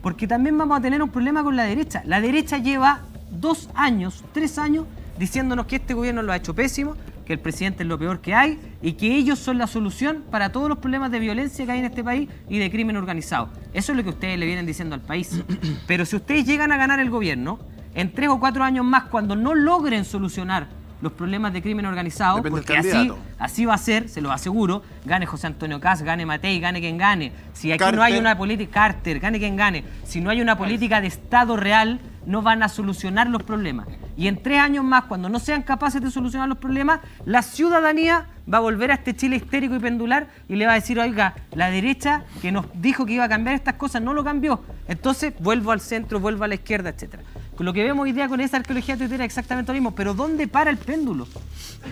porque también vamos a tener un problema con la derecha. La derecha lleva dos años, tres años, diciéndonos que este gobierno lo ha hecho pésimo, que el presidente es lo peor que hay y que ellos son la solución para todos los problemas de violencia que hay en este país y de crimen organizado. Eso es lo que ustedes le vienen diciendo al país. Pero si ustedes llegan a ganar el gobierno, en tres o cuatro años más, cuando no logren solucionar los problemas de crimen organizado, porque así, así va a ser, se lo aseguro, gane José Antonio Cas, gane Matei, gane quien gane. Si aquí no hay una política, Carter, gane quien gane. Si no hay una política de Estado real, no van a solucionar los problemas. Y en tres años más, cuando no sean capaces de solucionar los problemas, la ciudadanía va a volver a este Chile histérico y pendular y le va a decir, oiga, la derecha que nos dijo que iba a cambiar estas cosas no lo cambió. Entonces vuelvo al centro, vuelvo a la izquierda, etcétera. Lo que vemos hoy día con esa arqueología tuitera es exactamente lo mismo, pero ¿dónde para el péndulo?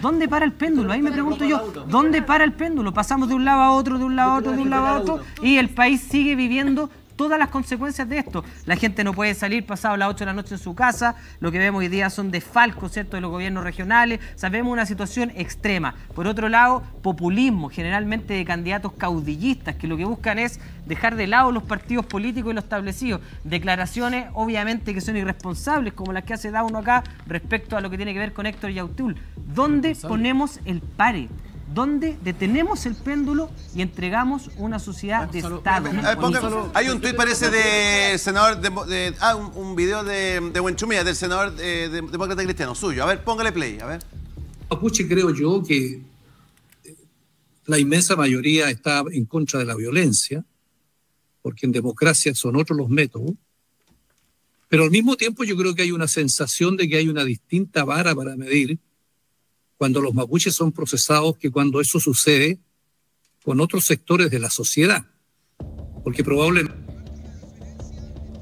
¿Dónde para el péndulo? Ahí me pregunto yo, ¿dónde para el péndulo? Pasamos de un lado a otro, de un lado a otro, de un lado a otro, y el país sigue viviendo todas las consecuencias de esto. La gente no puede salir pasado las 8 de la noche en su casa, lo que vemos hoy día son desfalcos, ¿cierto?, de los gobiernos regionales, sabemos una situación extrema. Por otro lado, populismo, generalmente de candidatos caudillistas, que lo que buscan es dejar de lado los partidos políticos y lo establecidos. Declaraciones, obviamente, que son irresponsables, como las que hace Dauno acá respecto a lo que tiene que ver con Héctor Yautul. ¿Dónde ponemos el pare? Donde detenemos el péndulo y entregamos una sociedad de Estado. hay un tuit, parece, de senador, de, ah, un, video de, de Buenchumía, del senador eh, demócrata cristiano, suyo. A ver, póngale play, a ver. Mapuche creo yo que eh, la inmensa mayoría está en contra de la violencia, porque en democracia son otros los métodos, pero al mismo tiempo yo creo que hay una sensación de que hay una distinta vara para medir cuando los mapuches son procesados que cuando eso sucede con otros sectores de la sociedad. Porque probablemente...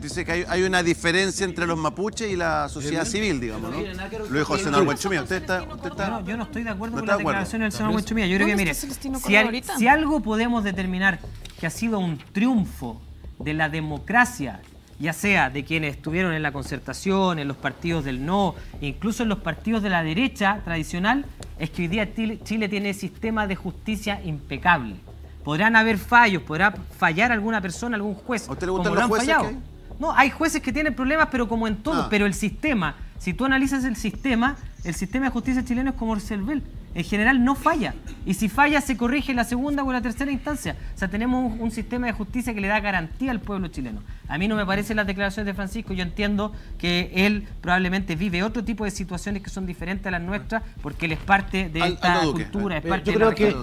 Dice que hay, una diferencia entre los mapuches y la sociedad civil, digamos, ¿no? Lo dijo el senador Huenchumía. ¿Usted está, usted está... yo no estoy de acuerdo con la declaración del senador Huenchumía. Yo creo que, mire, si algo podemos determinar que ha sido un triunfo de la democracia ya sea de quienes estuvieron en la concertación, en los partidos del no, incluso en los partidos de la derecha tradicional, es que hoy día Chile tiene sistema de justicia impecable. Podrán haber fallos, podrá fallar alguna persona, algún juez. ¿A usted le gustan los jueces fallado. No, hay jueces que tienen problemas, pero como en todo, ah. pero el sistema, si tú analizas el sistema, el sistema de justicia chileno es como el CERVEL en general no falla. Y si falla, se corrige en la segunda o en la tercera instancia. O sea, tenemos un, sistema de justicia que le da garantía al pueblo chileno. A mí no me parecen las declaraciones de Francisco. Yo entiendo que él probablemente vive otro tipo de situaciones que son diferentes a las nuestras porque él es parte de esta cultura, es parte yo creo que,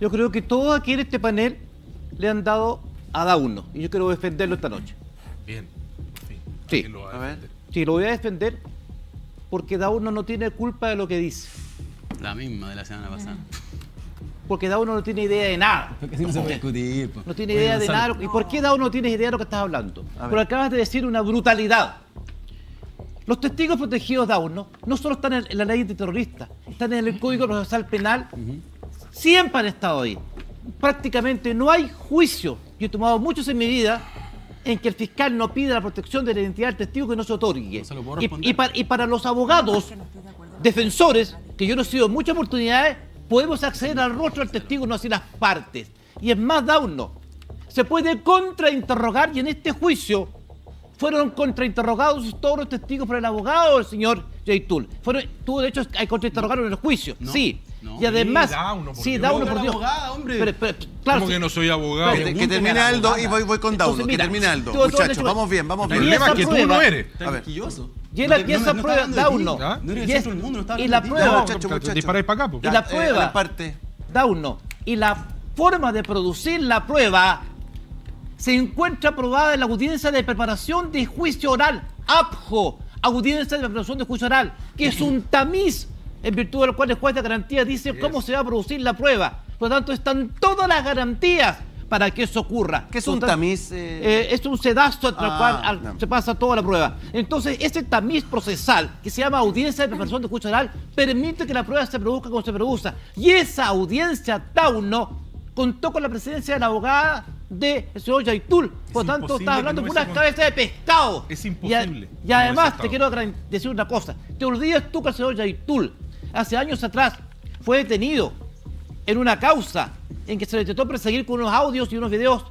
Yo creo que todos aquí en este panel le han dado a Dauno. Y yo quiero defenderlo esta noche. Bien. Sí. Lo sí, lo voy a defender porque Dauno no tiene culpa de lo que dice. La misma de la semana pasada. Porque Dao no tiene idea de nada. Porque no se puede discutir. No tiene idea de nada. ¿Y por qué Dao no tiene idea de lo que estás hablando? Pero acabas de decir una brutalidad. Los testigos protegidos de no, no solo están en la ley de terroristas, están en el Código Procesal Penal. Siempre han estado ahí. Prácticamente no hay juicio. Yo he tomado muchos en mi vida en que el fiscal no pide la protección de la identidad del testigo que no se otorgue. y, y para los abogados defensores, que yo no he sido muchas oportunidades, podemos acceder al rostro del testigo, no así las partes. Y es más, da uno. Se puede contrainterrogar y en este juicio fueron contrainterrogados todos los testigos por el abogado del señor J. Fueron, tú, de hecho, hay contrainterrogaron en el juicio. Sí. Y además, sí, da uno por Dios. Abogada, hombre. claro, ¿Cómo que no soy abogado? que, que termine Aldo y voy, voy con Dauno. que termine Aldo. Muchachos, vamos bien, vamos bien. El problema es que tú no eres. A ver. Y él empieza no, prueba, da uno. Y la prueba, Disparáis para acá, Y la prueba, da uno. Y la forma de producir la prueba se encuentra aprobada en la audiencia de preparación de juicio oral, APJO, audiencia de preparación de juicio oral, que es un tamiz en virtud del cual el juez de garantía dice cómo se va a producir la prueba. Por lo tanto, están todas las garantías para que eso ocurra. ¿Qué es un tamiz? Eh? Eh, es un sedazo ah, cual se pasa toda la prueba. Entonces, ese tamiz procesal, que se llama audiencia de preparación de juicio oral, permite que la prueba se produzca como se produce. Y esa audiencia Tauno contó con la presencia de la abogada de el señor Yaitul. Por lo tanto, está hablando de una cabeza de pescado. Es imposible. Y, además, te quiero decir una cosa. Te olvidas tú que el señor Yaitul, hace años atrás, fue detenido en una causa en que se le intentó perseguir con unos audios y unos videos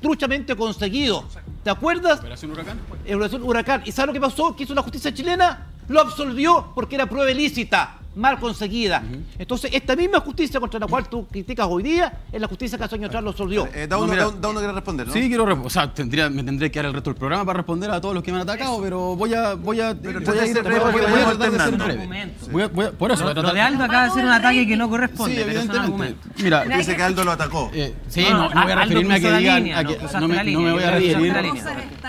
truchamente conseguidos. ¿Te acuerdas? Operación Huracán. Operación Huracán. ¿Y sabes lo que pasó? ¿Qué hizo la justicia chilena? Lo absolvió porque era prueba ilícita mal conseguida. Entonces, esta misma justicia contra la cual tú criticas hoy día es la justicia que hace años atrás lo resolvió. Eh, da, uno, quiere responder, ¿no? Sí, quiero responder. O sea, tendría, me tendré que dar el resto del programa para responder a todos los que me han atacado, pero voy a, voy a, voy a ir voy a tratar de ser breve. Voy a, voy a, por eso. Lo de Aldo acaba de hacer un ataque que no corresponde. Sí, evidentemente. Mira, dice que Aldo lo atacó. Eh, sí, no, no voy a referirme a que digan. No me voy a referir.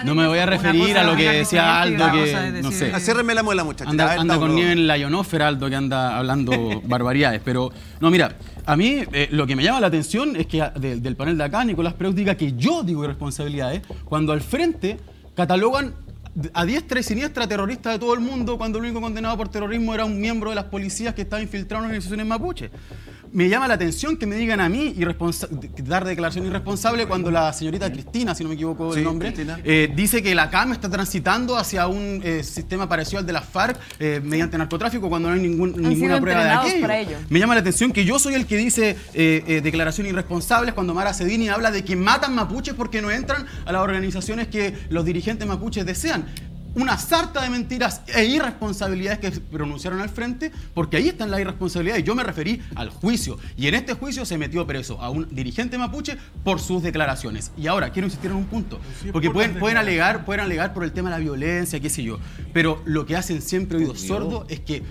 No me voy a referir a lo que decía Aldo, que no sé. Ciérreme la muela, Anda con nieve en la ionósfera, Aldo, que anda hablando barbaridades. Pero, no, mira, a mí eh, lo que me llama la atención es que del panel de acá, Nicolás Preus diga que yo digo irresponsabilidades, cuando al frente catalogan a diestra y siniestra terroristas de todo el mundo cuando el único condenado por terrorismo era un miembro de las policías que estaba infiltrado en organizaciones mapuche. Me llama la atención que me digan a mí dar declaración irresponsable cuando la señorita Cristina, si no me equivoco el nombre, eh, dice que la CAM está transitando hacia un eh, sistema parecido al de la FARC eh, mediante narcotráfico cuando no hay ninguna prueba de aquello. Me llama la atención que yo soy el que dice declaración irresponsable cuando Mara Cedini habla de que matan mapuches porque no entran a las organizaciones que los dirigentes mapuches desean una sarta de mentiras e irresponsabilidades que pronunciaron al frente, porque ahí están las irresponsabilidades. Yo me referí al juicio. Y en este juicio se metió preso a un dirigente mapuche por sus declaraciones. Y ahora, quiero insistir en un punto. Porque pueden, pueden, alegar, pueden alegar por el tema de la violencia, qué sé yo. Pero lo que hacen siempre oídos sordos es que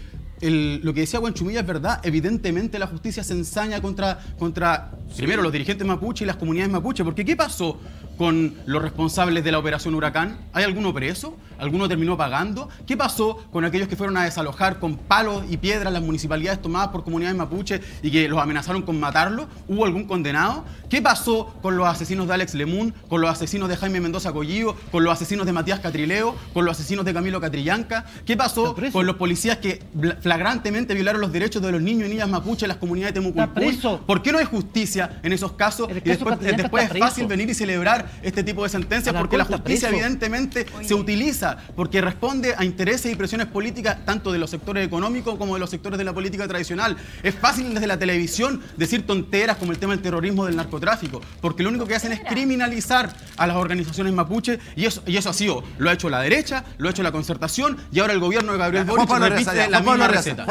lo que decía Guanchumilla es verdad. Evidentemente la justicia se ensaña contra, contra primero los dirigentes mapuche y las comunidades mapuche. Porque ¿qué pasó con los responsables de la operación Huracán? ¿Hay alguno preso? ¿Alguno terminó pagando? ¿Qué pasó con aquellos que fueron a desalojar con palos y piedras las municipalidades tomadas por comunidades mapuche y que los amenazaron con matarlo? ¿Hubo algún condenado? ¿Qué pasó con los asesinos de Alex Lemun, con los asesinos de Jaime Mendoza Collillo, con los asesinos de Matías Catrileo, con los asesinos de Camilo Catrillanca? ¿Qué pasó con los policías que flagrantemente violaron los derechos de los niños y niñas mapuche en las comunidades de? ¿Por qué no hay justicia en esos casos? y después, después es fácil venir y celebrar este tipo de sentencias porque la justicia evidentemente se utiliza porque responde a intereses y presiones políticas tanto de los sectores económicos como de los sectores de la política tradicional. Es fácil desde la televisión decir tonteras como el tema del terrorismo del narcotráfico, porque lo único que hacen es criminalizar a las organizaciones mapuche y eso, y eso ha sido, lo ha hecho la derecha, lo ha hecho la concertación y ahora el gobierno de Gabriel Boric repite la misma receta.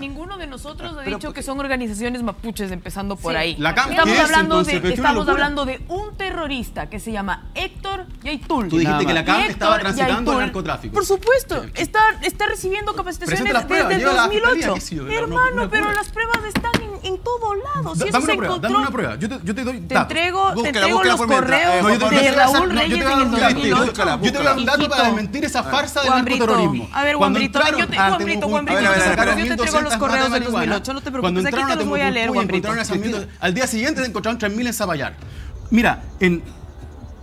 Ninguno de nosotros ha dicho que son organizaciones mapuches, empezando por ahí. La estamos hablando, de, estamos hablando de un terrorista que se llama Héctor Yaitul. Tú dijiste que la CAM estaba transitando el narcotráfico. Por supuesto, está, está recibiendo capacitaciones desde el 2008. Hermano, pero las pruebas están en, en todo lado. Si dame, una prueba, dame una prueba, yo te, yo te doy Te entrego, te entrego los correos de Raúl Reyes en el 2008. Yo te voy a dar un dato para desmentir esa farsa del narcoterrorismo. A ver, Juan Brito, yo te, Juan Brito, Juan Brito, yo te entrego los correos del 2008, no te preocupes, aquí te los voy a leer, Juan Brito. Al día siguiente encontraron 3.000 en Zapallar. Mira, en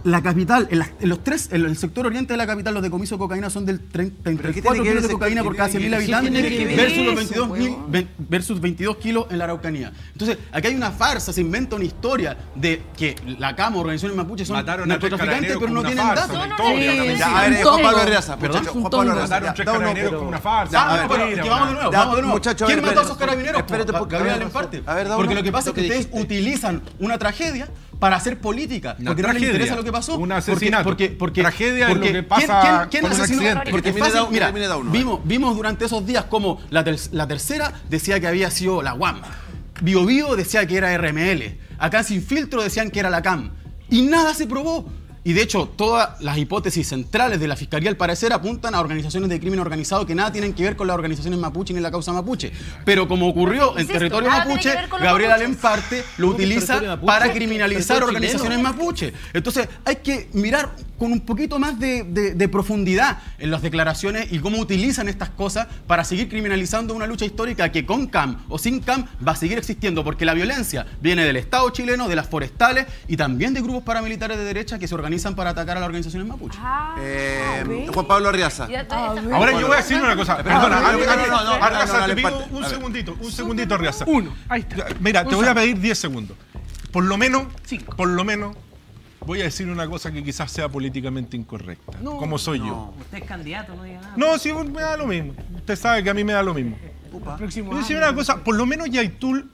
la capital, en, los tres, en el sector oriente de la capital, los decomisos de cocaína son del 34 kilos de cocaína por cada 100.000 habitantes versus los 22, versus 22 kilos en la Araucanía. Entonces, aquí hay una farsa, se inventa una historia de que la CAMA, organizaciones mapuche, son narcotraficantes, pero no tienen datos. A ver, Juan Pablo Reaza, Juan Pablo Reaza. con una farsa. Vamos de nuevo, vamos de nuevo. ¿Quién mató a esos carabineros? Gabriel Emparte. Porque lo que pasa es que ustedes utilizan una tragedia para hacer política. porque no les interesa lo que pasó. Un asesinato. Porque, porque, tragedia es lo que pasa ¿quién, quién, quién Porque fácil, mira, vimos, vimos durante esos días como la, la tercera decía que había sido la UAM. Bio Bio decía que era RML. Acá sin filtro decían que era la CAM. Y nada se probó. Y de hecho, todas las hipótesis centrales de la Fiscalía, al parecer, apuntan a organizaciones de crimen organizado que nada tienen que ver con las organizaciones mapuche ni la causa mapuche. Pero como ocurrió en territorio mapuche, Gabriel Alemparte lo utiliza para criminalizar organizaciones mapuche. Entonces, hay que mirar con un poquito más de, profundidad en las declaraciones y cómo utilizan estas cosas para seguir criminalizando una lucha histórica que con CAM o sin CAM va a seguir existiendo, porque la violencia viene del Estado chileno, de las forestales y también de grupos paramilitares de derecha que se organizan para atacar a las organizaciones mapuche. Ah, eh, Juan Pablo Arriaza. Ahora yo voy a decir una cosa. Perdona, Arriaza, te pido un segundito, un segundito, Arriaza. Uno, ahí está. Mira, te voy a pedir 10 segundos. Por lo menos, por lo menos, voy a decir una cosa que quizás sea políticamente incorrecta, como soy yo. Usted es candidato, no diga nada. No, sí, me da lo mismo. Usted sabe que a mí me da lo mismo. Voy a decir una cosa, por lo menos Yaitul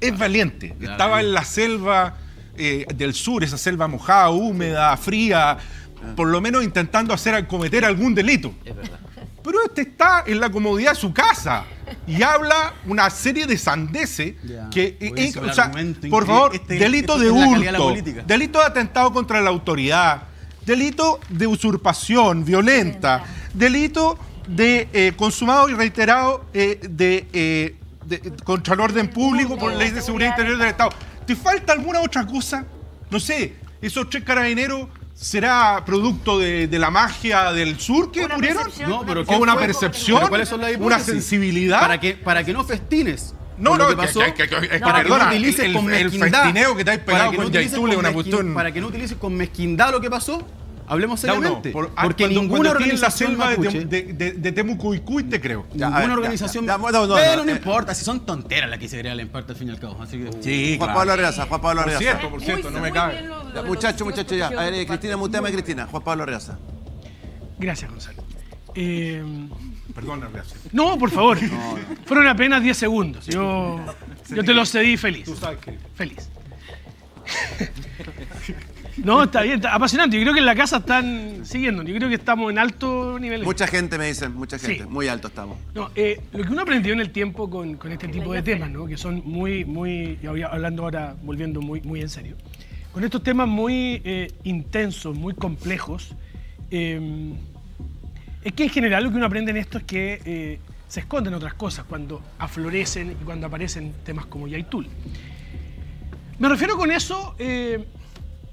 es valiente. Estaba en la selva eh, del sur, esa selva mojada, húmeda, fría, por lo menos intentando hacer cometer algún delito. Es verdad. Pero este está en la comodidad de su casa y habla una serie de sandeces que, eh, o sea, por favor, este, delito este de hurto, delito de atentado contra la autoridad, delito de usurpación violenta, delito de eh, consumado y reiterado eh, de, contra el orden público por ley de seguridad interior del Estado. ¿Te falta alguna otra cosa? No sé, esos tres carabineros ¿Será producto de, la magia del sur que murieron? No, pero ¿O una percepción? ¿Cuáles son las ¿Una sensibilidad? Para que, para que no festines. No, no, que pasó, que, para que no utilices el, con el festineo que te has pegado con Yaitule, una cuestión... Para que no utilices con mezquindad lo que pasó, Hablemos seriamente. No, ah, porque ninguna organización la selva de, de, de, de Temucuicuy te creo. ninguna organización. Ya, no, no, pero no, importa, si son tonteras las que se crean en parte al fin y al cabo. Así que, sí, Juan Pablo Arreaza, Juan Pablo Arreaza. Por cierto, por cierto, no me cabe. Muchachos, muchachos, ya. A ver, Cristina, muteme Cristina. Juan Pablo Arreaza. Gracias, Gonzalo. Eh, Perdón, Arreaza. No, por favor. Fueron apenas 10 segundos. Yo, yo te los cedí feliz. Tú sabes que. Feliz. No, está bien, está apasionante. Yo creo que en la casa están siguiendo. Yo creo que estamos en alto nivel. Mucha gente me dicen, mucha gente. Muy alto estamos. No, eh, lo que uno aprendió en el tiempo con, este tipo de temas, ¿no? que son muy, muy, hablando ahora, volviendo muy, muy en serio, con estos temas muy eh, intensos, muy complejos, eh, es que en general lo que uno aprende en esto es que se esconden otras cosas cuando aflorecen y cuando aparecen temas como Yaitul. Me refiero con eso eh,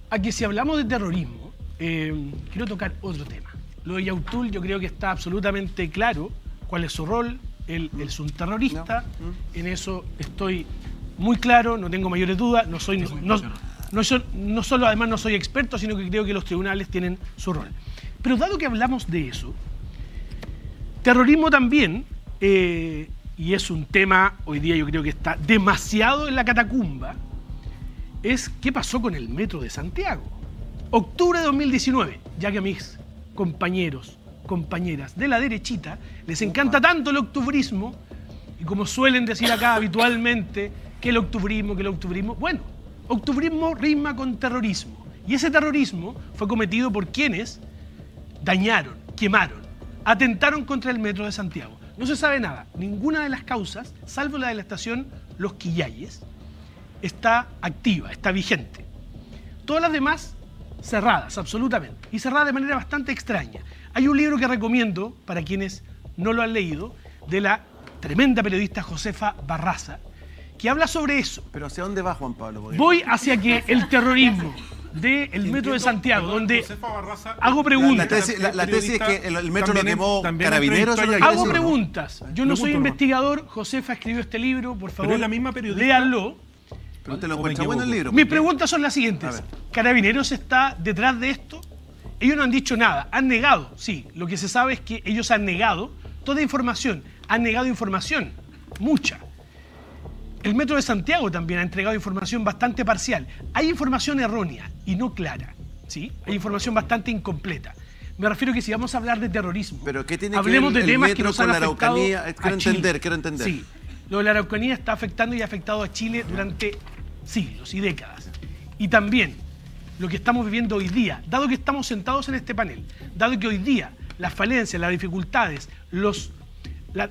a que si hablamos de terrorismo, eh, quiero tocar otro tema. Lo de Yaitul yo creo que está absolutamente claro cuál es su rol. Él, es un terrorista, en eso estoy muy claro, no tengo mayores dudas, no soy, no, no, solo además no soy experto, sino que creo que los tribunales tienen su rol. Pero dado que hablamos de eso, terrorismo también, eh, y es un tema hoy día yo creo que está demasiado en la catacumba, es qué pasó con el metro de Santiago. Octubre de 2019, ya que a mis compañeros, compañeras de la derechita les encanta tanto el octubrismo, y como suelen decir acá habitualmente, que el octubrismo, que el octubrismo, bueno, octubrismo rima con terrorismo. Y ese terrorismo fue cometido por quienes dañaron, quemaron, atentaron contra el metro de Santiago. No se sabe nada. Ninguna de las causas, salvo la de la estación Los Quillayes, está activa, está vigente. Todas las demás cerradas, absolutamente. Y cerradas de manera bastante extraña. Hay un libro que recomiendo para quienes no lo han leído, de la tremenda periodista Josefa Barraza, que habla sobre eso. Pero ¿hacia dónde va Juan Pablo? Voy hacia que el terrorismo del metro de Santiago, donde hago preguntas. La, tesis, es que el, metro lo quemó carabineros. Hago preguntas. Yo no soy investigador. Josefa escribió este libro, por favor. la misma periodista. Léanlo. Pero te lo bueno el libro. Mis preguntas son las siguientes. ¿Carabineros está detrás de esto? Ellos no han dicho nada. Han negado, sí. Lo que se sabe es que ellos han negado toda información. Han negado información. Mucha. El Metro de Santiago también ha entregado información bastante parcial. Hay información errónea y no clara. ¿sí? Hay información bastante incompleta. Me refiero que si vamos a hablar de terrorismo, ¿Pero qué tiene hablemos que de temas que nos han la Araucanía? Quiero entender, quiero entender. Sí, lo de la Araucanía está afectando y ha afectado a Chile durante siglos y décadas. Y también lo que estamos viviendo hoy día, dado que estamos sentados en este panel, dado que hoy día las falencias, las dificultades, los,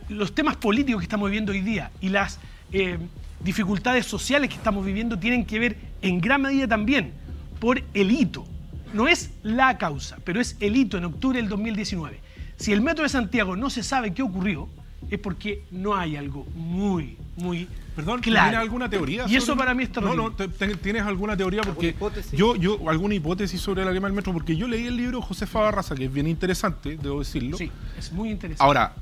los temas políticos que estamos viviendo hoy día y las eh, dificultades sociales que estamos viviendo tienen que ver en gran medida también por el hito. No es la causa, pero es el hito en octubre del 2019. Si el Metro de Santiago no se sabe qué ocurrió, es porque no hay algo muy, muy Perdón, ¿tienes alguna teoría? Y eso para mí es No, no, ¿tienes alguna teoría? Porque yo, yo, alguna hipótesis sobre la quema del metro, porque yo leí el libro de Josefa Barraza, que es bien interesante, debo decirlo. Sí, es muy interesante. Ahora,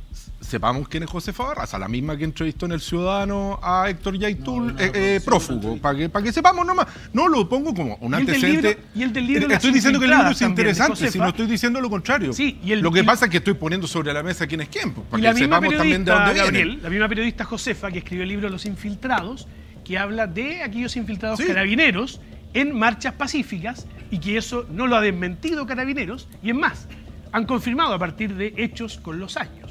sepamos quién es Josefa Barraza, la misma que entrevistó en El Ciudadano a Héctor Yaitul, eh, eh, prófugo, para que, para que sepamos nomás. No lo pongo como un antecedente. y el del libro estoy diciendo que el libro es interesante, si no estoy diciendo lo contrario. Sí, y el, lo que pasa es que estoy poniendo sobre la mesa quién es quién, pues, para que sepamos también de dónde Gabriel, La misma periodista Josefa, que escribió el libro Los Infiltrados, que habla de aquellos infiltrados carabineros en marchas pacíficas y que eso no lo ha desmentido carabineros y es más, han confirmado a partir de hechos con los años.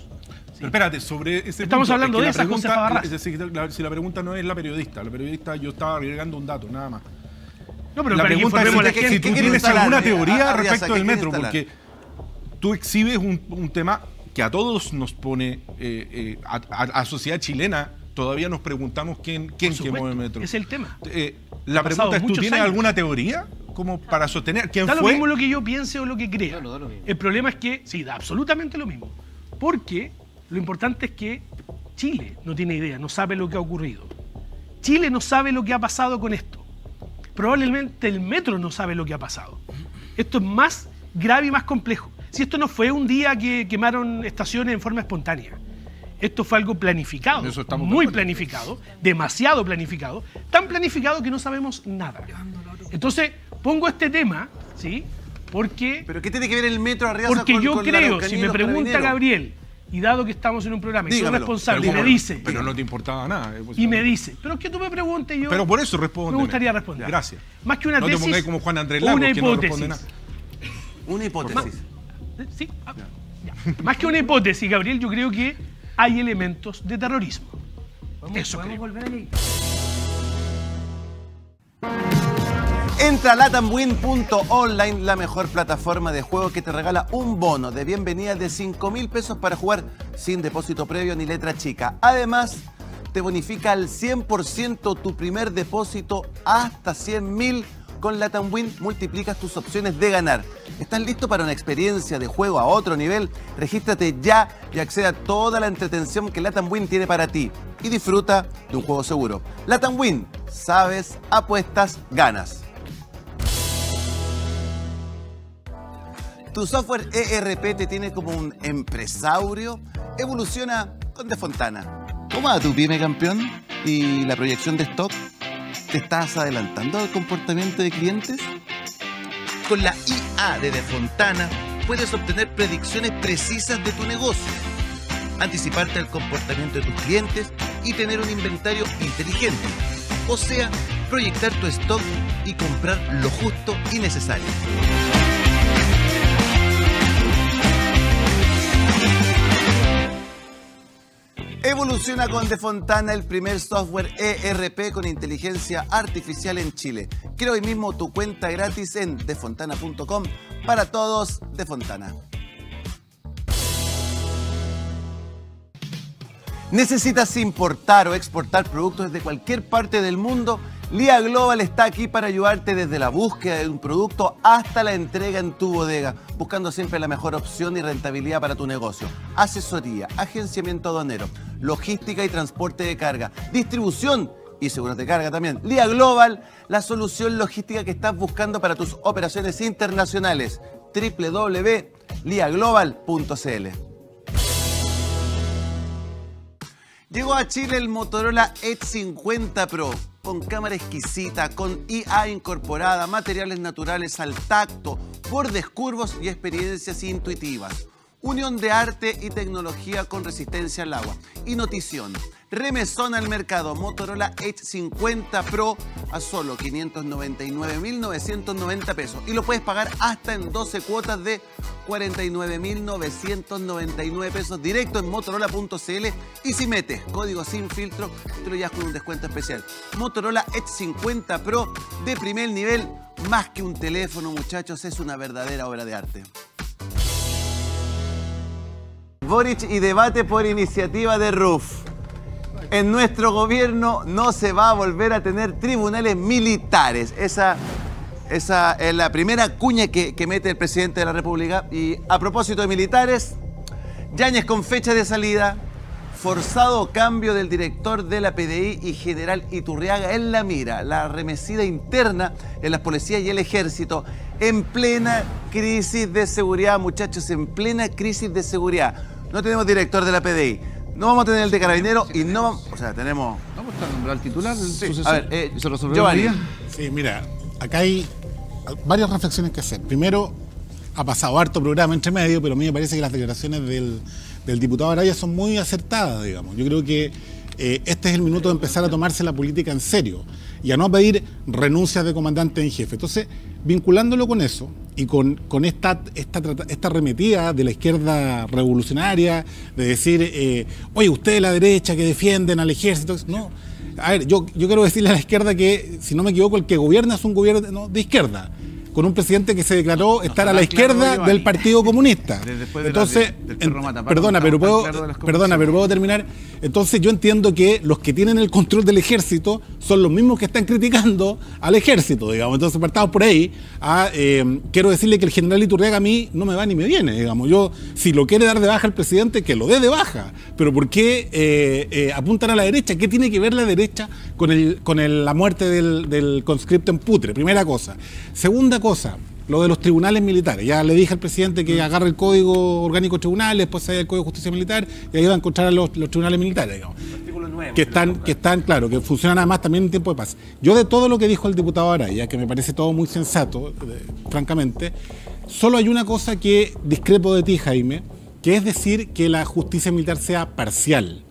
Pero espérate, sobre ese Estamos hablando de esa pregunta, es decir, si la pregunta no es la periodista, la periodista yo estaba agregando un dato, nada más. No, pero la pregunta es si, tú tienes alguna teoría ah, respecto del metro, porque tú exhibes un, tema que a todos nos pone, eh, eh, a la sociedad chilena, todavía nos preguntamos quién, quién quemó el metro. Es el tema. Eh, la pregunta es, ¿tú tienes alguna teoría como para sostener quién da fue? lo mismo lo que yo piense o lo que crea. el problema es que, sí, da absolutamente lo mismo. Porque lo importante es que Chile no tiene idea, no sabe lo que ha ocurrido. Chile no sabe lo que ha pasado con esto. Probablemente el metro no sabe lo que ha pasado. Esto es más grave y más complejo. Si esto no fue un día que quemaron estaciones en forma espontánea, esto fue algo planificado, muy planificado, demasiado planificado, tan planificado que no sabemos nada. Entonces, pongo este tema, ¿sí? Porque... ¿Pero qué tiene que ver el metro arriba Porque yo creo, si me pregunta Gabriel, y dado que estamos en un programa y soy responsable, me dice... Pero no te importaba nada. Eh, pues, y me dice, pero que tú me preguntes yo... Pero por eso respondo. Me gustaría responder. Gracias. Más que una no tesis... No te pongáis como Juan Andrés Lagos, una hipótesis. No una hipótesis. sí, ah, Más que una hipótesis, Gabriel, yo creo que hay elementos de terrorismo. Eso volver Entra a latamwin.online, la mejor plataforma de juego que te regala un bono de bienvenida de 5 mil pesos para jugar sin depósito previo ni letra chica. Además, te bonifica al 100% tu primer depósito hasta 100 mil. Con LatamWin multiplicas tus opciones de ganar. ¿Estás listo para una experiencia de juego a otro nivel? Regístrate ya y accede a toda la entretención que Latam Win tiene para ti y disfruta de un juego seguro. Latam Win, sabes, apuestas, ganas. ¿Tu software ERP te tiene como un empresario? Evoluciona con Defontana. ¿Cómo va tu pyme, campeón? ¿Y la proyección de stock? ¿Te estás adelantando al comportamiento de clientes? Con la IA de Defontana puedes obtener predicciones precisas de tu negocio, anticiparte al comportamiento de tus clientes y tener un inventario inteligente. O sea, proyectar tu stock y comprar lo justo y necesario. Evoluciona con Defontana, el primer software ERP con inteligencia artificial en Chile. Crea hoy mismo tu cuenta gratis en defontana.com para todos de Fontana. ¿Necesitas importar o exportar productos desde cualquier parte del mundo? Lía Global está aquí para ayudarte desde la búsqueda de un producto hasta la entrega en tu bodega, buscando siempre la mejor opción y rentabilidad para tu negocio. Asesoría, agenciamiento aduanero, logística y transporte de carga, distribución y seguros de carga también. Lía Global, la solución logística que estás buscando para tus operaciones internacionales. www.liaglobal.cl Llegó a Chile el Motorola Edge 50 Pro con cámara exquisita, con IA incorporada, materiales naturales al tacto, bordes curvos y experiencias intuitivas. Unión de arte y tecnología con resistencia al agua. Y notición. Remesón al mercado Motorola Edge 50 Pro a solo 599.990 pesos. Y lo puedes pagar hasta en 12 cuotas de 49.999 pesos directo en motorola.cl. Y si metes código sin filtro, te lo llevas con un descuento especial. Motorola Edge 50 Pro de primer nivel. Más que un teléfono, muchachos, es una verdadera obra de arte. Boric y debate por iniciativa de RUF en nuestro gobierno no se va a volver a tener tribunales militares. Esa, esa es la primera cuña que, mete el presidente de la República. Y a propósito de militares, Yáñez con fecha de salida, forzado cambio del director de la PDI y general Iturriaga en la mira, la remesida interna en las policías y el ejército, en plena crisis de seguridad, muchachos, en plena crisis de seguridad. No tenemos director de la PDI, no vamos a tener el de carabinero y no vamos. O sea, tenemos. Vamos a nombrar al titular, el sí. A ver, eh, ¿Se Sí, mira, acá hay varias reflexiones que hacer. Primero, ha pasado harto programa entre medio, pero a mí me parece que las declaraciones del, del diputado Araya son muy acertadas, digamos. Yo creo que eh, este es el minuto de empezar a tomarse la política en serio y a no pedir renuncias de comandante en jefe. Entonces, vinculándolo con eso y con, con esta, esta, esta arremetida de la izquierda revolucionaria, de decir, eh, oye, ustedes la derecha que defienden al ejército, no. A ver, yo, yo quiero decirle a la izquierda que, si no me equivoco, el que gobierna es un gobierno de izquierda con un presidente que se declaró estar a la izquierda del Partido Comunista. Entonces, perdona, pero puedo, perdona, pero puedo terminar. Entonces yo entiendo que los que tienen el control del ejército son los mismos que están criticando al ejército, digamos. Entonces partamos por ahí. A, eh, quiero decirle que el general Iturriaga a mí no me va ni me viene, digamos. Yo, si lo quiere dar de baja el presidente, que lo dé de baja. Pero ¿por qué eh, eh, apuntan a la derecha? ¿Qué tiene que ver la derecha con, el, con la muerte del, del conscripto en Putre? Primera cosa. Segunda cosa, lo de los tribunales militares. Ya le dije al presidente que agarre el código orgánico tribunal, después hay el código de justicia militar y ahí va a encontrar a los, tribunales militares, digamos. que están, que están, claro, que funcionan además también en tiempo de paz. Yo de todo lo que dijo el diputado Araya, que me parece todo muy sensato, eh, francamente, solo hay una cosa que discrepo de ti, Jaime, que es decir que la justicia militar sea parcial.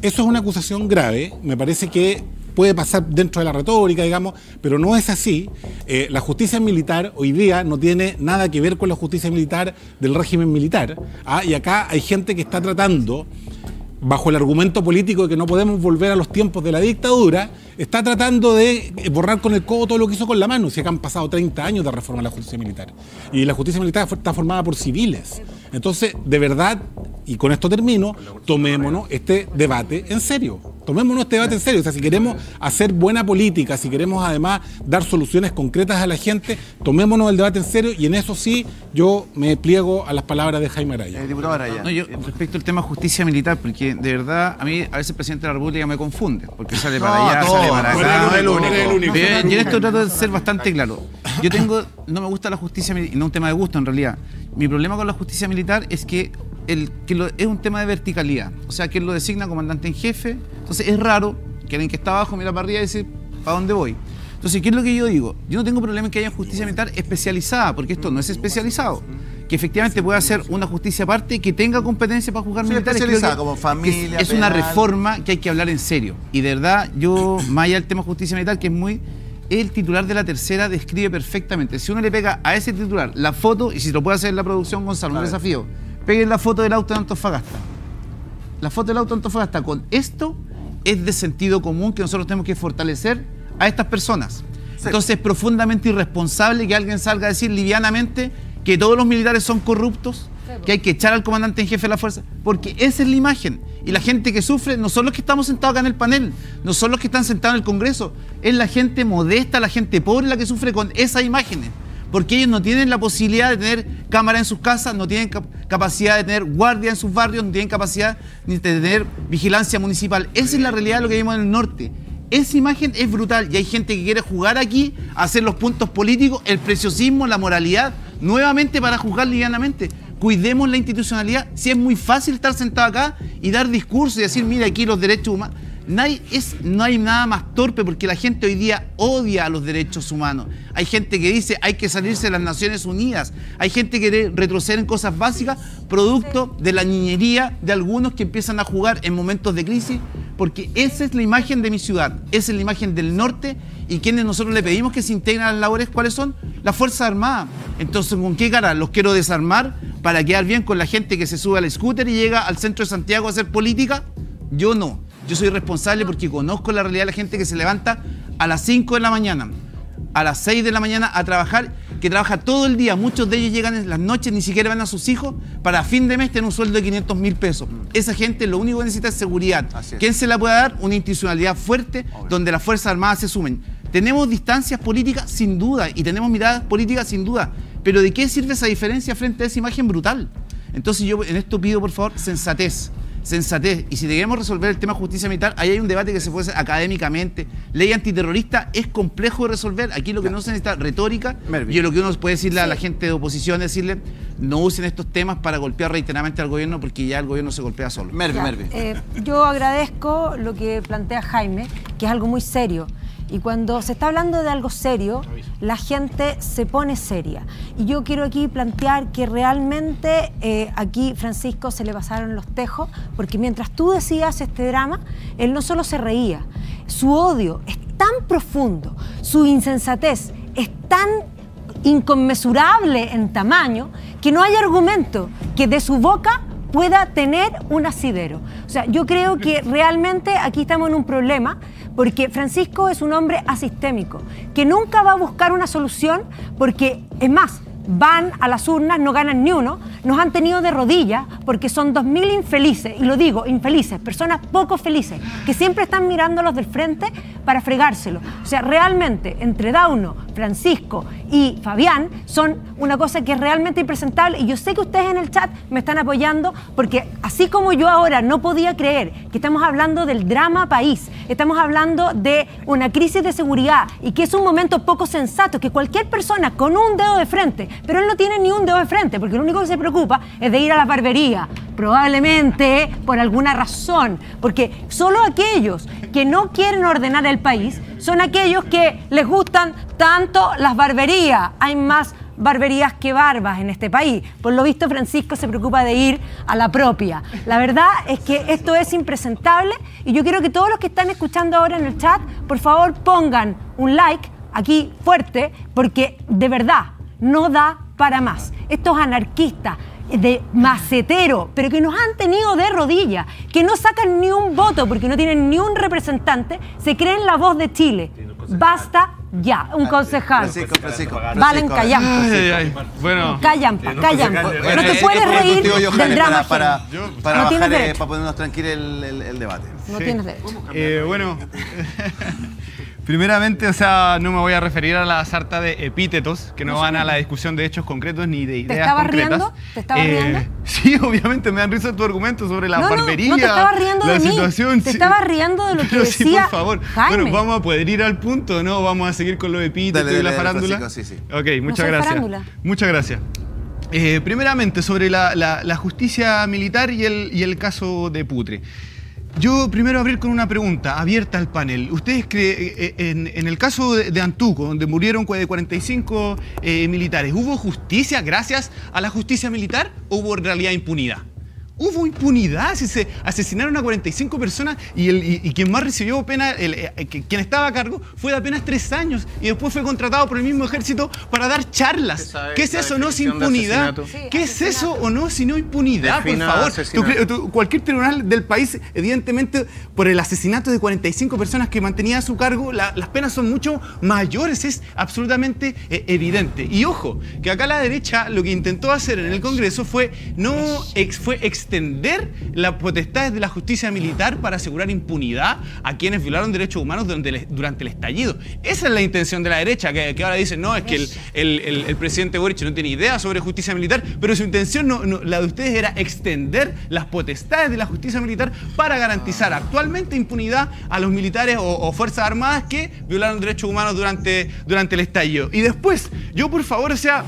Eso es una acusación grave, me parece que puede pasar dentro de la retórica, digamos, pero no es así. Eh, la justicia militar hoy día no tiene nada que ver con la justicia militar del régimen militar. ¿ah? Y acá hay gente que está tratando, bajo el argumento político de que no podemos volver a los tiempos de la dictadura, está tratando de borrar con el codo todo lo que hizo con la mano. Si acá han pasado 30 años de reforma de la justicia militar. Y la justicia militar está formada por civiles. Entonces, de verdad, y con esto termino, tomémonos este debate en serio tomémonos este debate en serio. O sea, si queremos hacer buena política, si queremos además dar soluciones concretas a la gente, tomémonos el debate en serio y en eso sí yo me pliego a las palabras de Jaime Araya. Eh, diputado Araya. No, yo, respecto al tema justicia militar, porque de verdad a mí a veces el presidente de la República me confunde, porque sale para allá, sale para acá. No, es el único. Yo en esto trato de ser bastante claro. Yo tengo, no me gusta la justicia militar, no es un tema de gusto en realidad. Mi problema con la justicia militar es que el, que es un tema de verticalidad. O sea, que él lo designa comandante en jefe. Entonces es raro que alguien que está abajo mira para arriba y dice, ¿para dónde voy? Entonces, ¿qué es lo que yo digo? Yo no tengo problema en que haya justicia militar especializada, porque esto no es especializado. Que efectivamente pueda ser una justicia aparte que tenga competencia para juzgar militares. Especializada, como familia. Es, una reforma que hay que hablar en serio. Y de verdad, yo, más allá del tema justicia militar, que es muy el titular de la tercera describe perfectamente. Si uno le pega a ese titular la foto, y si lo puede hacer en la producción, Gonzalo, un desafío, peguen la foto del auto de Antofagasta. La foto del auto de Antofagasta con esto es de sentido común que nosotros tenemos que fortalecer a estas personas. Entonces es profundamente irresponsable que alguien salga a decir livianamente que todos los militares son corruptos, que hay que echar al comandante en jefe de la fuerza, porque esa es la imagen. Y la gente que sufre no son los que estamos sentados acá en el panel, no son los que están sentados en el Congreso, es la gente modesta, la gente pobre la que sufre con esas imágenes porque ellos no tienen la posibilidad de tener cámara en sus casas, no tienen capacidad de tener guardia en sus barrios, no tienen capacidad ni de tener vigilancia municipal. Esa es la realidad de lo que vimos en el norte. Esa imagen es brutal y hay gente que quiere jugar aquí, hacer los puntos políticos, el preciosismo, la moralidad, nuevamente para juzgar livianamente. Cuidemos la institucionalidad. Si es muy fácil estar sentado acá y dar discursos y decir, mira aquí los derechos humanos es, no hay nada más torpe porque la gente hoy día odia a los derechos humanos. Hay gente que dice hay que salirse de las Naciones Unidas. Hay gente que retroceder en cosas básicas producto de la niñería de algunos que empiezan a jugar en momentos de crisis porque esa es la imagen de mi ciudad, esa es la imagen del norte y quienes nosotros le pedimos que se integren a las labores, ¿cuáles son? Las Fuerzas Armadas. Entonces, ¿con qué cara? ¿Los quiero desarmar para quedar bien con la gente que se sube al scooter y llega al centro de Santiago a hacer política? Yo no. Yo soy responsable porque conozco la realidad de la gente que se levanta a las 5 de la mañana, a las 6 de la mañana a trabajar, que trabaja todo el día. Muchos de ellos llegan en las noches, ni siquiera van a sus hijos, para fin de mes tener un sueldo de 500 mil pesos. Esa gente lo único que necesita es seguridad. ¿Quién se la puede dar? Una institucionalidad fuerte donde las Fuerzas Armadas se sumen. Tenemos distancias políticas sin duda y tenemos miradas políticas sin duda, pero ¿de qué sirve esa diferencia frente a esa imagen brutal? Entonces yo en esto pido por favor sensatez sensatez. Y si debemos resolver el tema justicia militar, ahí hay un debate que se puede hacer académicamente. Ley antiterrorista es complejo de resolver. Aquí lo que no se necesita retórica. Y lo que uno puede decirle a la gente de oposición es decirle, no usen estos temas para golpear reiteradamente al gobierno porque ya el gobierno se golpea solo. Mervi, eh, yo agradezco lo que plantea Jaime, que es algo muy serio. Y cuando se está hablando de algo serio, la gente se pone seria. Y yo quiero aquí plantear que realmente eh, aquí Francisco se le pasaron los tejos, porque mientras tú decías este drama, él no solo se reía, su odio es tan profundo, su insensatez es tan inconmensurable en tamaño, que no hay argumento que de su boca pueda tener un asidero. O sea, yo creo que realmente aquí estamos en un problema porque Francisco es un hombre asistémico, que nunca va a buscar una solución porque, es más, van a las urnas, no ganan ni uno, nos han tenido de rodillas porque son 2.000 infelices, y lo digo, infelices, personas poco felices, que siempre están mirando los del frente para fregárselo. O sea, realmente, entre Dauno, Francisco y Fabián son una cosa que es realmente impresentable, y yo sé que ustedes en el chat me están apoyando porque así como yo ahora no podía creer que estamos hablando del drama país, estamos hablando de una crisis de seguridad y que es un momento poco sensato, que cualquier persona con un dedo de frente pero él no tiene ni un dedo de frente, porque lo único que se preocupa es de ir a la barbería, probablemente por alguna razón, porque solo aquellos que no quieren ordenar el país son aquellos que les gustan tanto las barberías. Hay más barberías que barbas en este país. Por lo visto, Francisco se preocupa de ir a la propia. La verdad es que esto es impresentable y yo quiero que todos los que están escuchando ahora en el chat, por favor pongan un like aquí fuerte, porque de verdad no da para más. Estos anarquistas de macetero, pero que nos han tenido de rodillas, que no sacan ni un voto porque no tienen ni un representante, se creen la voz de Chile. Basta Ya, un concejal. Francisco, Francisco. Valen callan. Bueno. Callan, callan. No te puedes reír del drama. Para, para, bajar, eh, para ponernos tranquilos el, el, el, debate. No tienes derecho. Eh, bueno. Primeramente, o sea, no me voy a referir a la sarta de epítetos que no van a la discusión de hechos concretos ni de ideas ¿Te estabas concretas. riendo? ¿Te estabas Eh, riendo? Sí, obviamente me dan risa tu argumento sobre la No, barbería. no te estabas riendo la de mí. situación. Te sí. estabas riendo de lo que Pero sí, decía por favor. Jaime. Bueno, vamos a poder ir al punto, ¿no? Vamos a seguir con los epítetos Dale, y la farándula. Francisco, sí, sí. Ok, muchas gracias. farándula. Muchas gracias. Eh, primeramente, sobre la, la- la justicia militar y el, y el caso de Putre. Yo primero abrir con una pregunta abierta al panel. ¿Ustedes creen, eh, en, en el caso de, Antuco, donde murieron cua- 45 eh, militares, ¿hubo justicia gracias a la justicia militar o hubo en realidad impunidad? Hubo impunidad, si se asesinaron a 45 personas y, el, y, y quien más recibió pena, el, eh, que- quien estaba a cargo, fue de apenas tres años y después fue contratado por el mismo ejército para dar charlas. sabe ¿Qué es eso no es impunidad? asesinato? ¿Qué es eso o no sino impunidad, Defina por favor? ¿Tú asesinato. cre- tú- cualquier tribunal del país, evidentemente, por el asesinato de 45 personas que mantenía a su cargo, la- las penas son mucho mayores, es absolutamente eh, evidente. Y ojo, que acá la derecha lo que intentó hacer en el Congreso fue no ex- fue extender las potestades de la justicia militar para asegurar impunidad a quienes violaron derechos humanos durante el, durante el estallido. Esa es la intención de la derecha, que, que ahora dicen, no, es que el, el- el- el presidente Boric no tiene idea sobre justicia militar, pero su intención, no- no- la de ustedes, era extender las potestades de la justicia militar para garantizar actualmente impunidad a los militares o, o fuerzas armadas que violaron derechos humanos durante, durante el estallido. Y después, yo por favor, o sea...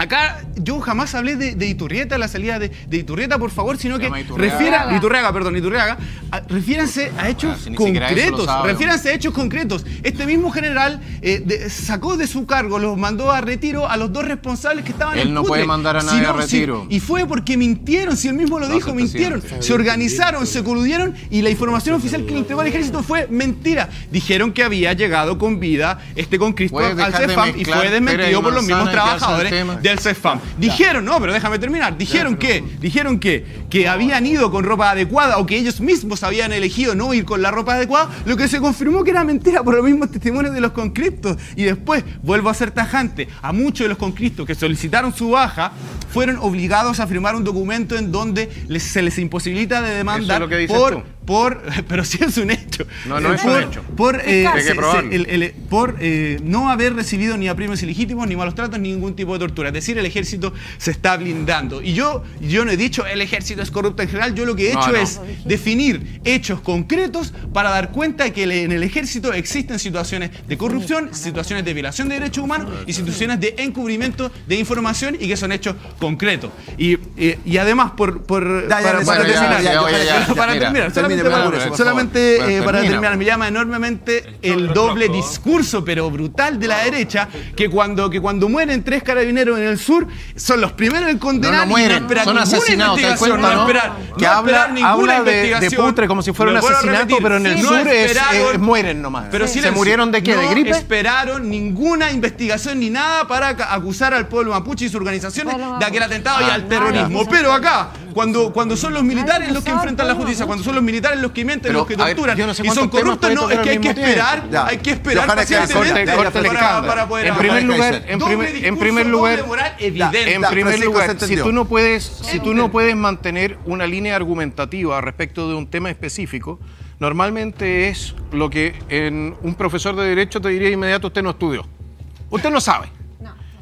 Acá yo jamás hablé de, de Iturrieta, la salida de, de Iturrieta, por favor, sino que refiera, Iturriaga, perdón, Iturriaga, a- refiéranse a hechos si lo concretos, sabe. refiéranse a hechos concretos. Este mismo general eh, de- sacó de su cargo, los mandó a retiro a los dos responsables que estaban Él en no Putre. puede mandar a Si nadie a no, si- retiro. y fue porque mintieron, si él mismo lo dijo, mintieron. Se organizaron, se coludieron y la información oficial que le entregó al ejército fue mentira. Dijeron que había llegado con vida este con Cristo ¿Puedes al CEFAM y fue desmentido por los mismos trabajadores? Del CEFAM. Dijeron, no, pero déjame terminar. Dijeron que, dijeron que, que habían ido con ropa adecuada o que ellos mismos habían elegido no ir con la ropa adecuada, lo que se confirmó que era mentira por los mismos testimonios de los conscriptos. Y después, vuelvo a ser tajante, a muchos de los conscriptos que solicitaron su baja fueron obligados a firmar un documento en donde les- se les imposibilita de demandar lo que dices por, tú. Por, pero sí es un hecho. No, no es por, un hecho. Por, eh, se- el- el- por eh, no haber recibido ni apremios ilegítimos, ni malos tratos, ni ningún tipo de tortura. Es decir, el ejército se está blindando. Y yo, yo no he dicho el ejército es corrupto en general, yo lo que he hecho no. es definir hechos concretos para dar cuenta de que en el ejército existen situaciones de corrupción, situaciones de violación de derechos humanos y situaciones de encubrimiento de información y que son hechos concretos. Y, y- y además, por, por- Ya, ya, para, terminar, solamente, para- por solamente, eh, para termina. terminar, me llama enormemente el doble discurso, pero brutal de la derecha, que cuando, que cuando mueren tres carabineros en el sur, son los primeros en condenar No, no mueren, y no esperar son ninguna asesinados, ¿te cuenta, no no? esperar, Que no habla- habla de- de investigación. Putre como si fuera un asesinato, repetir, pero en el no sur es- eh, mueren nomás. Pero ¿Se murieron de qué? ¿De no gripe? esperaron ninguna investigación ni nada para acusar al pueblo mapuche y sus organizaciones de aquel atentado y al terrorismo. Pero acá, cuando, cuando son los militares los que enfrentan la justicia, cuando son los militares los que mienten, Pero, los que ver, torturan yo no sé y son corruptos, no, es que hay que esperar, Ya. hay que esperar pacientemente corte- corte el para, para poder En primer lugar, en primer- en lugar, evidente. en primer lugar, si tú no puedes, si tú no puedes mantener una línea argumentativa respecto de un tema específico, normalmente es lo que en un profesor de derecho te diría de inmediato usted no estudió. Usted no sabe.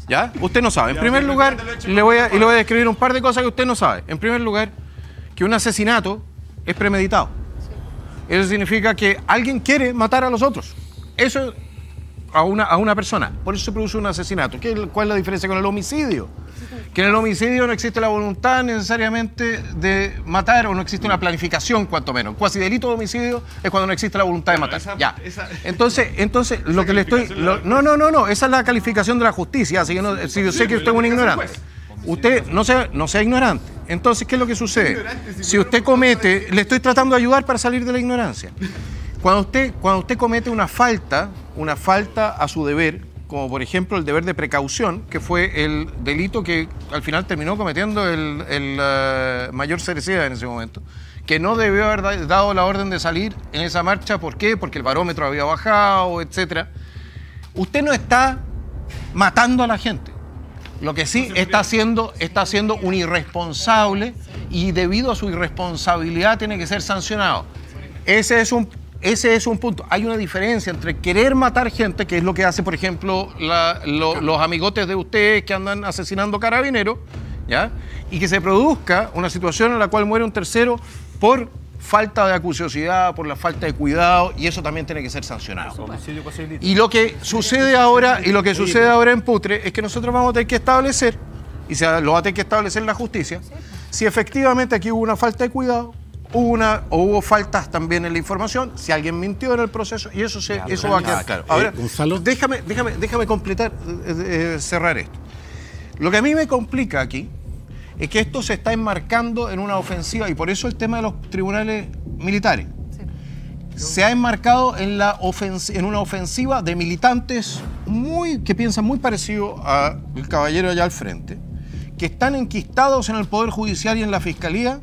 ¿Ya? Usted no sabe. En primer lugar, le voy a, y le voy a describir un par de cosas que usted no sabe. En primer lugar, que un asesinato es premeditado. Eso significa que alguien quiere matar a los otros. Eso a una, a una persona. Por eso se produce un asesinato. ¿Qué, ¿Cuál es la diferencia con el homicidio? Que en el homicidio no existe la voluntad necesariamente de matar o no existe una planificación, cuanto menos. Cuasi delito de homicidio es cuando no existe la voluntad de matar. ya. Entonces, entonces lo que le estoy. lo- no, no, no, no. Esa es la calificación de la justicia. Así que no, si yo sé que usted es un ignorante. Usted no sea, no sea ignorante. Entonces, ¿qué es lo que sucede? Si usted comete, le estoy tratando de ayudar para salir de la ignorancia. Cuando usted, cuando usted comete una falta, una falta a su deber, como por ejemplo el deber de precaución, que fue el delito que al final terminó cometiendo el, el, eh, mayor Cereceda en ese momento, que no debió haber da- dado la orden de salir en esa marcha, ¿por qué? Porque el barómetro había bajado, etcétera. usted no está matando a la gente. Lo que sí está haciendo, está siendo un irresponsable y debido a su irresponsabilidad tiene que ser sancionado. Ese es un, ese es un punto. Hay una diferencia entre querer matar gente, que es lo que hace, por ejemplo, los amigotes de ustedes que andan asesinando carabineros, ¿ya? Y que se produzca una situación en la cual muere un tercero por falta de acuciosidad, por la falta de cuidado, y eso también tiene que ser sancionado. Y lo que sucede ahora, y lo que sucede ahora en Putre, es que nosotros vamos a tener que establecer, y se lo va a tener que establecer la justicia, si efectivamente aquí hubo una falta de cuidado, hubo una, o hubo faltas también en la información, si alguien mintió en el proceso, y eso, se, eso va a quedar. Ahora, eh, déjame, déjame, déjame completar, eh, eh, cerrar esto. Lo que a mí me complica aquí es que esto se está enmarcando en una ofensiva, y por eso el tema de los tribunales militares. Se ha enmarcado en, la en una ofensiva de militantes muy, que piensan muy parecido al caballero allá al frente, que están enquistados en el Poder Judicial y en la Fiscalía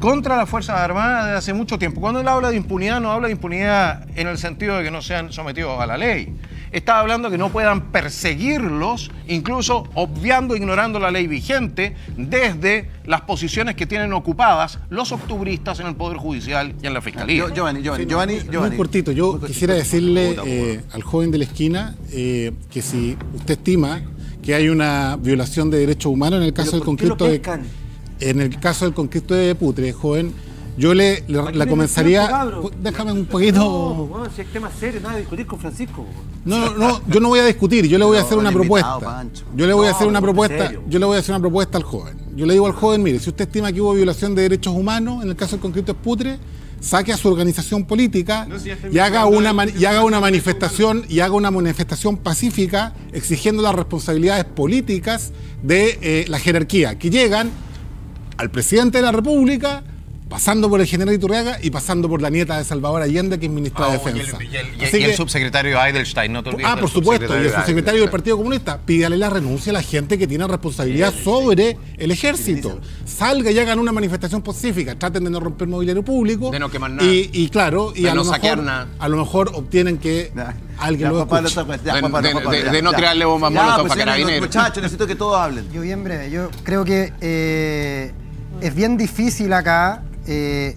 contra las Fuerzas Armadas desde hace mucho tiempo. Cuando él habla de impunidad, no habla de impunidad en el sentido de que no sean sometidos a la ley. Está hablando que no puedan perseguirlos, incluso obviando, ignorando la ley vigente, desde las posiciones que tienen ocupadas los octubristas en el Poder Judicial y en la Fiscalía. Giovanni, Giovanni, Giovanni, Muy cortito, yo quisiera decirle eh, al joven de la esquina eh, que si usted estima que hay una violación de derechos humanos en el caso del conflicto de en el caso del conflicto de Putre, joven, yo le, la comenzaría. déjame un poquito. No, si es tema serio, nada de discutir con Francisco. No, no, no, yo no voy a discutir, yo le voy a hacer una propuesta. Yo le voy a hacer una propuesta, yo le voy a hacer una propuesta al joven. Yo le digo al joven, mire, si usted estima que hubo violación de derechos humanos en el caso del conflicto de Putre, saque a su organización política y haga una y haga una manifestación y haga una manifestación pacífica exigiendo las responsabilidades políticas de eh, la jerarquía que llegan al presidente de la República, pasando por el general Iturriaga y pasando por la nieta de Salvador Allende, que es ministra de Defensa. Y el, subsecretario Eidelstein, no te olvides. Ah, por supuesto, y el subsecretario del Partido Comunista. Pídale la renuncia a la gente que tiene responsabilidad sobre el ejército. Salga y hagan una manifestación pacífica. Traten de no romper mobiliario público. De no quemar nada. Y, claro, y a, lo mejor, a lo mejor obtienen que alguien lo escuche. de, no tirarle bombas molotov para carabineros. Muchachos, necesito que todos hablen. Yo bien breve. Yo creo que... Eh, es bien difícil acá eh,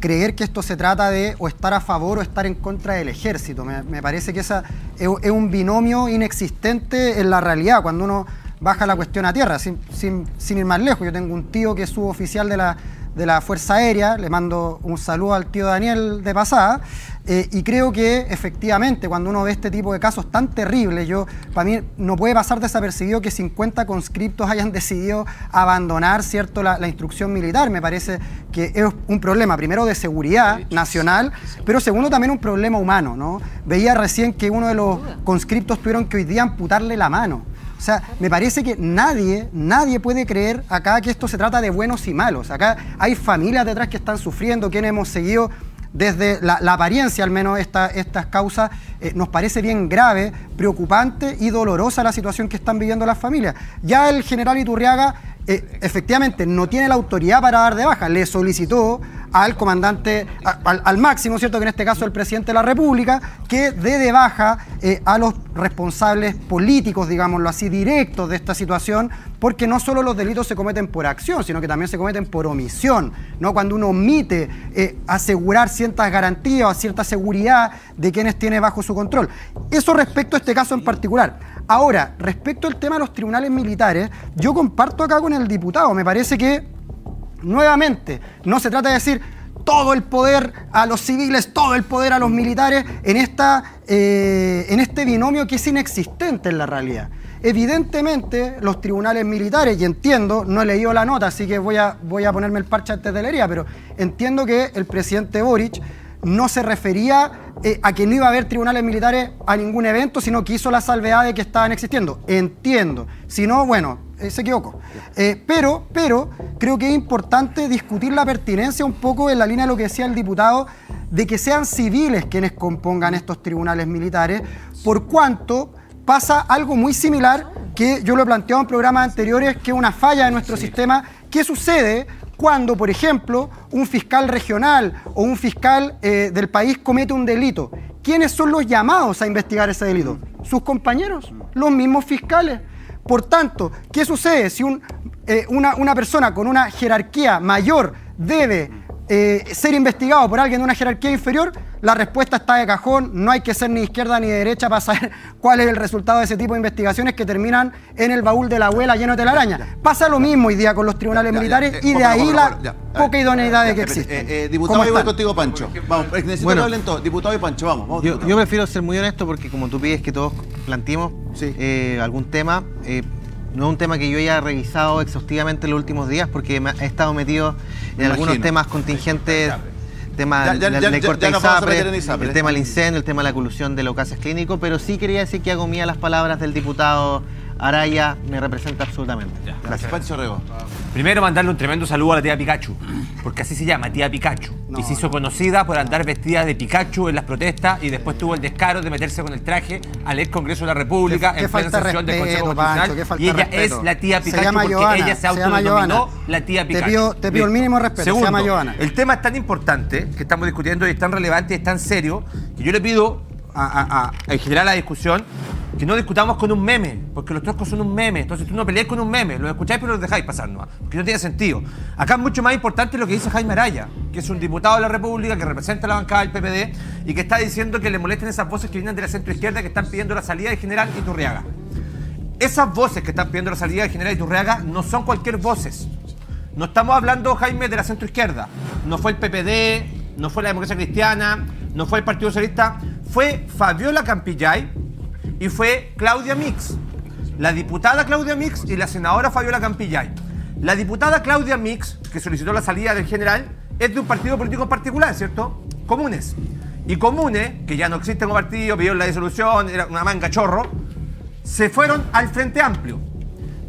creer que esto se trata de o estar a favor o estar en contra del ejército. Me, parece que esa es, un binomio inexistente en la realidad, cuando uno baja la cuestión a tierra, sin, sin ir más lejos. Yo tengo un tío que es suboficial de la, de la Fuerza Aérea, le mando un saludo al tío Daniel de pasada, eh, y creo que efectivamente cuando uno ve este tipo de casos tan terribles, yo, para mí no puede pasar desapercibido que 50 conscriptos hayan decidido abandonar cierto, la, instrucción militar, me parece que es un problema, primero de seguridad nacional, pero segundo también un problema humano, ¿no? Veía recién que uno de los conscriptos tuvieron que hoy día amputarle la mano. O sea, me parece que nadie, nadie puede creer acá que esto se trata de buenos y malos. Acá hay familias detrás que están sufriendo, quienes hemos seguido desde la, apariencia al menos estas causas, eh, nos parece bien grave, preocupante y dolorosa la situación que están viviendo las familias. Ya el general Iturriaga eh, efectivamente no tiene la autoridad para dar de baja, le solicitó al comandante, al, máximo, ¿cierto? Que en este caso el presidente de la República, que dé de baja eh, a los responsables políticos, digámoslo así, directos de esta situación, porque no solo los delitos se cometen por acción, sino que también se cometen por omisión, ¿no? Cuando uno omite eh, asegurar ciertas garantías o cierta seguridad de quienes tiene bajo su control. Eso respecto a este caso en particular. Ahora, respecto al tema de los tribunales militares, yo comparto acá con el diputado, me parece que Nuevamente, no se trata de decir todo el poder a los civiles, todo el poder a los militares en, esta, eh, en este binomio que es inexistente en la realidad. Evidentemente, los tribunales militares, y entiendo, no he leído la nota, así que voy a, voy a ponerme el parche antes de leería, pero entiendo que el presidente Boric no se refería eh, a que no iba a haber tribunales militares a ningún evento, sino que hizo la salvedad de que estaban existiendo. Entiendo. Si no, bueno, eh, se equivocó. Eh, pero, pero creo que es importante discutir la pertinencia un poco en la línea de lo que decía el diputado, de que sean civiles quienes compongan estos tribunales militares, por cuanto pasa algo muy similar que yo lo he planteado en programas anteriores, que es una falla de nuestro sistema. ¿Qué sucede cuando, por ejemplo, un fiscal regional o un fiscal eh, del país comete un delito. ¿Quiénes son los llamados a investigar ese delito? sus compañeros, los mismos fiscales. Por tanto, ¿qué sucede si eh, una, una persona con una jerarquía mayor debe eh, ser investigado por alguien de una jerarquía inferior, la respuesta está de cajón, no hay que ser ni izquierda ni derecha para saber cuál es el resultado de ese tipo de investigaciones que terminan en el baúl de la abuela lleno de telaraña. Pasa lo mismo hoy día con los tribunales militares y de ahí la poca idoneidad de que existe. Eh, eh, diputado, yo voy contigo, Pancho. Vamos, necesito bueno, que hablen todos. Diputado y Pancho, vamos. yo, prefiero ser muy honesto porque como tú pides que todos planteemos algún tema, no es un tema que yo haya revisado exhaustivamente en los últimos días porque he estado metido en algunos temas contingentes tema de el tema del incendio, el tema de la colusión de los casos clínicos, pero sí quería decir que hago mía las palabras del diputado Araya me representa absolutamente. Gracias. Pancho Rego. Primero mandarle un tremendo saludo a la tía Pikachu, porque así se llama, tía Pikachu. y se hizo conocida por andar vestida de Pikachu en las protestas y después tuvo el descaro de meterse con el traje al ex Congreso de la República en plena sesión del Consejo Constitucional. y ella es la tía Pikachu porque ella se autodenominó la tía Pikachu. Te pido, el mínimo respeto, Segundo, se llama Joana. El tema es tan importante que estamos discutiendo y es tan relevante y es tan serio que yo le pido a, a, en la discusión que no discutamos con un meme, porque los troscos son un meme. Entonces tú no peleáis con un meme, los escucháis pero los dejáis pasar nomás, porque no tiene sentido. Acá es mucho más importante lo que dice Jaime Araya, que es un diputado de la República que representa la bancada del PPD y que está diciendo que le molesten esas voces que vienen de la centro izquierda que están pidiendo la salida del general Iturriaga. Esas voces que están pidiendo la salida del general Iturriaga no son cualquier voces. No estamos hablando, Jaime, de la centro izquierda. No fue el PPD, no fue la democracia cristiana, no fue el Partido Socialista, fue Fabiola Campillay y fue Claudia Mix. La diputada Claudia Mix y la senadora Fabiola Campillay. La diputada Claudia Mix, que solicitó la salida del general, es de un partido político particular, ¿cierto? Comunes. Y Comunes, que ya no existe como partido, pidió la disolución, era una manga chorro, se fueron al Frente Amplio.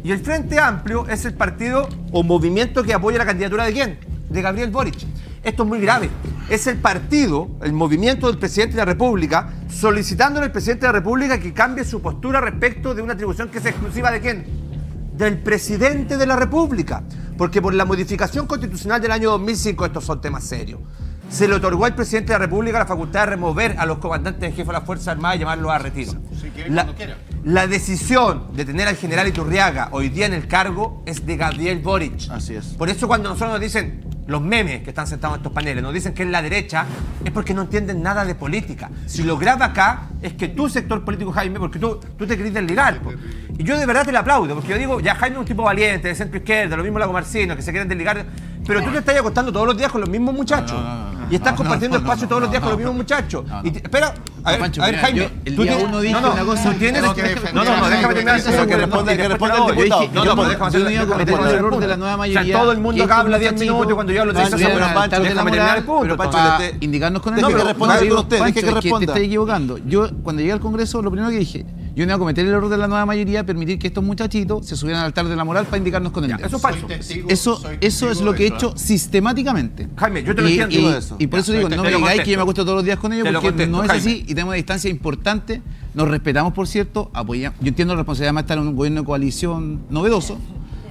Y el Frente Amplio es el partido o movimiento que apoya la candidatura de quién? De Gabriel Boric. Esto es muy grave. Es el partido, el movimiento del presidente de la República, solicitándole al presidente de la República que cambie su postura respecto de una atribución que es exclusiva de quién? Del presidente de la República. Porque por la modificación constitucional del año 2005, estos son temas serios, se le otorgó al presidente de la República la facultad de remover a los comandantes en jefe de las Fuerzas Armadas y llamarlos a retiro. La, la, decisión de tener al general Iturriaga hoy día en el cargo es de Gabriel Boric. Así es. Por eso cuando nosotros nos dicen, los memes que están sentados en estos paneles nos dicen que es la derecha, es porque no entienden nada de política. Si lo graba acá, es que tu sector político, Jaime, porque tú, tú te querés desligar. Y yo de verdad te lo aplaudo, porque yo digo, ya Jaime es un tipo valiente, de centro izquierda, lo mismo Lago Marcino, que se quieren desligar. Pero tú te estás acostando todos los días con los mismos muchachos. y estás compartiendo espacio todos los días con los mismos muchachos. Y espera, a ver, a ver Jaime. el día uno dije una cosa. tienes, no, no, no, déjame terminar eso. Que responde, que responde el diputado. No, no, déjame hacer el error de la nueva mayoría. O sea, todo el mundo acá habla 10 minutos cuando yo hablo 10 minutos. Pero Pancho, déjame terminar el punto. Pero Pancho, indicarnos con eso. Deje que responda usted, deje que responda. Te estás equivocando. Yo, cuando llegué al Congreso, lo primero que dije, yo no iba a cometer el error de la nueva mayoría, permitir que estos muchachitos se subieran al altar de la moral para indicarnos con el dedo. Eso es falso. Eso, eso es lo que he hecho sistemáticamente. Jaime, yo te lo entiendo de eso. Y por eso digo, no me digáis que yo me acuesto todos los días con ellos, porque no es así y tenemos una distancia importante. Nos respetamos, por cierto, apoyamos. Yo entiendo la responsabilidad de estar en un gobierno de coalición novedoso.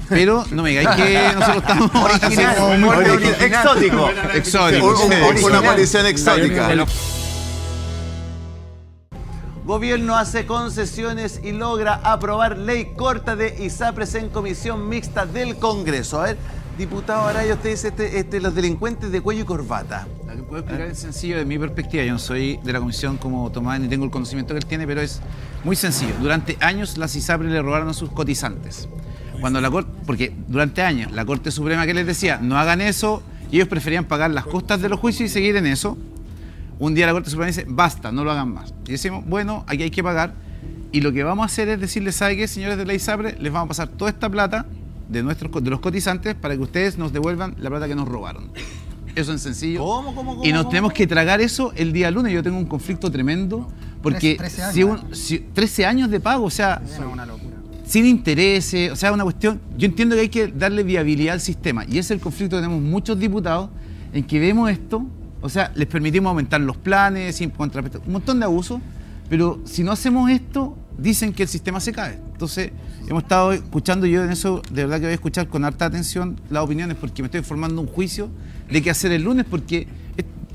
Pero no me digáis que nosotros estamos exótico. Exótico. Una coalición exótica. Gobierno hace concesiones y logra aprobar ley corta de ISAPRES en comisión mixta del Congreso. A ver, diputado Araya, usted dice este, este, los delincuentes de cuello y corbata. Puedo explicar es sencillo de mi perspectiva. Yo no soy de la comisión como Tomás ni tengo el conocimiento que él tiene, pero es muy sencillo. Durante años las ISAPRES le robaron a sus cotizantes. Cuando la corte, porque durante años la Corte Suprema que les decía, no hagan eso, y ellos preferían pagar las costas de los juicios y seguir en eso, un día la Corte Suprema dice, basta, no lo hagan más. Y decimos, bueno, aquí hay que pagar. Y lo que vamos a hacer es decirles, ¿sabe qué, señores de la ISAPRE? Les vamos a pasar toda esta plata de, nuestros, de los cotizantes para que ustedes nos devuelvan la plata que nos robaron. Eso es sencillo. ¿Cómo, cómo, cómo y nos tenemos que tragar eso el día lunes. Yo tengo un conflicto tremendo porque 13, años, si 13 años de pago, o sea, una locura. sin intereses, o sea, una cuestión. Yo entiendo que hay que darle viabilidad al sistema y ese es el conflicto que tenemos muchos diputados en que vemos esto o sea, les permitimos aumentar los planes, sin un montón de abusos, pero si no hacemos esto, dicen que el sistema se cae. Entonces, hemos estado escuchando, yo en eso de verdad que voy a escuchar con harta atención las opiniones, porque me estoy formando un juicio de qué hacer el lunes, porque,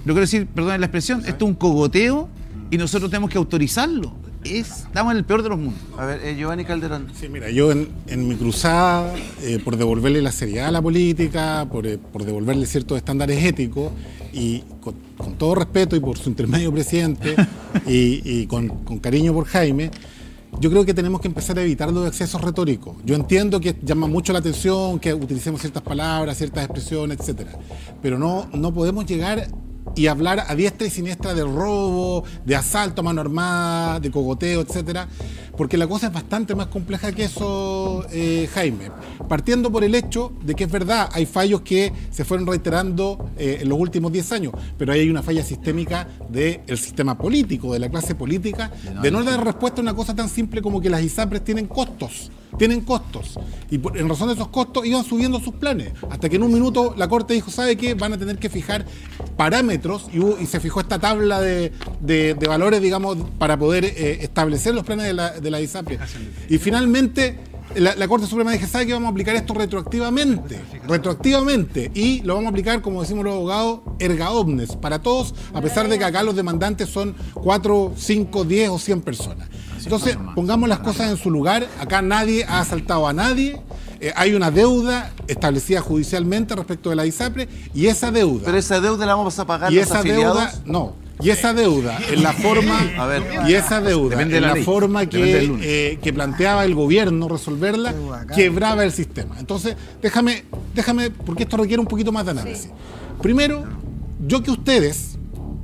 lo quiero decir, perdón la expresión, esto es un cogoteo y nosotros tenemos que autorizarlo. estamos en el peor de los mundos. A ver, eh, Giovanni Calderón. Sí, mira, yo en, mi cruzada eh, por devolverle la seriedad a la política, por, eh, devolverle ciertos estándares éticos, y con, todo respeto y por su intermedio presidente, y, con, con cariño por Jaime, yo creo que tenemos que empezar a evitar los excesos retóricos. Yo entiendo que llama mucho la atención que utilicemos ciertas palabras, ciertas expresiones, etcétera, pero no, no podemos llegar y hablar a diestra y siniestra de robo, de asalto a mano armada, de cogoteo, etcétera, porque la cosa es bastante más compleja que eso, eh, Jaime. Partiendo por el hecho de que es verdad, hay fallos que se fueron reiterando eh, en los últimos 10 años, pero ahí hay una falla sistémica del sistema político, de la clase política, de no dar respuesta a una cosa tan simple como que las ISAPRES tienen costos tienen costos. Y en razón de esos costos iban subiendo sus planes. Hasta que en un minuto la Corte dijo, ¿sabe qué? Van a tener que fijar parámetros y, se fijó esta tabla de, valores, digamos, para poder eh, establecer los planes de la, de la ISAPRE. Y finalmente la, Corte Suprema dijo, ¿sabe que vamos a aplicar esto retroactivamente? Retroactivamente. Y lo vamos a aplicar, como decimos los abogados, erga omnes, para todos, a pesar de que acá los demandantes son 4, 5, 10 o 100 personas. Entonces, pongamos las cosas en su lugar. Acá nadie ha asaltado a nadie. Eh, hay una deuda establecida judicialmente respecto de la ISAPRE y esa deuda. Pero esa deuda la vamos a pagar y los esa deuda, no. Y esa deuda, en la forma, y esa deuda, en la, forma que, eh, que planteaba el gobierno resolverla, quebraba el sistema. Entonces, déjame, déjame, porque esto requiere un poquito más de análisis. Primero, yo que ustedes,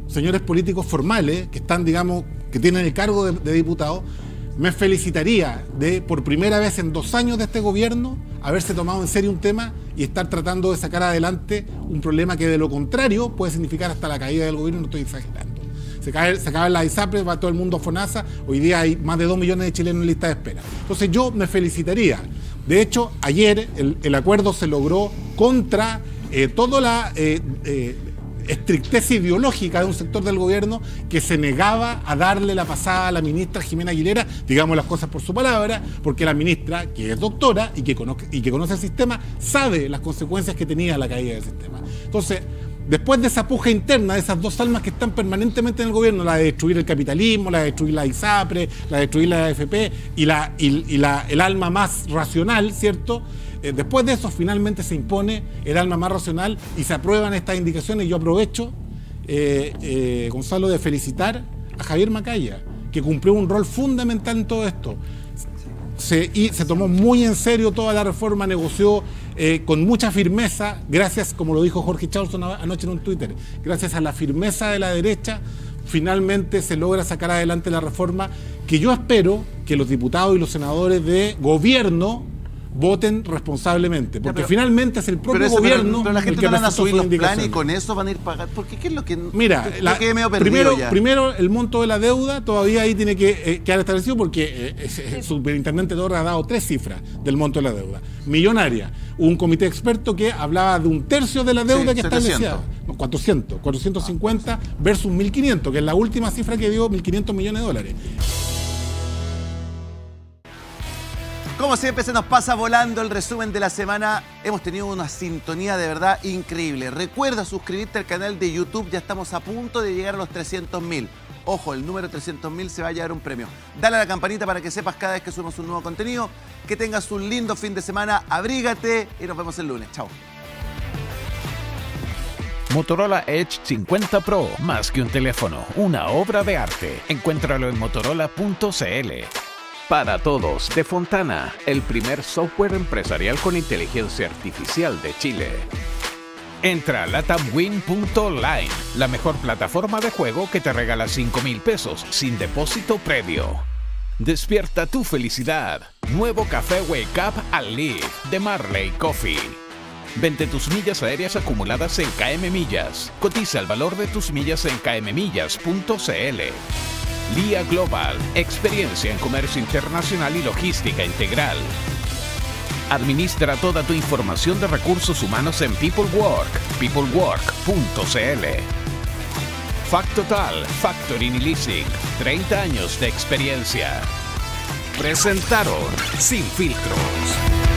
señores políticos formales, que están, digamos, que tienen el cargo de, diputado, me felicitaría de, por primera vez en dos años de este gobierno, haberse tomado en serio un tema y estar tratando de sacar adelante un problema que de lo contrario puede significar hasta la caída del gobierno, no estoy exagerando. Se, cae, se acaba la ISAPRE, va todo el mundo a FONASA, hoy día hay más de dos millones de chilenos en lista de espera. Entonces yo me felicitaría. De hecho, ayer el, acuerdo se logró contra eh, toda la... Eh, eh, estrictez ideológica de un sector del gobierno que se negaba a darle la pasada a la ministra Jimena Aguilera, digamos las cosas por su palabra, porque la ministra, que es doctora y que, conoce, y que conoce el sistema, sabe las consecuencias que tenía la caída del sistema. Entonces, después de esa puja interna, de esas dos almas que están permanentemente en el gobierno, la de destruir el capitalismo, la de destruir la ISAPRE, la de destruir la AFP y, la, y, la, el alma más racional, ¿cierto? Eh, después de eso, finalmente se impone el alma más racional y se aprueban estas indicaciones. Yo aprovecho, eh, eh, Gonzalo, de felicitar a Javier Macaya, que cumplió un rol fundamental en todo esto. Se, y se tomó muy en serio toda la reforma, negoció con mucha firmeza, gracias, como lo dijo Jorge Charlson anoche en un Twitter, gracias a la firmeza de la derecha, finalmente se logra sacar adelante la reforma que yo espero que los diputados y los senadores de gobierno voten responsablemente, porque finalmente es el propio gobierno. Pero, la gente no van a subir los planes y con eso van a ir pagando. Porque ¿qué es lo que.? Mira, la, primero, primero el monto de la deuda todavía ahí tiene que eh, quedar establecido porque eh, el superintendente Torres ha dado tres cifras del monto de la deuda. Millonaria. Un comité experto que hablaba de un tercio de la deuda que está establecida. 400, 450 versus 1.500, que es la última cifra que dio 1.500 millones de dólares. Como siempre se nos pasa volando el resumen de la semana, hemos tenido una sintonía de verdad increíble. Recuerda suscribirte al canal de YouTube, ya estamos a punto de llegar a los 300 mil. Ojo, el número 300 mil se va a llevar un premio. Dale a la campanita para que sepas cada vez que subimos un nuevo contenido. Que tengas un lindo fin de semana, abrígate y nos vemos el lunes. Chao. Motorola Edge 50 Pro, más que un teléfono, una obra de arte. Encuéntralo en motorola.cl. Para todos, de Fontana, el primer software empresarial con inteligencia artificial de Chile. Entra a latamwin.line, la mejor plataforma de juego que te regala 5 mil pesos sin depósito previo. Despierta tu felicidad. Nuevo café Wake Up al Live de Marley Coffee. Vente tus millas aéreas acumuladas en KM Millas. Cotiza el valor de tus millas en kmmillas.cl. Lía Global, experiencia en comercio internacional y logística integral. Administra toda tu información de recursos humanos en PeopleWork, peoplework.cl. Factotal, Factoring y Leasing, 30 años de experiencia. Presentaron Sin Filtros.